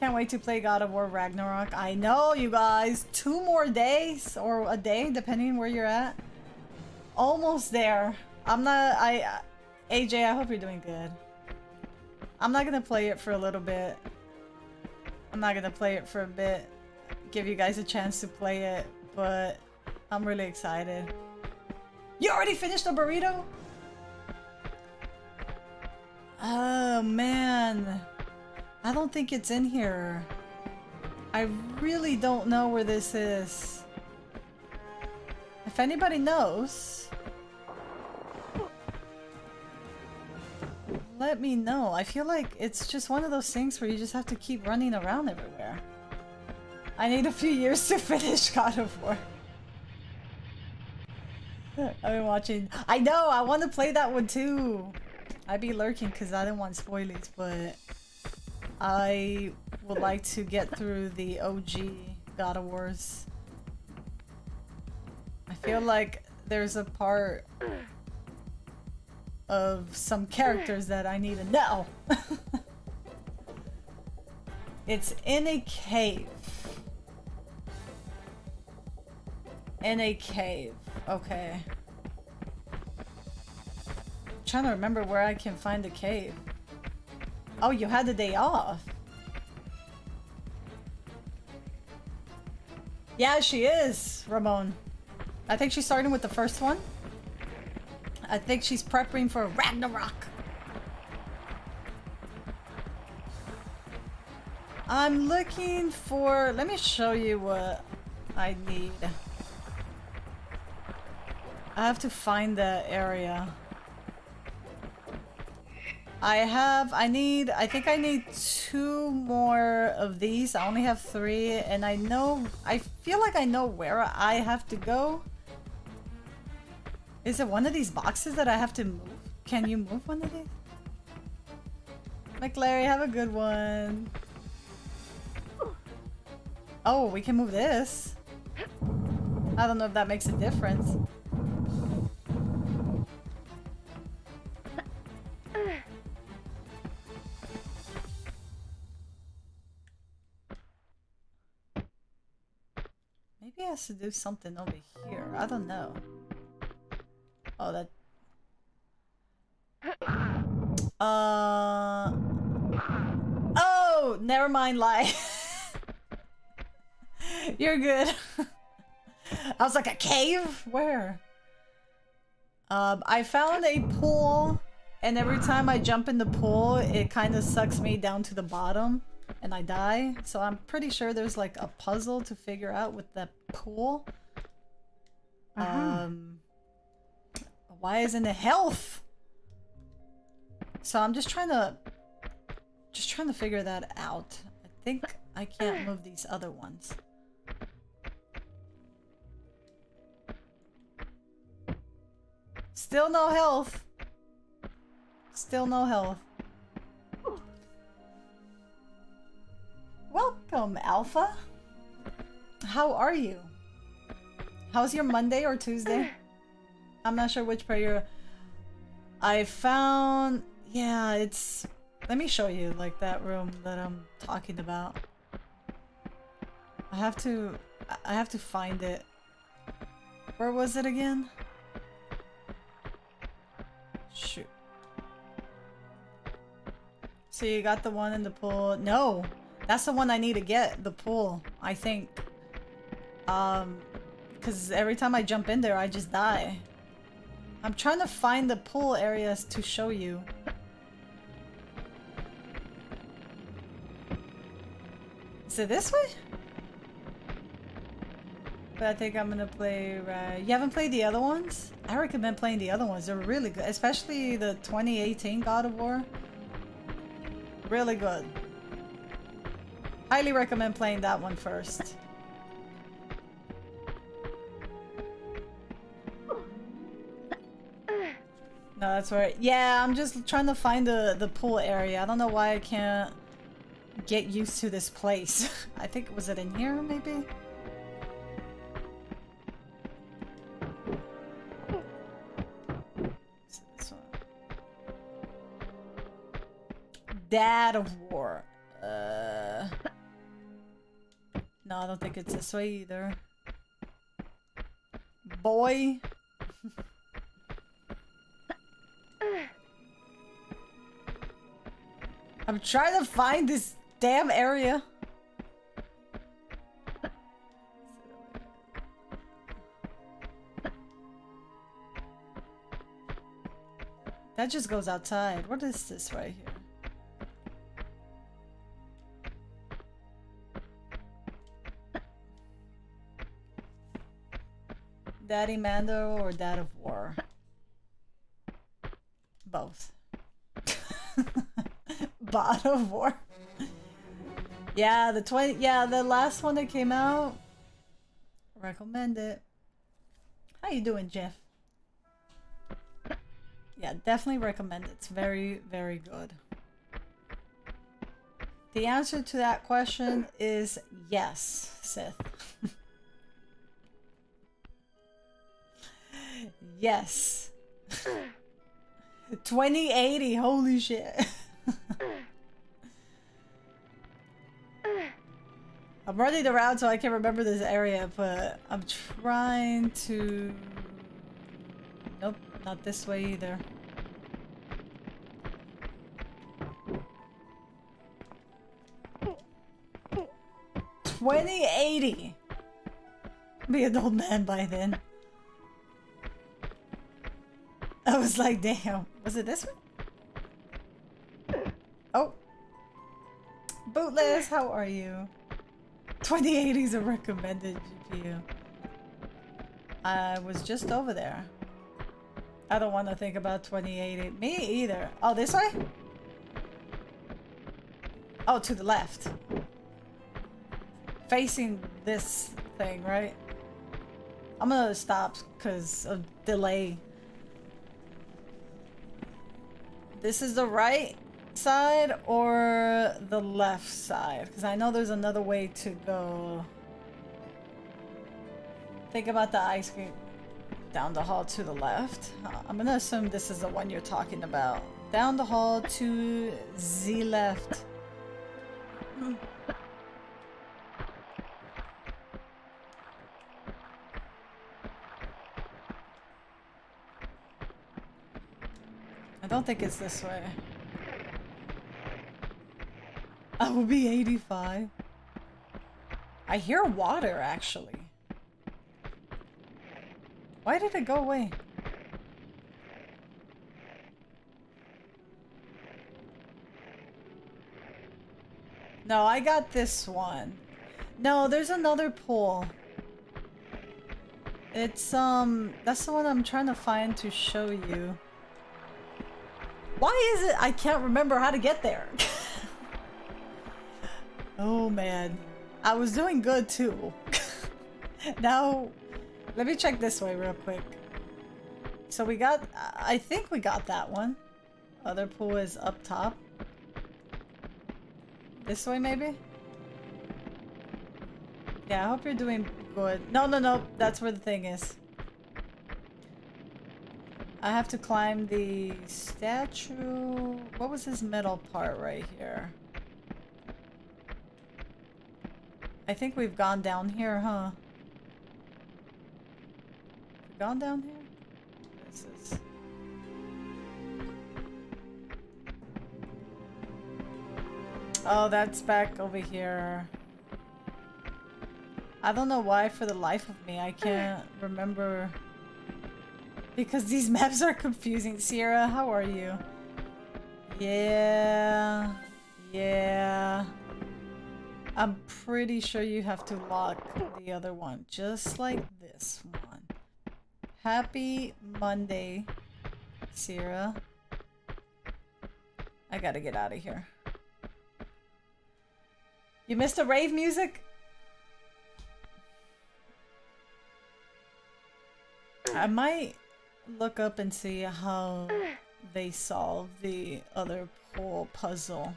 Can't wait to play God of War Ragnarok. I know, you guys. Two more days or a day, depending where you're at. Almost there. I'm not. I. Uh, AJ, I hope you're doing good. I'm not gonna play it for a little bit. I'm not gonna play it for a bit. Give you guys a chance to play it, but I'm really excited. You already finished the burrito? Oh man. I don't think it's in here. I really don't know where this is. If anybody knows, let me know. I feel like it's just one of those things where you just have to keep running around everywhere. I need a few years to *laughs* finish God of War. I've been watching. I know, I want to play that one too. I'd be lurking because I didn't want spoilers, but I would like to get through the OG God of Wars. I feel like there's a part of some characters that I need to know. *laughs* it's in a cave. In a cave. Okay. I'm trying to remember where I can find the cave. Oh, you had the day off. Yeah, she is, Ramon. I think she's starting with the first one. I think she's prepping for Ragnarok. I'm looking for... Let me show you what I need. I have to find the area. I have, I need, I think I need two more of these. I only have three and I know, I feel like I know where I have to go. Is it one of these boxes that I have to move? Can you move one of these? McLary, have a good one. Oh, we can move this. I don't know if that makes a difference. Maybe has to do something over here. I don't know. Oh, that... Uh... Oh! Never mind, lie. *laughs* You're good. *laughs* I was like, a cave? Where? Um, I found a pool, and every time I jump in the pool, it kind of sucks me down to the bottom, and I die. So I'm pretty sure there's like a puzzle to figure out with the pool. Uh-huh. Um, why isn't it health? So I'm just trying to, just trying to figure that out. I think I can't move these other ones. Still no health. Still no health. Welcome, Alpha. How are you? How's your Monday or Tuesday? *clears throat* I'm not sure which prayer. I found... Yeah, it's... Let me show you, like, that room that I'm talking about. I have to... I have to find it. Where was it again? Shoot. So you got the one in the pool. No! That's the one I need to get, the pool, I think. Um, because every time I jump in there, I just die. I'm trying to find the pool areas to show you. Is it this way? But I think I'm gonna play, you haven't played the other ones? I recommend playing the other ones, they're really good. Especially the 2018 God of War. Really good. Highly recommend playing that one first. No, that's where. Yeah, I'm just trying to find the the pool area. I don't know why I can't get used to this place. *laughs* I think was it in here maybe. Dad of War. Uh. No, I don't think it's this way either. Boy. *laughs* I'm trying to find this damn area. That just goes outside. What is this right here? Daddy Mando or Dad of War? Both. *laughs* God of War. yeah, the 20 yeah, the last one that came out. Recommend it. How you doing, Jeff? Yeah, definitely recommend it. It's very, very good. The answer to that question is yes, Sith. *laughs* yes. 2080, holy shit. I'm running around so I can remember this area, but I'm trying to... Nope, not this way either. Twenty eighty. Be an old man by then. Was like, damn. Was it this one? Oh. Bootless, how are you? 2080 is a recommended GPU. I was just over there. I don't want to think about 2080. Me either. Oh, this way? Oh, to the left. Facing this thing, right? I'm gonna stop because of delay. This is the right side or the left side? Because I know there's another way to go. Think about the ice cream down the hall to the left. Uh, I'm gonna assume this is the one you're talking about. Down the hall to the left. *laughs* don't think it's this way. I will be 85. I hear water, actually. Why did it go away? No, I got this one. No, there's another pool. It's, um, that's the one I'm trying to find to show you. Why is it I can't remember how to get there? *laughs* oh man. I was doing good too. *laughs* now, let me check this way real quick. So we got, I think we got that one. Other pool is up top. This way maybe? Yeah, I hope you're doing good. No, no, no. That's where the thing is. I have to climb the statue. What was this middle part right here? I think we've gone down here, huh? Gone down here? This is... Oh, that's back over here. I don't know why for the life of me I can't remember because these *laughs* maps are confusing. Sierra, how are you? Yeah. Yeah. I'm pretty sure you have to lock the other one. Just like this one. Happy Monday, Sierra. I gotta get out of here. You missed the rave music? I might look up and see how they solve the other pool puzzle.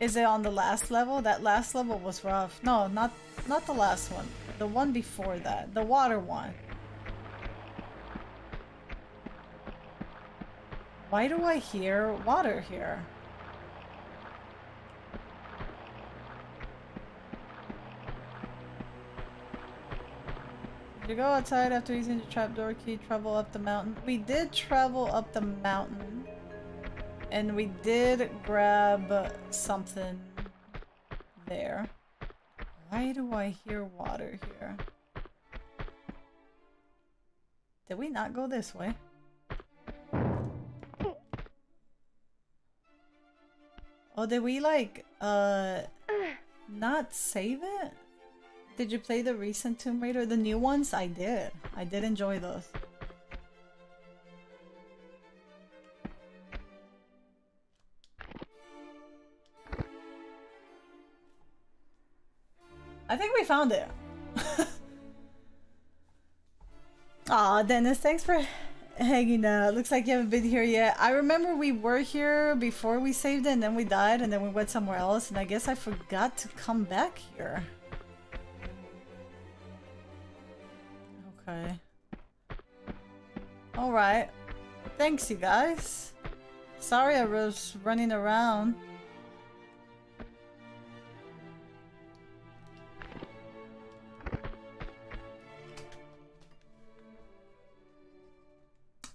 Is it on the last level? That last level was rough. No, not not the last one. The one before that. The water one. Why do I hear water here? You go outside after using the trapdoor key, travel up the mountain? We did travel up the mountain. And we did grab something there. Why do I hear water here? Did we not go this way? Oh, did we like, uh, not save it? Did you play the recent Tomb Raider? The new ones? I did. I did enjoy those. I think we found it. *laughs* Aw, Dennis, thanks for hanging out. Looks like you haven't been here yet. I remember we were here before we saved it and then we died and then we went somewhere else and I guess I forgot to come back here. Okay. Alright. Thanks, you guys. Sorry I was running around.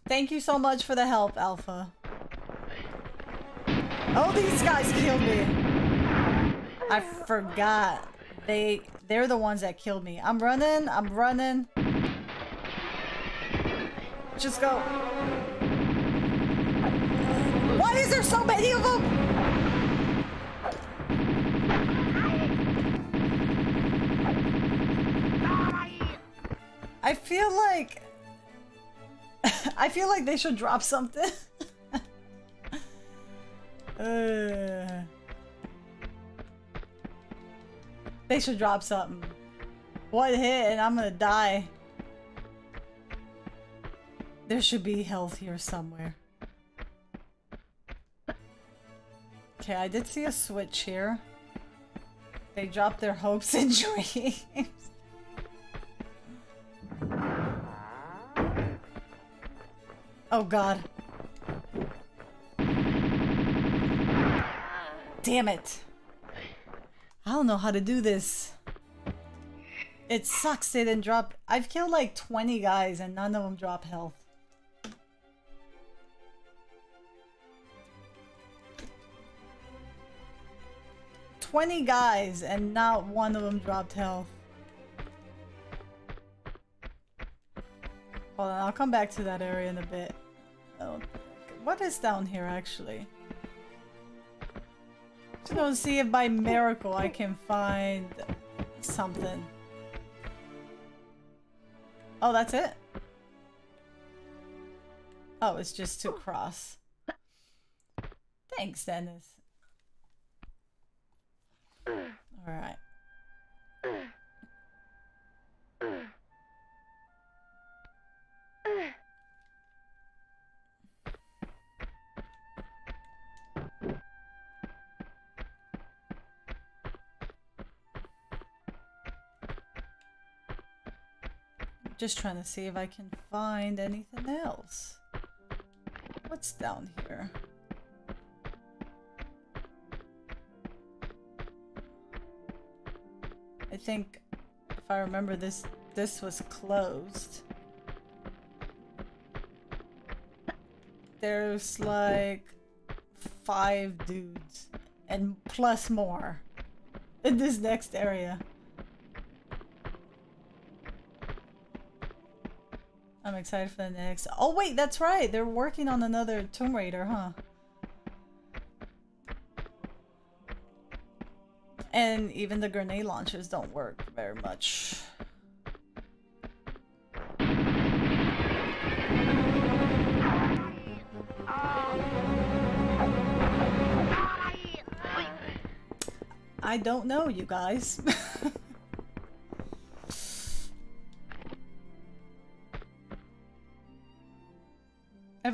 Thank you so much for the help, Alpha. Oh, these guys killed me. I forgot. They, they're the ones that killed me. I'm running, I'm running. Just go. Why is there so many of them? I feel like *laughs* I feel like they should drop something. *laughs* uh, they should drop something. One hit and I'm gonna die. There should be health here somewhere. Okay, I did see a switch here. They dropped their hopes and *laughs* dreams. Oh god. Damn it. I don't know how to do this. It sucks they didn't drop- I've killed like 20 guys and none of them drop health. Twenty guys and not one of them dropped health. Hold on, I'll come back to that area in a bit. Oh, what is down here actually? Just gonna see if by miracle I can find something. Oh, that's it? Oh, it's just to cross. Thanks, Dennis. Alright. Just trying to see if I can find anything else. What's down here? I think if I remember this this was closed. There's like five dudes and plus more in this next area. I'm excited for the next. Oh wait, that's right. They're working on another Tomb Raider, huh? And even the grenade launchers don't work very much. I don't know, you guys. *laughs*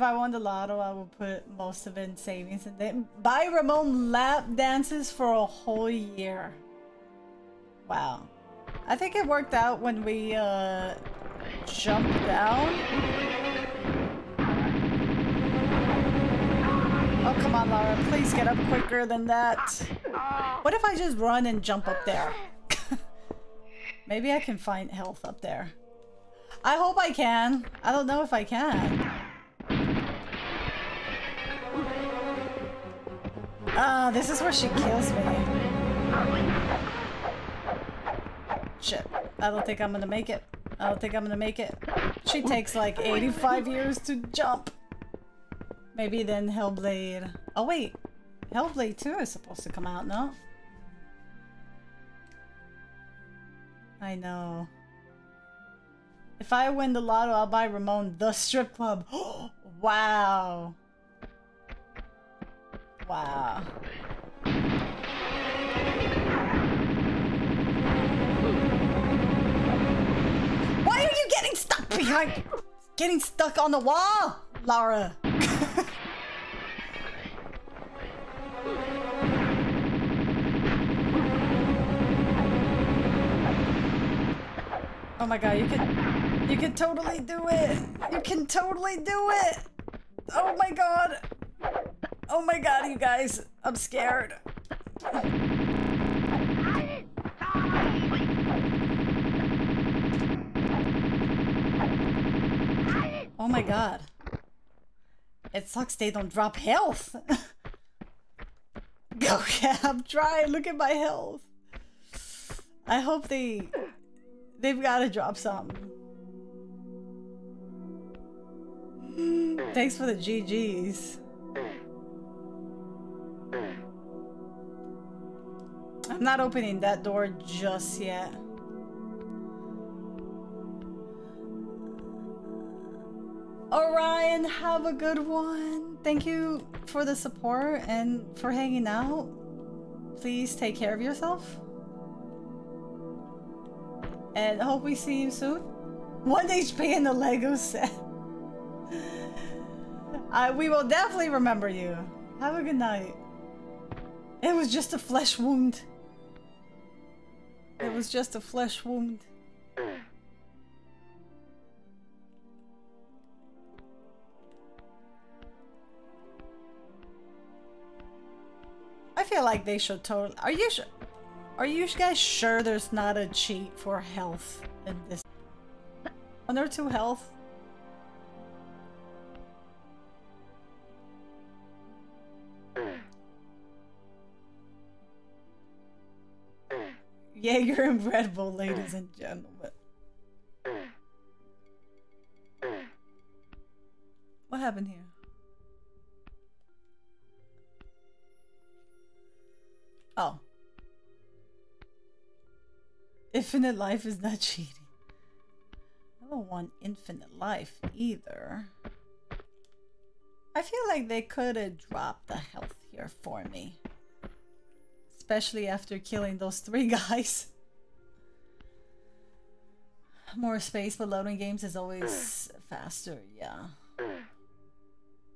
if I won the lotto, I would put most of it in savings and then buy Ramon lap dances for a whole year. Wow. I think it worked out when we uh, jumped down. Oh, come on, Laura. Please get up quicker than that. What if I just run and jump up there? *laughs* Maybe I can find health up there. I hope I can. I don't know if I can. Ah, this is where she kills me. Shit. I don't think I'm gonna make it. I don't think I'm gonna make it. She takes like 85 years to jump. Maybe then Hellblade. Oh wait. Hellblade 2 is supposed to come out, no? I know. If I win the lotto, I'll buy Ramon the strip club. *gasps* wow. Wow. Why are you getting stuck behind? Getting stuck on the wall, Laura. *laughs* oh my god, you can you can totally do it. You can totally do it. Oh my god. Oh my god, you guys. I'm scared. Oh my god. It sucks they don't drop health. *laughs* okay, I'm trying. Look at my health. I hope they... They've got to drop something. Thanks for the GGs. I'm not opening that door just yet. Orion, have a good one. Thank you for the support and for hanging out. Please take care of yourself. And hope we see you soon. 1 HP in the Lego set. *laughs* We will definitely remember you. Have a good night. It was just a flesh wound. It was just a flesh wound. I feel like they should totally. Are you? Are you guys sure there's not a cheat for health in this? Under two health. Jaeger and Red Bull, ladies and gentlemen. What happened here? Oh. Infinite life is not cheating. I don't want infinite life either. I feel like they could have dropped the health here for me. Especially after killing those three *laughs* guys. More space, but loading games is always faster, yeah.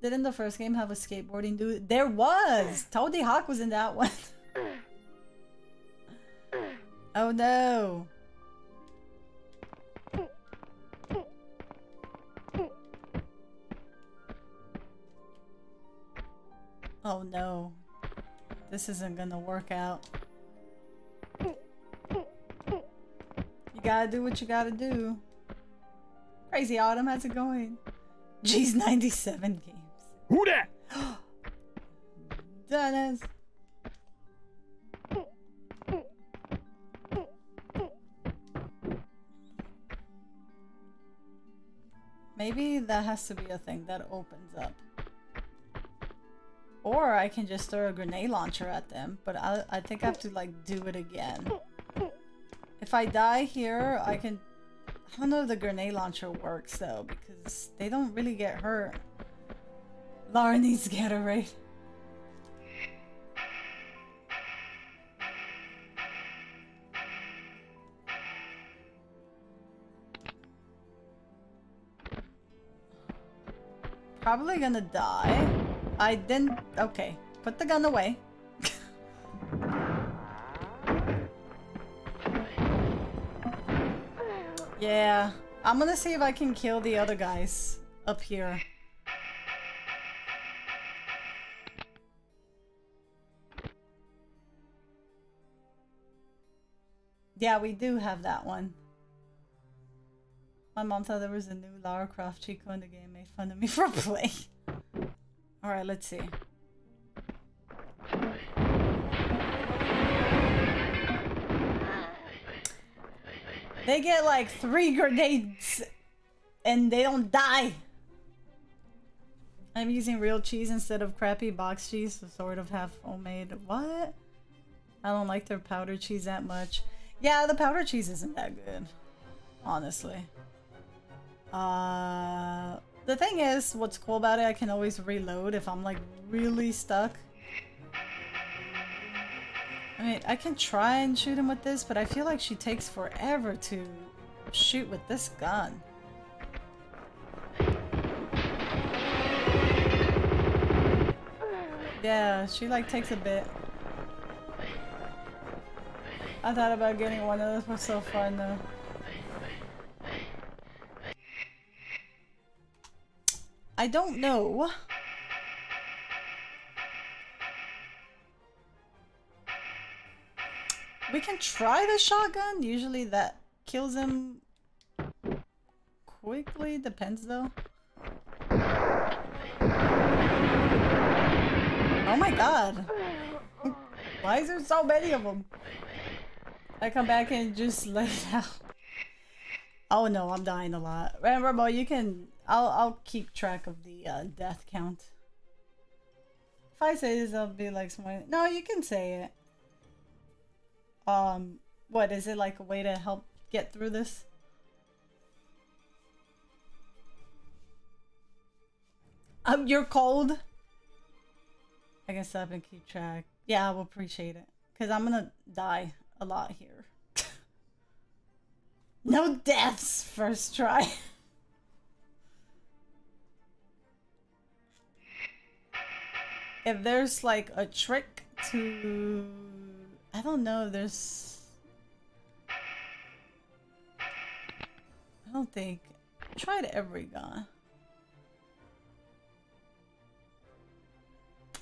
Didn't the first game have a skateboarding dude? There was! Tony Hawk was in that one. *laughs* oh no! Oh no. This isn't gonna work out. You gotta do what you gotta do. Crazy Autumn, how's it going? G's 97 games. Who that? *gasps* Dennis. Maybe that has to be a thing that opens up. Or I can just throw a grenade launcher at them, but I, I think I have to like do it again. If I die here, I can... I don't know if the grenade launcher works though, because they don't really get hurt. Lara needs to get her right. Probably gonna die. I didn't... Okay. Put the gun away. yeah. I'm gonna see if I can kill the other guys up here. Yeah, we do have that one. My mom thought there was a new Lara Croft Chico in the game, made fun of me *laughs* for play. Alright, let's see. They get like three grenades and they don't die. I'm using real cheese instead of crappy box cheese, so sort of half homemade. What? I don't like their powder cheese that much. Yeah, the powder cheese isn't that good, honestly. Uh, the thing is, what's cool about it, I can always reload if I'm like really stuck. I mean, I can try and shoot him with this, but I feel like she takes forever to shoot with this gun. Yeah, she like takes a bit. I thought about getting one of those was so fun though. I don't know. We can try the shotgun. Usually that kills him quickly. Depends though. Oh my god. Why is there so many of them? I come back and just *laughs* lay down. Oh no, I'm dying a lot. Rambo, you can... I'll, I'll keep track of the uh, death count. If I say this, I'll be like someone... No, you can say it. Um, what, is it like a way to help get through this? Um, you're cold? I can stop and keep track. Yeah, I will appreciate it. Because I'm gonna die a lot here. *laughs* no deaths first try. *laughs* if there's like a trick to... I don't know if there's... I don't think... Tried every gun.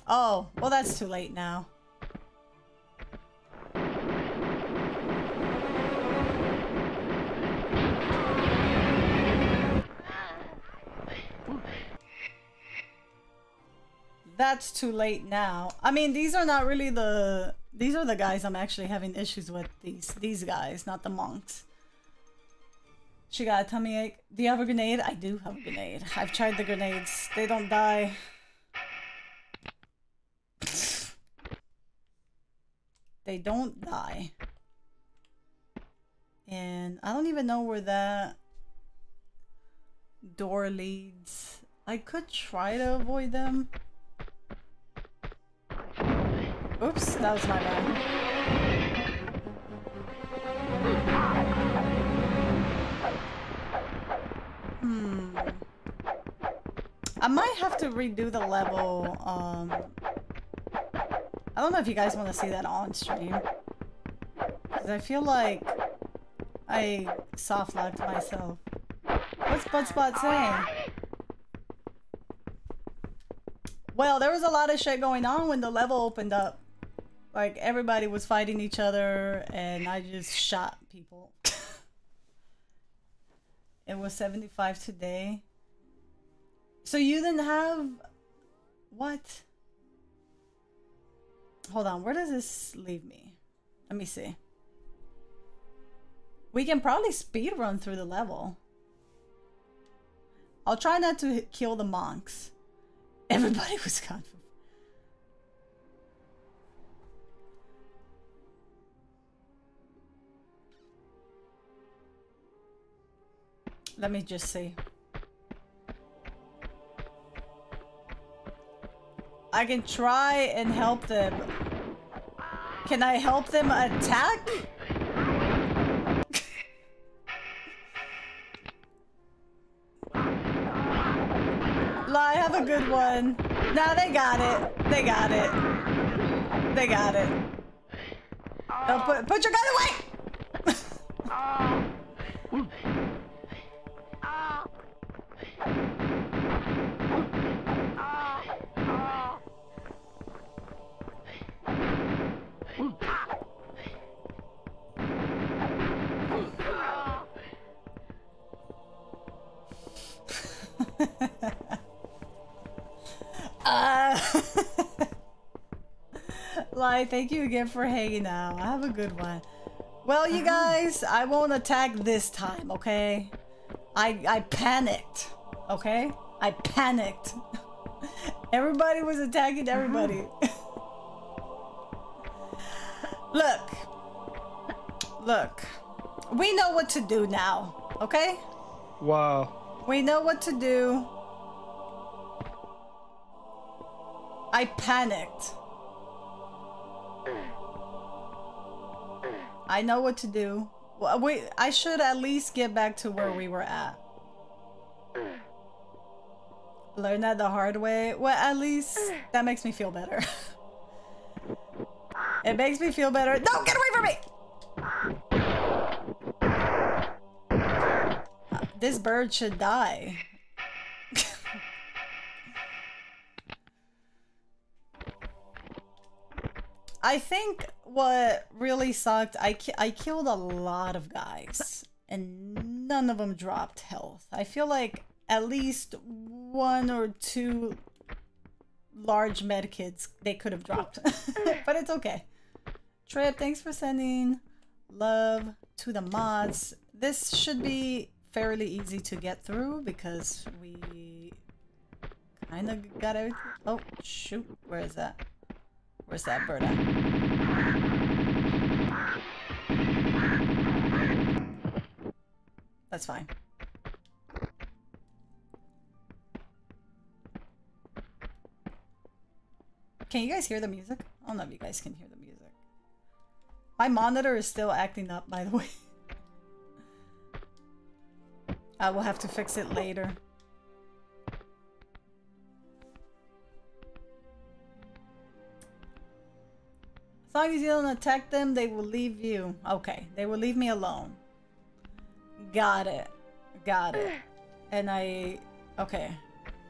Oh, well that's too late now. That's too late now. I mean, these are not really the... These are the guys I'm actually having issues with. These these guys, not the monks. She got a tummy ache. Do you have a grenade? I do have a grenade. I've tried the grenades. They don't die. They don't die. And I don't even know where that door leads. I could try to avoid them. Oops, that was my bad. Hmm. I might have to redo the level, um... I don't know if you guys want to see that on stream. Because I feel like I soft-locked myself. What's Budspot saying? Well, there was a lot of shit going on when the level opened up. Like, everybody was fighting each other, and I just shot people. *laughs* it was 75 today. So you didn't have... What? Hold on, where does this leave me? Let me see. We can probably speed run through the level. I'll try not to kill the monks. *laughs* Everybody was gone. Let me just see. I can try and help them. Can I help them attack? I have a good one. Nah, they got it. They got it. They got it. Put put your gun away. *laughs* *laughs* Uh, *laughs* Lai, thank you again for hanging out. Have a good one. Well, you guys, I won't attack this time, okay? I I panicked, okay? I panicked. *laughs* Everybody was attacking everybody. *laughs* Look. Look. We know what to do now, okay? Wow. We know what to do. I panicked. I know what to do. Well, wait, I should at least get back to where we were at. Learn that the hard way. Well, at least that makes me feel better. *laughs* it makes me feel better. No, get away from me! This bird should die. *laughs* I think what really sucked, I, ki I killed a lot of guys and none of them dropped health. I feel like at least one or two large medkits they could have dropped, *laughs* but it's okay. Trip, thanks for sending love to the mods. This should be fairly easy to get through because we kind of got everything. Oh, shoot. Where is that? Where's that bird at? That's fine. Can you guys hear the music? I don't know if you guys can hear the music. My monitor is still acting up, by the way. *laughs* I will have to fix it later. As long as you don't attack them, they will leave you. Okay, they will leave me alone. Got it. Got it. And I... Okay.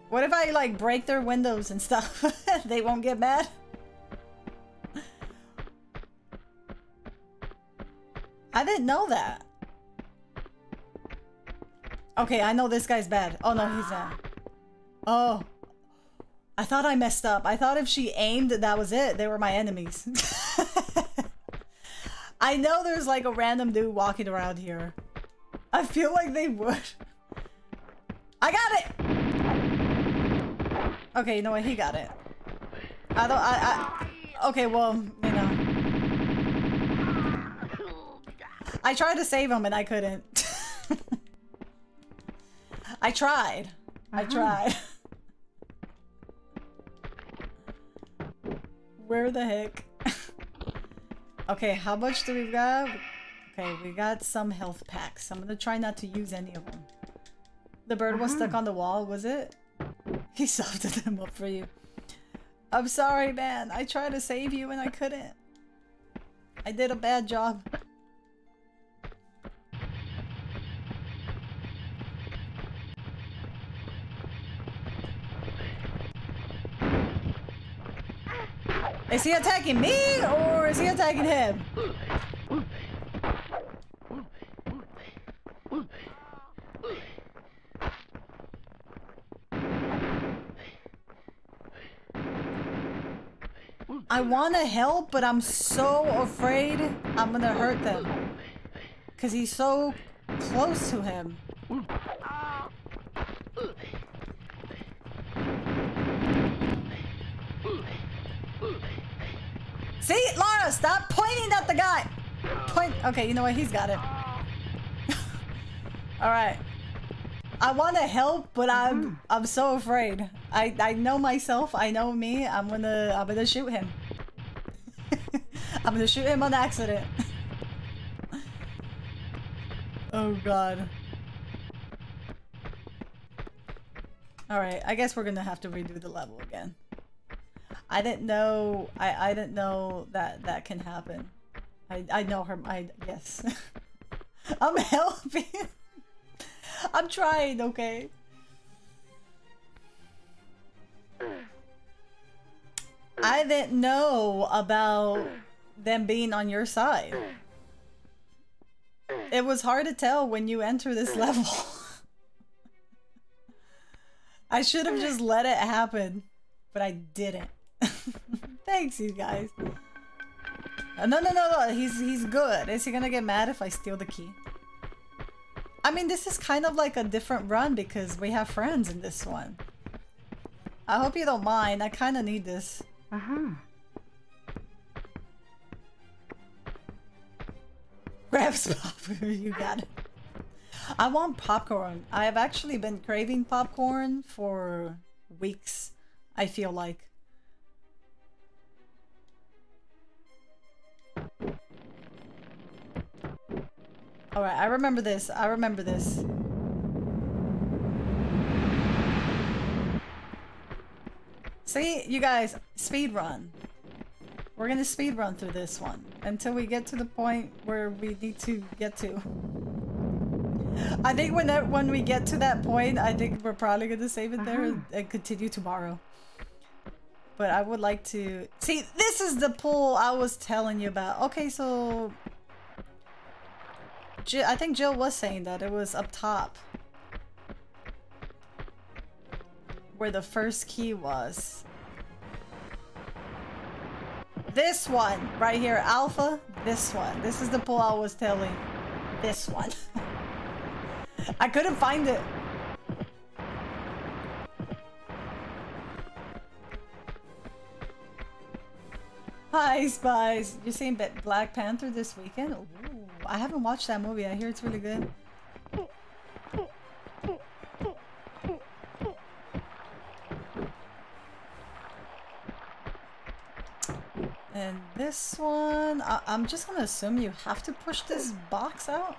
What if I, like, break their windows and stuff? *laughs* they won't get mad? I didn't know that. Okay, I know this guy's bad. Oh, no, he's not. Oh. I thought I messed up. I thought if she aimed, that was it. They were my enemies. *laughs* I know there's like a random dude walking around here. I feel like they would. I got it! Okay, you know what? He got it. I don't- I- I- Okay, well, you know. I tried to save him and I couldn't. *laughs* I tried. I uh-huh. tried. *laughs* Where the heck? *laughs* okay, how much do we got? Okay, we got some health packs. I'm gonna try not to use any of them. The bird was stuck uh-huh. on the wall, was it? *laughs* He softened them up for you. I'm sorry, man. I tried to save you and I couldn't. I did a bad job. Is he attacking me or is he attacking him? I want to help, but I'm so afraid I'm gonna hurt them. Cause he's so close to him. See, Laura, stop pointing at the guy. Point. Okay, you know what? He's got it. *laughs* All right. I want to help, but I'm mm-hmm. I'm so afraid. I I know myself. I know me. I'm gonna I'm gonna shoot him. *laughs* I'm gonna shoot him on accident. *laughs* oh God. Alright, I guess we're gonna have to redo the level again. I didn't know I, I didn't know that that can happen. I I know her I yes. *laughs* I'm helping. *laughs* I'm trying, okay? I didn't know about them being on your side. It was hard to tell when you enter this *laughs* level. I should have just let it happen, but I didn't. *laughs* Thanks, you guys. Uh, no, no, no, no. He's he's good. Is he gonna get mad if I steal the key? I mean, this is kind of like a different run because we have friends in this one. I hope you don't mind. I kind of need this. Uh-huh. *laughs* Grabs *laughs* popcorn. you got it. I want popcorn. I have actually been craving popcorn for weeks. I feel like. Alright, I remember this. I remember this. See, you guys, speed run. We're gonna speed run through this one until we get to the point where we need to get to. I think when that, when we get to that point, I think we're probably gonna save it there Uh-huh. and continue tomorrow. But I would like to see. This is the pool I was telling you about. Okay, so I think Jill was saying that it was up top where the first key was. This one right here, Alpha. This one. This is the pool I was telling. This one. *laughs* I couldn't find it. Hi, Spies. You're seeing Black Panther this weekend? Ooh, I haven't watched that movie. I hear it's really good. And this one, I I'm just gonna assume you have to push this box out.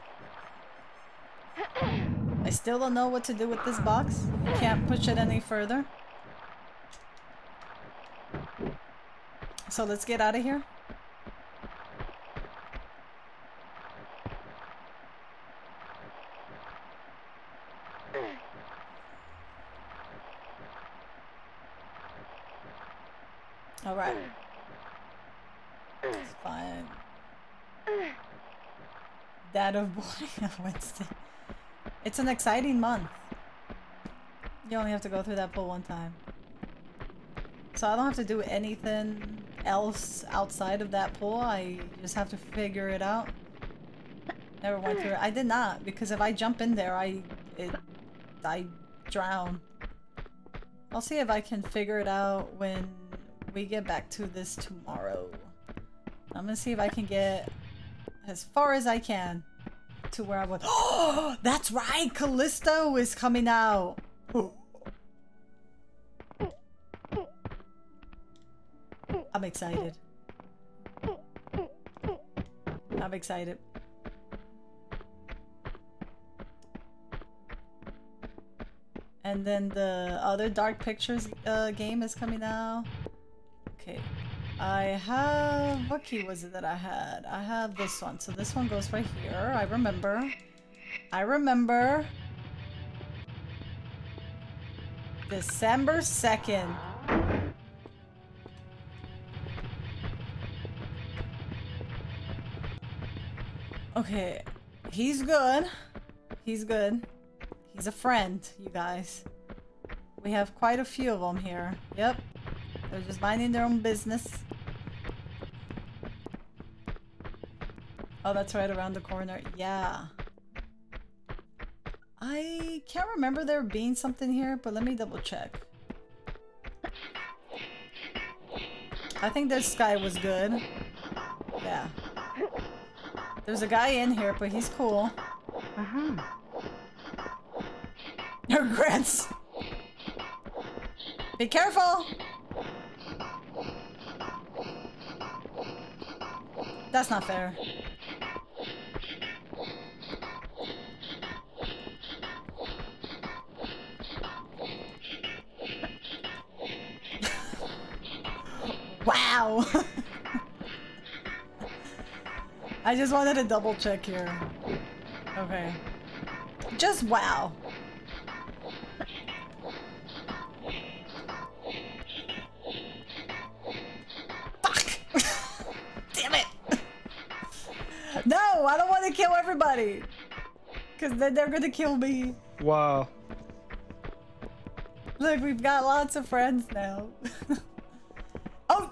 I still don't know what to do with this box. Can't push it any further. So let's get out of here. All right. It's fine. Dad of boy *laughs* on Wednesday. It's an exciting month. You only have to go through that pool one time. So I don't have to do anything else outside of that pool. I just have to figure it out. Never went through it. I did not because if I jump in there, I it I drown. I'll see if I can figure it out when we get back to this tomorrow. I'm gonna see if I can get as far as I can to where I was. Oh, *gasps* that's right! Callisto is coming out! I'm excited. I'm excited. And then the other Dark Pictures uh, game is coming out. Okay. I have... What key was it that I had? I have this one. So this one goes right here. I remember. I remember. December 2nd. Okay. He's good. He's good. He's a friend, you guys. We have quite a few of them here. Yep. They're just minding their own business. Oh, that's right around the corner. Yeah. I can't remember there being something here, but let me double check. I think this guy was good. Yeah. There's a guy in here, but he's cool. Uh-huh. No regrets. Be careful! That's not fair. Wow. I just wanted to double check here. Okay. Just wow. Fuck! *laughs* Damn it! No, I don't want to kill everybody. Because then they're gonna kill me. Wow. Look, we've got lots of friends now. *laughs*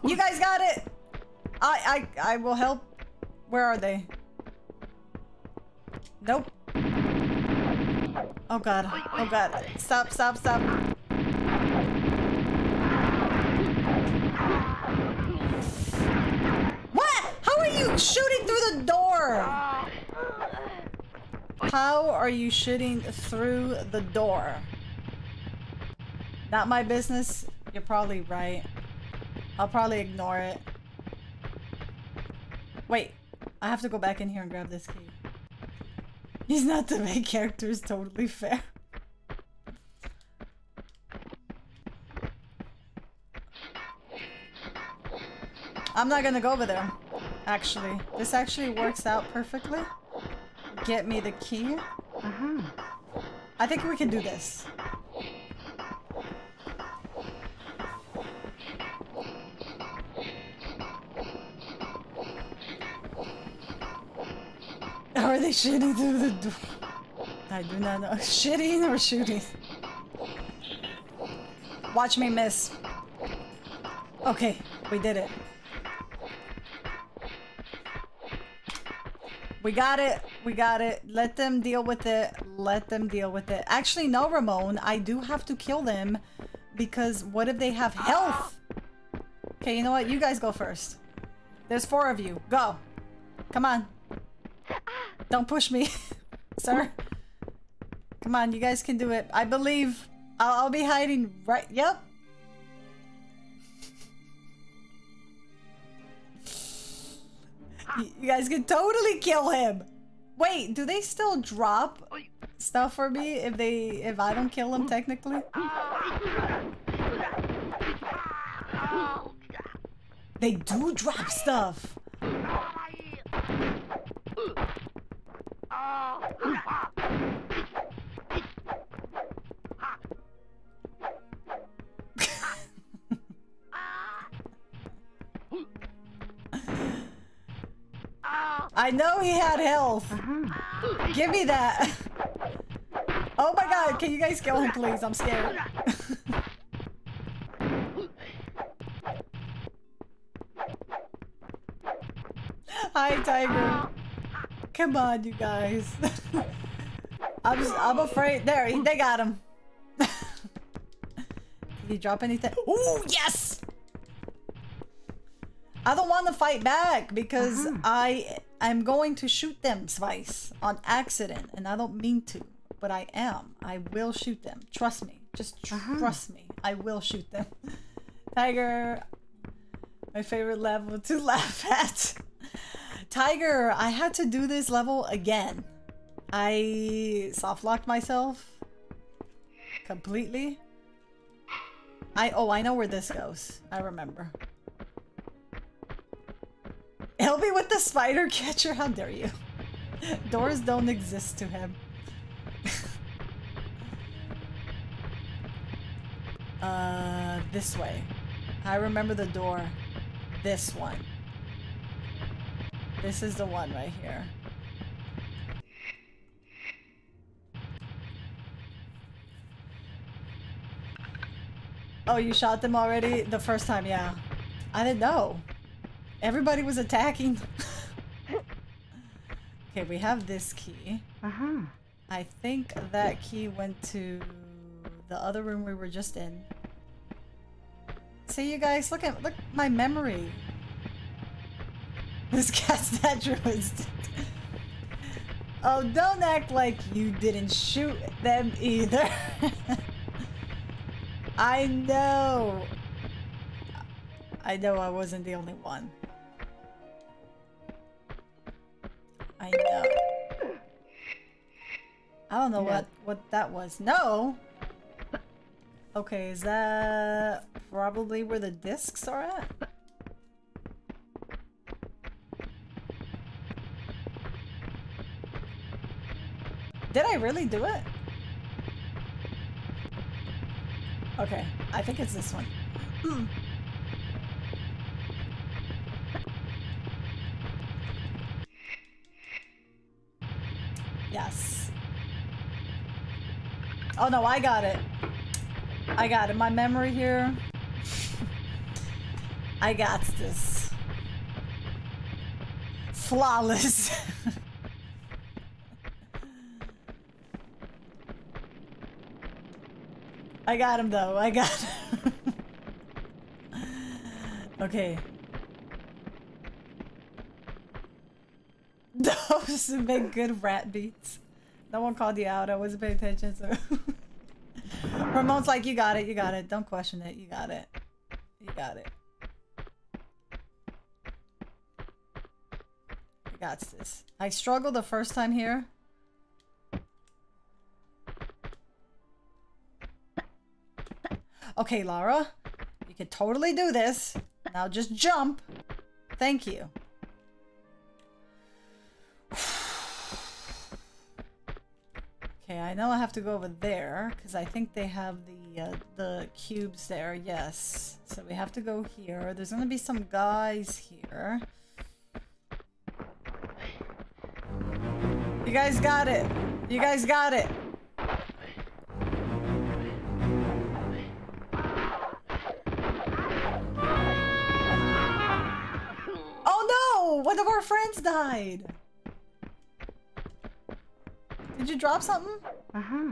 you guys got it! I, I, I will help. Where are they? Nope. Oh god. Oh god. Stop, stop, stop. What? How are you shooting through the door? How are you shooting through the door? Not my business. You're probably right. I'll probably ignore it. Wait. I have to go back in here and grab this key. He's not the main character is totally fair. I'm not gonna go over there. Actually. This actually works out perfectly. Get me the key. Uh-huh. I think we can do this. Are they shooting through the door? I do not know. *laughs* Shitting or shooting? Watch me miss. Okay, we did it. We got it. We got it. Let them deal with it. Let them deal with it. Actually, no, Ramon. I do have to kill them because what if they have health? Okay, you know what? You guys go first. There's four of you. Go. Come on. Don't push me, *laughs* sir. Come on, you guys can do it. I believe. I'll, I'll be hiding right. Yep. You guys can totally kill him. Wait, do they still drop stuff for me if they if I don't kill them technically? They do drop stuff. I know he had health. Give me that. Oh my god, can you guys kill him please? I'm scared. *laughs* Hi, Tiger. Come on, you guys. *laughs* I'm just, I'm afraid. There, they got him. *laughs* Did he drop anything? Ooh, yes! I don't want to fight back because uh-huh. I am going to shoot them twice on accident, and I don't mean to, but I am. I will shoot them. Trust me. Just uh-huh. trust me. I will shoot them. *laughs* Tiger, my favorite level to laugh at. Tiger, I had to do this level again. I soft locked myself completely. I oh I know where this goes. I remember. Help me with the spider catcher. How dare you? *laughs* Doors don't exist to him. *laughs* uh, this way. I remember the door. This one. This is the one right here. Oh, you shot them already? The first time, yeah. I didn't know. Everybody was attacking. *laughs* okay, we have this key. Uh-huh. I think that key went to the other room we were just in. See you guys, look at look my memory. This cat statue is Oh, don't act like you didn't shoot them either. *laughs* I know. I know I wasn't the only one. I know. I don't know No. what what that was. No. Okay, is that probably where the discs are at? Did I really do it? Okay, I think it's this one. *clears throat* yes. Oh no, I got it. I got it. My memory here. *laughs* I got this. Flawless. *laughs* I got him though. I got him. okay. *laughs* Those make good rat beats. No one called you out. I wasn't paying attention. So *laughs* Ramon's like, you got it. You got it. Don't question it. You got it. You got it. You got this. I struggled the first time here. Okay, Lara. You can totally do this. Now just jump. Thank you. Okay, I know I have to go over there because I think they have the uh, the cubes there. Yes, so we have to go here. There's gonna be some guys here. You guys got it. You guys got it. One of our friends died. Did you drop something? Uh-huh.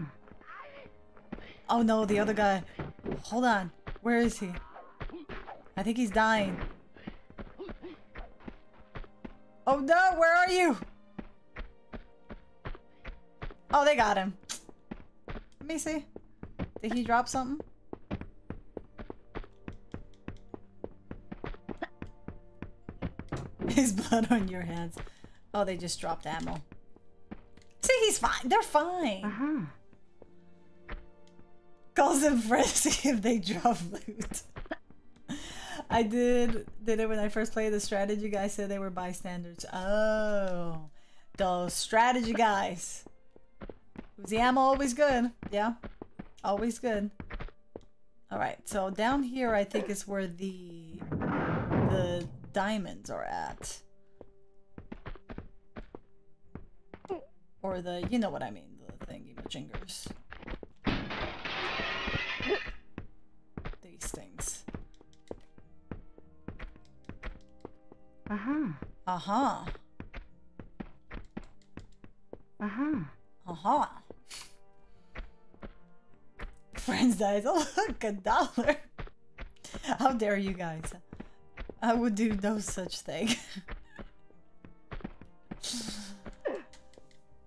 Oh no, the other guy. Hold on. Where is he? I think he's dying. Oh no, where are you? Oh, they got him. Let me see. Did he drop something? *laughs* His blood on your hands. Oh, they just dropped ammo. See, he's fine. They're fine. Uh-huh. Calls them friends if they drop loot. *laughs* I did did it when I first played the strategy guys said they were bystanders. Oh. Those strategy guys. Was the ammo always good? Yeah. Always good. Alright, so down here I think is where the diamonds are at. Or the you know what I mean, the thingy majingers. These things. Uh-huh. Uh-huh. Uh-huh. Uh-huh. Friends dies. Oh *laughs* look, a dollar. How dare you guys? I would do no such thing.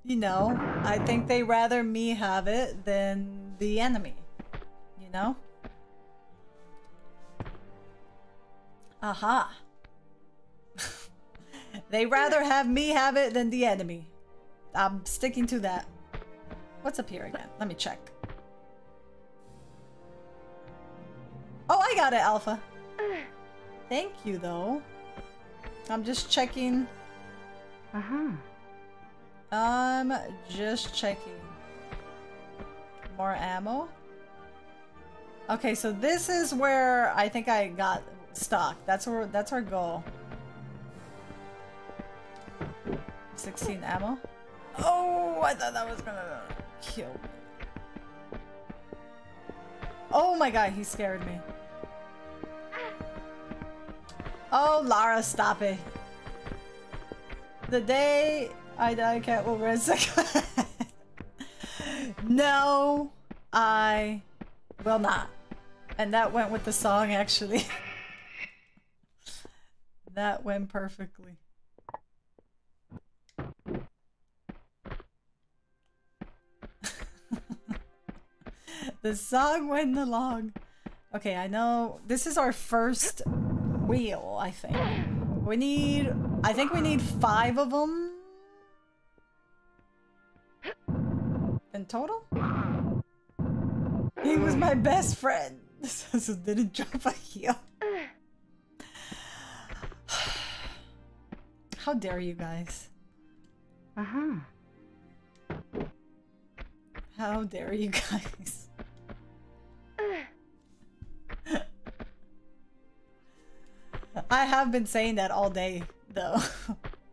you know, I think they rather me have it than the enemy. You know? Aha. *laughs* they rather have me have it than the enemy. I'm sticking to that. What's up here again? Let me check. Oh, I got it, Alpha. Thank you, though. I'm just checking. Uh-huh. I'm just checking. More ammo? Okay, so this is where I think I got stuck. That's where that's our goal. 16 ammo? Oh, I thought that was gonna kill me. Oh my god, he scared me. Oh, Lara, stop it. The day I die, cat will rest. no, I will not. And that went with the song, actually. *laughs* that went perfectly. *laughs* the song went along. Okay, I know this is our first wheel, I think. We need, I think we need five of them. In total? He was my best friend. *laughs* so didn't drop a heel. *sighs* How dare you guys? Uh-huh. How dare you guys? I have been saying that all day, though.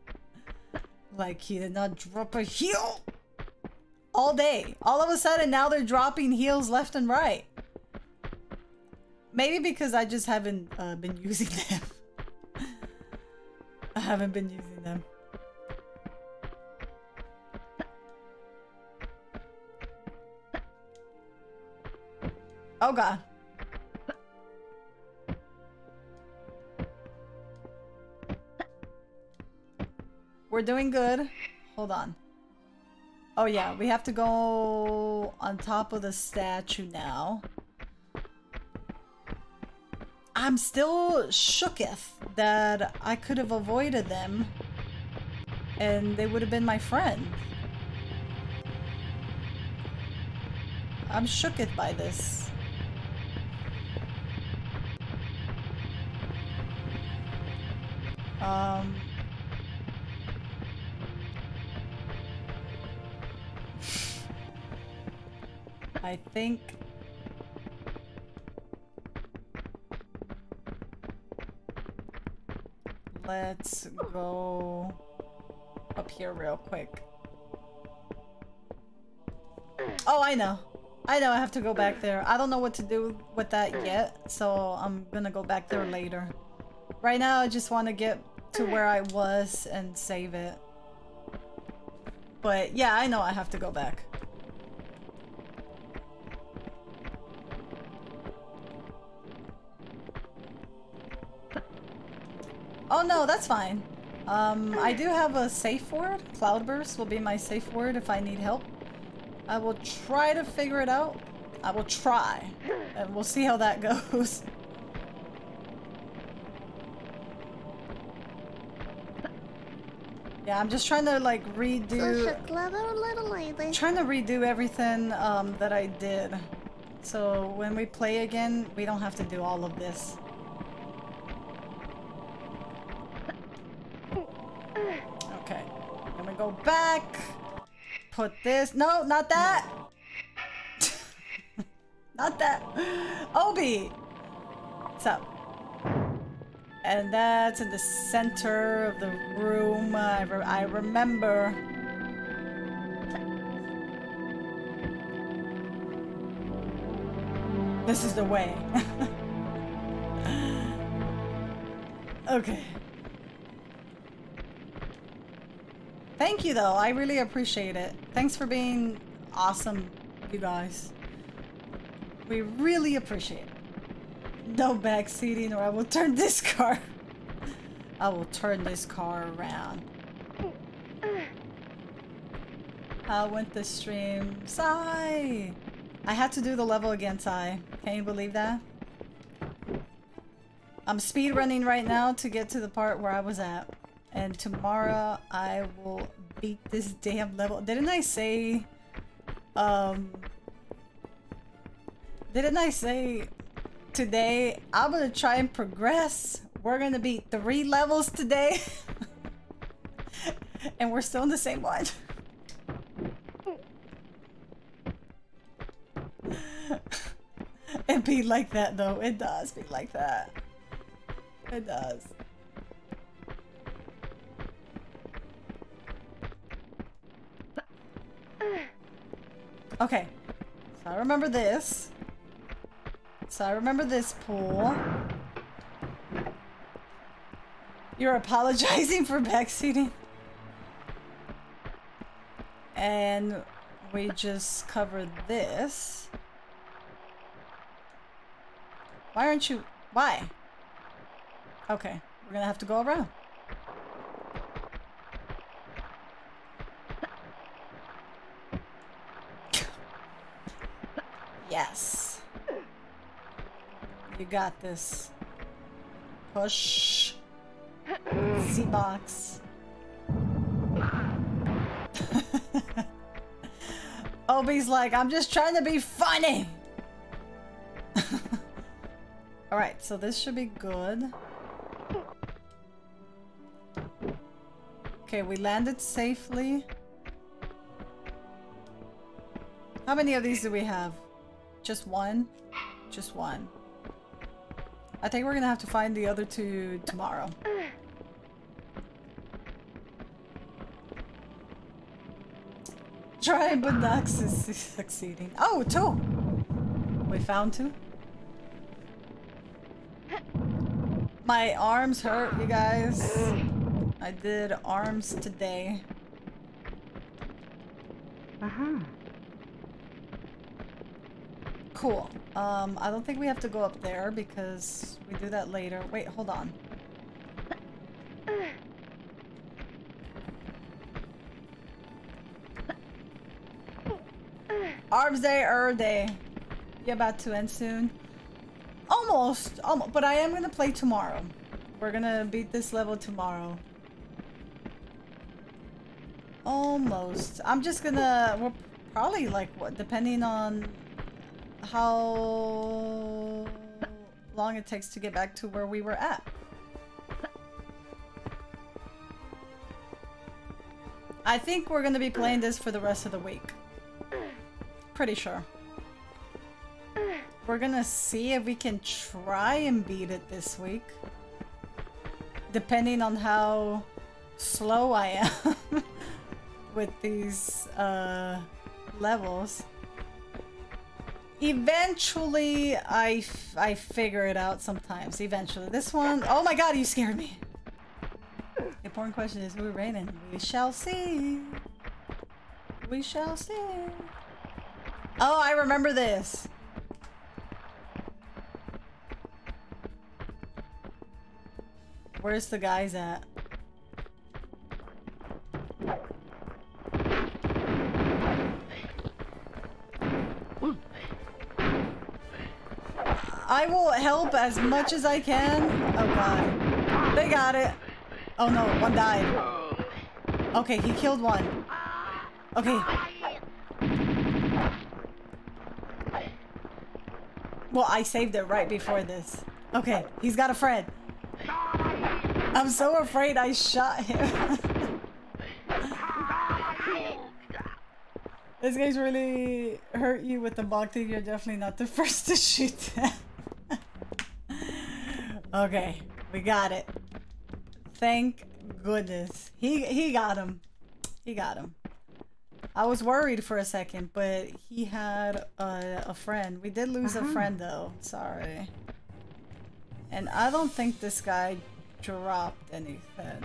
*laughs* like, he did not drop a heel! All day. All of a sudden, now they're dropping heels left and right. Maybe because I just haven't uh, been *laughs* using them. I haven't been using them. Oh god. We're doing good. Hold on. Oh yeah, we have to go on top of the statue now. I'm still shooketh that I could have avoided them and they would have been my friend. I'm shooketh by this. Um... I think... Let's go up here real quick. Oh, I know. I know I have to go back there. I don't know what to do with that yet, so I'm gonna go back there later. Right now, I just want to get to where I was and save it. But yeah, I know I have to go back. Oh no, that's fine. Um, I do have a safe word. Cloudburst will be my safe word if I need help. I will try to figure it out. I will try. And we'll see how that *laughs* goes. Yeah, I'm just trying to like redo... Such a clever little lady. Trying to redo everything um, that I did. So when we play again, we don't have to do all of this. Back. Put this. No, not that. *laughs* not that. Obi! What's up? And that's in the center of the room. I, re I remember. This is the way. *laughs* okay. Thank you though, I really appreciate it. Thanks for being awesome, you guys. We really appreciate it. No backseating or I will turn *laughs* this car. I will turn this car around. How went the stream? Sigh! I had to do the level again, Sigh. Can you believe that? I'm speed running right now to get to the part where I was at. And tomorrow I will beat this damn level. Didn't I say... Um... Didn't I say today I'm gonna try and progress? We're gonna beat three levels today. *laughs* and we're still in the same one. *laughs* it be like that though. It does be like that. It does. Okay. So I remember this. So I remember this pool. You're apologizing for backseating? And we just covered this. Why aren't you... Why? Okay. We're gonna have to go around. Yes. You got this. Push. Z-box. *laughs* Obi's like, I'm just trying to be funny. *laughs* Alright, so this should be good. Okay, we landed safely. How many of these do we have? Just one? Just one. I think we're gonna have to find the other two tomorrow. Try but not su- succeeding. Oh, two! We found two. My arms hurt, you guys. I did arms today. Uh-huh. Cool. Um, I don't think we have to go up there because we do that later. Wait, hold on. Arms day, er day. You about to end soon? Almost, almost. But I am gonna play tomorrow. We're gonna beat this level tomorrow. Almost. I'm just gonna. We're probably like what, depending on how long it takes to get back to where we were at. I think we're gonna be playing this for the rest of the week. Pretty sure. We're gonna see if we can try and beat it this week. Depending on how slow I am *laughs* with these uh, levels. Eventually, I, I figure it out sometimes. Eventually. This one, oh my god, you scared me. The important question is, who raining? We shall see. We shall see. Oh, I remember this. Where's the guys at? I will help as much as I can. Oh god. They got it. Oh no, one died. Okay, he killed one. Okay. Well, I saved it right before this. Okay, he's got a friend. I'm so afraid I shot him. *laughs* this guy's really hurt you with the Bhakti. You're definitely not the *laughs* first to shoot. Okay, we got it. Thank goodness. He he got him. He got him. I was worried for a second, but he had a, a friend. We did lose a Uh-huh. friend though. Sorry. And I don't think this guy dropped anything.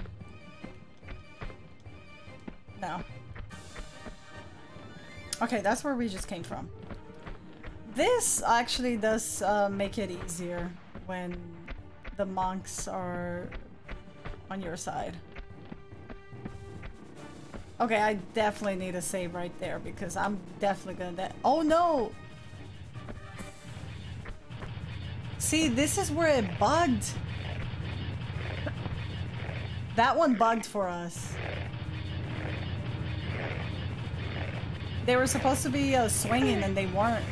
No. Okay, that's where we just came from. This actually does uh, make it easier when the monks are on your side. Okay, I definitely need a save right there because I'm definitely gonna. Oh no! See, this is where it bugged. That one bugged for us. They were supposed to be uh, swinging and they weren't.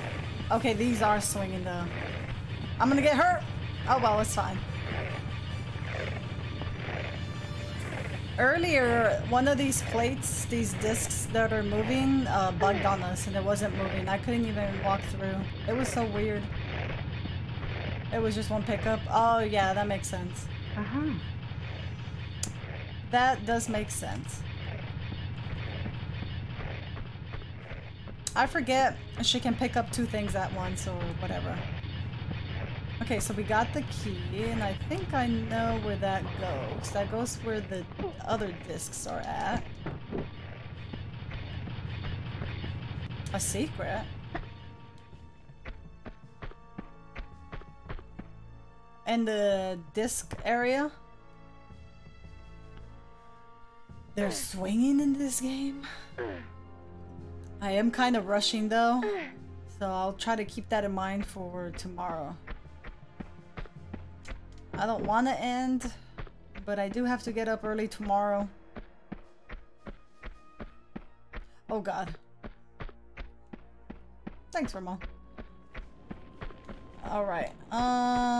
Okay, these are swinging though. I'm gonna get hurt! Oh well, it's fine. Earlier, one of these plates, these discs that are moving, uh, bugged on us and it wasn't moving. I couldn't even walk through. It was so weird. It was just one pickup. Oh yeah, that makes sense. Uh-huh. That does make sense. I forget she can pick up two things at once or whatever. Okay, so we got the key, and I think I know where that goes. That goes where the other discs are at. A secret? In the disc area? They're swinging in this game? I am kind of rushing though, so I'll try to keep that in mind for tomorrow. I don't want to end, but I do have to get up early tomorrow. Oh god. Thanks, Ramon. Alright, um...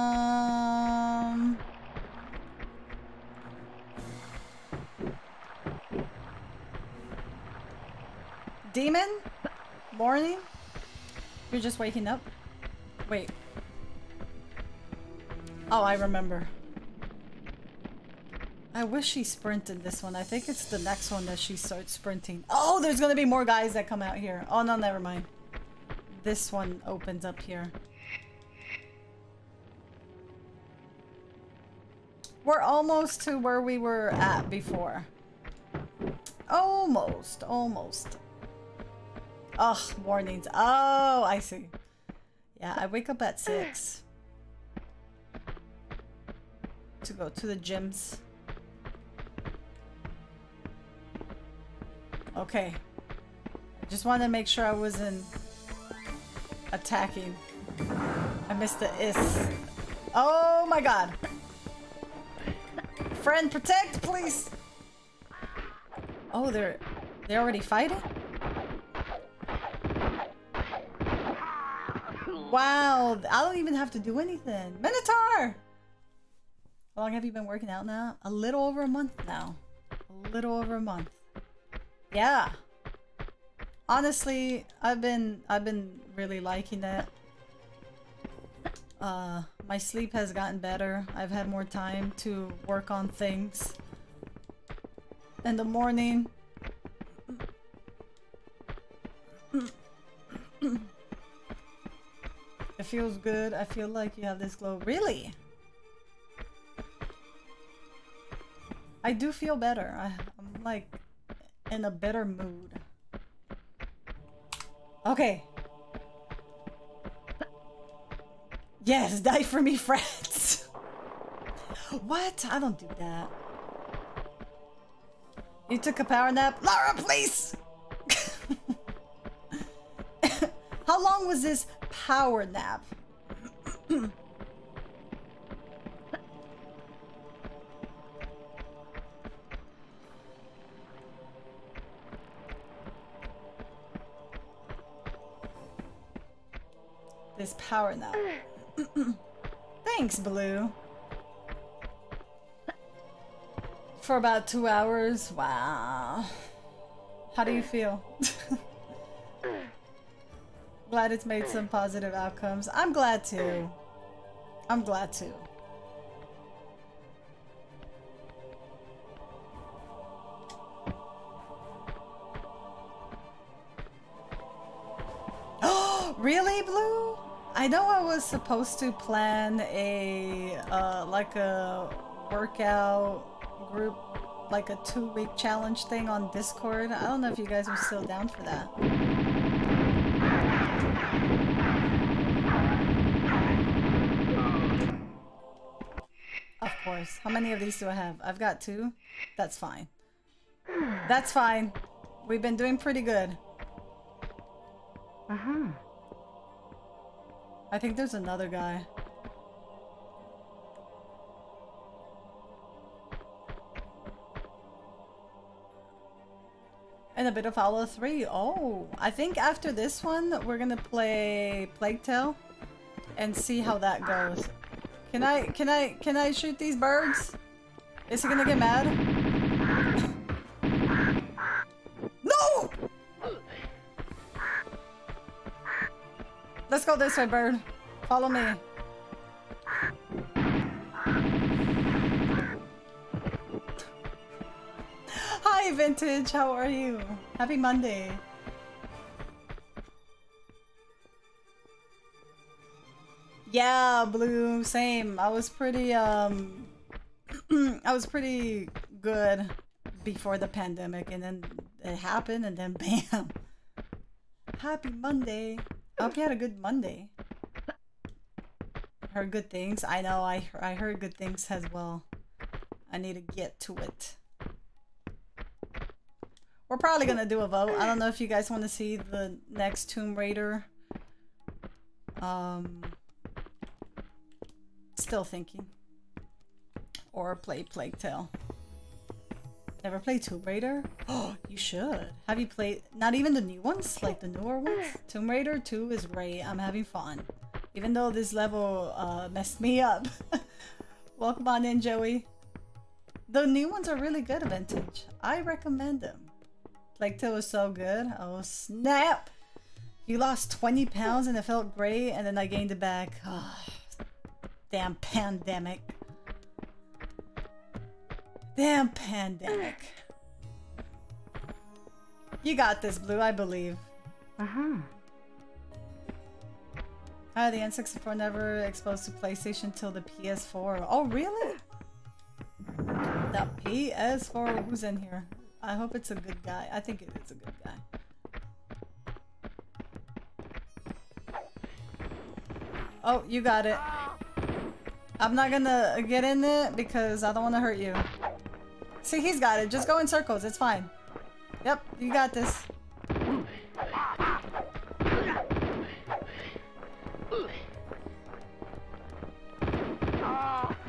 Demon? Morning? You're just waking up? Wait. Oh, I remember. I wish she sprinted this one. I think it's the next one that she starts sprinting. Oh, there's gonna be more guys that come out here. Oh, no, never mind. This one opens up here. We're almost to where we were at before. Almost, almost. Ugh, mornings. Oh, I see. Yeah, I wake up at 6. To go to the gyms. Okay. I just wanted to make sure I wasn't attacking. I missed the is. Oh my god. Friend, protect, please. Oh, they're they're already fighting? Wow, I don't even have to do anything. Minotaur! How long have you been working out now? A little over a month now. A little over a month. Yeah. Honestly, I've been I've been really liking it. Uh, my sleep has gotten better. I've had more time to work on things. In the morning. It feels good. I feel like you have this glow. Really? I do feel better. I, I'm like in a better mood. Okay. Yes, die for me, friends. *laughs* what? I don't do that. You took a power nap? Lara, please! *laughs* How long was this power nap? *clears throat* this power nap. *clears throat* Thanks, Blue. For about two hours? Wow. How do you feel? *laughs* glad it's made some positive outcomes. I'm glad too. I'm glad too. I know I was supposed to plan a, uh, like a workout group, like a two-week challenge thing on Discord. I don't know if you guys are still down for that. Of course. How many of these do I have? I've got two. That's fine. That's fine. We've been doing pretty good. Uh-huh. I think there's another guy. And a bit of Hollow 3. Oh, I think after this one, we're gonna play Plague Tale and see how that goes. Can I, can I, can I shoot these birds? Is he gonna get mad? Let's go this way, bird. Follow me. Hi, Vintage. How are you? Happy Monday. Yeah, Blue, same. I was pretty, um... *clears throat* I was pretty good before the pandemic, and then it happened, and then *laughs* bam. Happy Monday. I hope you had a good Monday. Heard good things. I know, I, I heard good things as well. I need to get to it. We're probably gonna do a vote. I don't know if you guys want to see the next Tomb Raider. Um, still thinking. Or play Plague Tale. Never played Tomb Raider? Oh, *gasps* you should. Have you played, not even the new ones? Like the newer ones? Tomb Raider 2 is great. I'm having fun. Even though this level uh, messed me up. *laughs* Welcome on in, Joey. The new ones are really good, Vintage. I recommend them. Like Tale was so good. Oh, snap! You lost 20 pounds and it felt great, and then I gained it back. *sighs* Damn pandemic. Damn pandemic. You got this, Blue, I believe. Uh-huh. Ah, the N64 never exposed to PlayStation till the PS4. Oh, really? The PS4, who's in here? I hope it's a good guy. I think it is a good guy. Oh, you got it. I'm not gonna get in it because I don't want to hurt you. See, he's got it. Just go in circles. It's fine. Yep, you got this.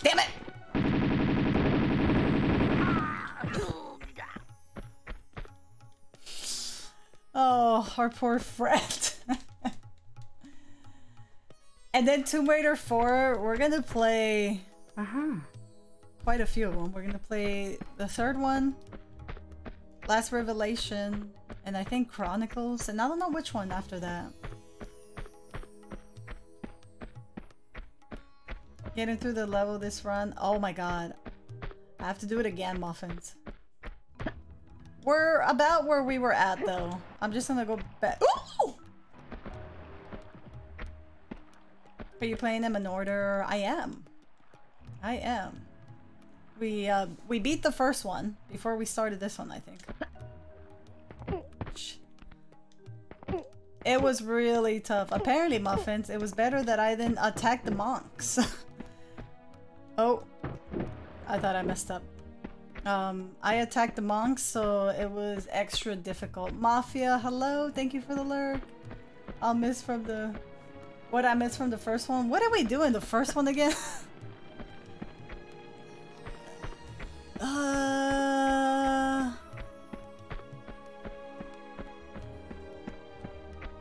Damn it! Oh, our poor friend. *laughs* and then Tomb Raider 4, we're gonna play Uh-huh. Quite a few of them. We're gonna play the third one, Last Revelation, and I think Chronicles, and I don't know which one after that. Getting through the level this run. Oh my god. I have to do it again, Muffins. We're about where we were at though. I'm just gonna go back. Ooh! Are you playing them in order? I am. I am. We uh, we beat the first one before we started this one, I think. It was really tough. Apparently, Muffins, it was better that I didn't attack the monks. *laughs* oh, I thought I messed up. Um, I attacked the monks, so it was extra difficult. Mafia, hello, thank you for the lurk. I'll miss from the... What I missed from the first one? What did we do in the first one again? *laughs* uh...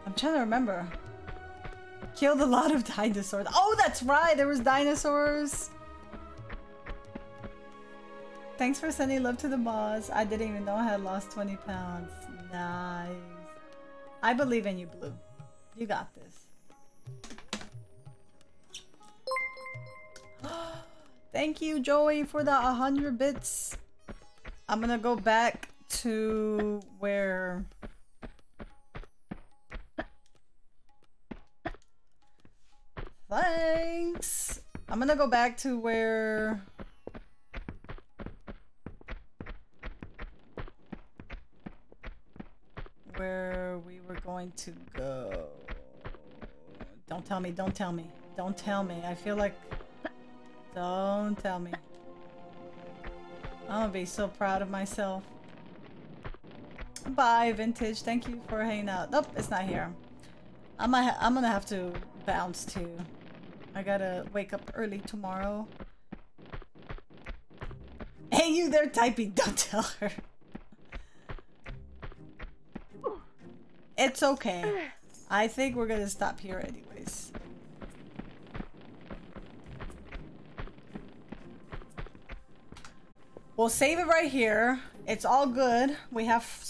I'm trying to remember. Killed a lot of *laughs* dinosaurs. Oh, that's right, there was dinosaurs. Thanks for sending love to the boss. I didn't even know I had lost 20 pounds. Nice. I believe in you, Blue. You got this. Thank you, Joey, for the 100 bits. I'm gonna go back to where... Thanks! I'm gonna go back to where... where we were going to go. Don't tell me, don't tell me, don't tell me. I feel like. Don't tell me. I'm gonna be so proud of myself. Bye, Vintage. Thank you for hanging out. Nope, it's not here. I might I'm gonna have to bounce too. I gotta wake up early tomorrow. Hey, you there typing. *laughs* Don't tell her. It's okay. I think we're gonna stop here anyways. We'll save it right here. It's all good. We have some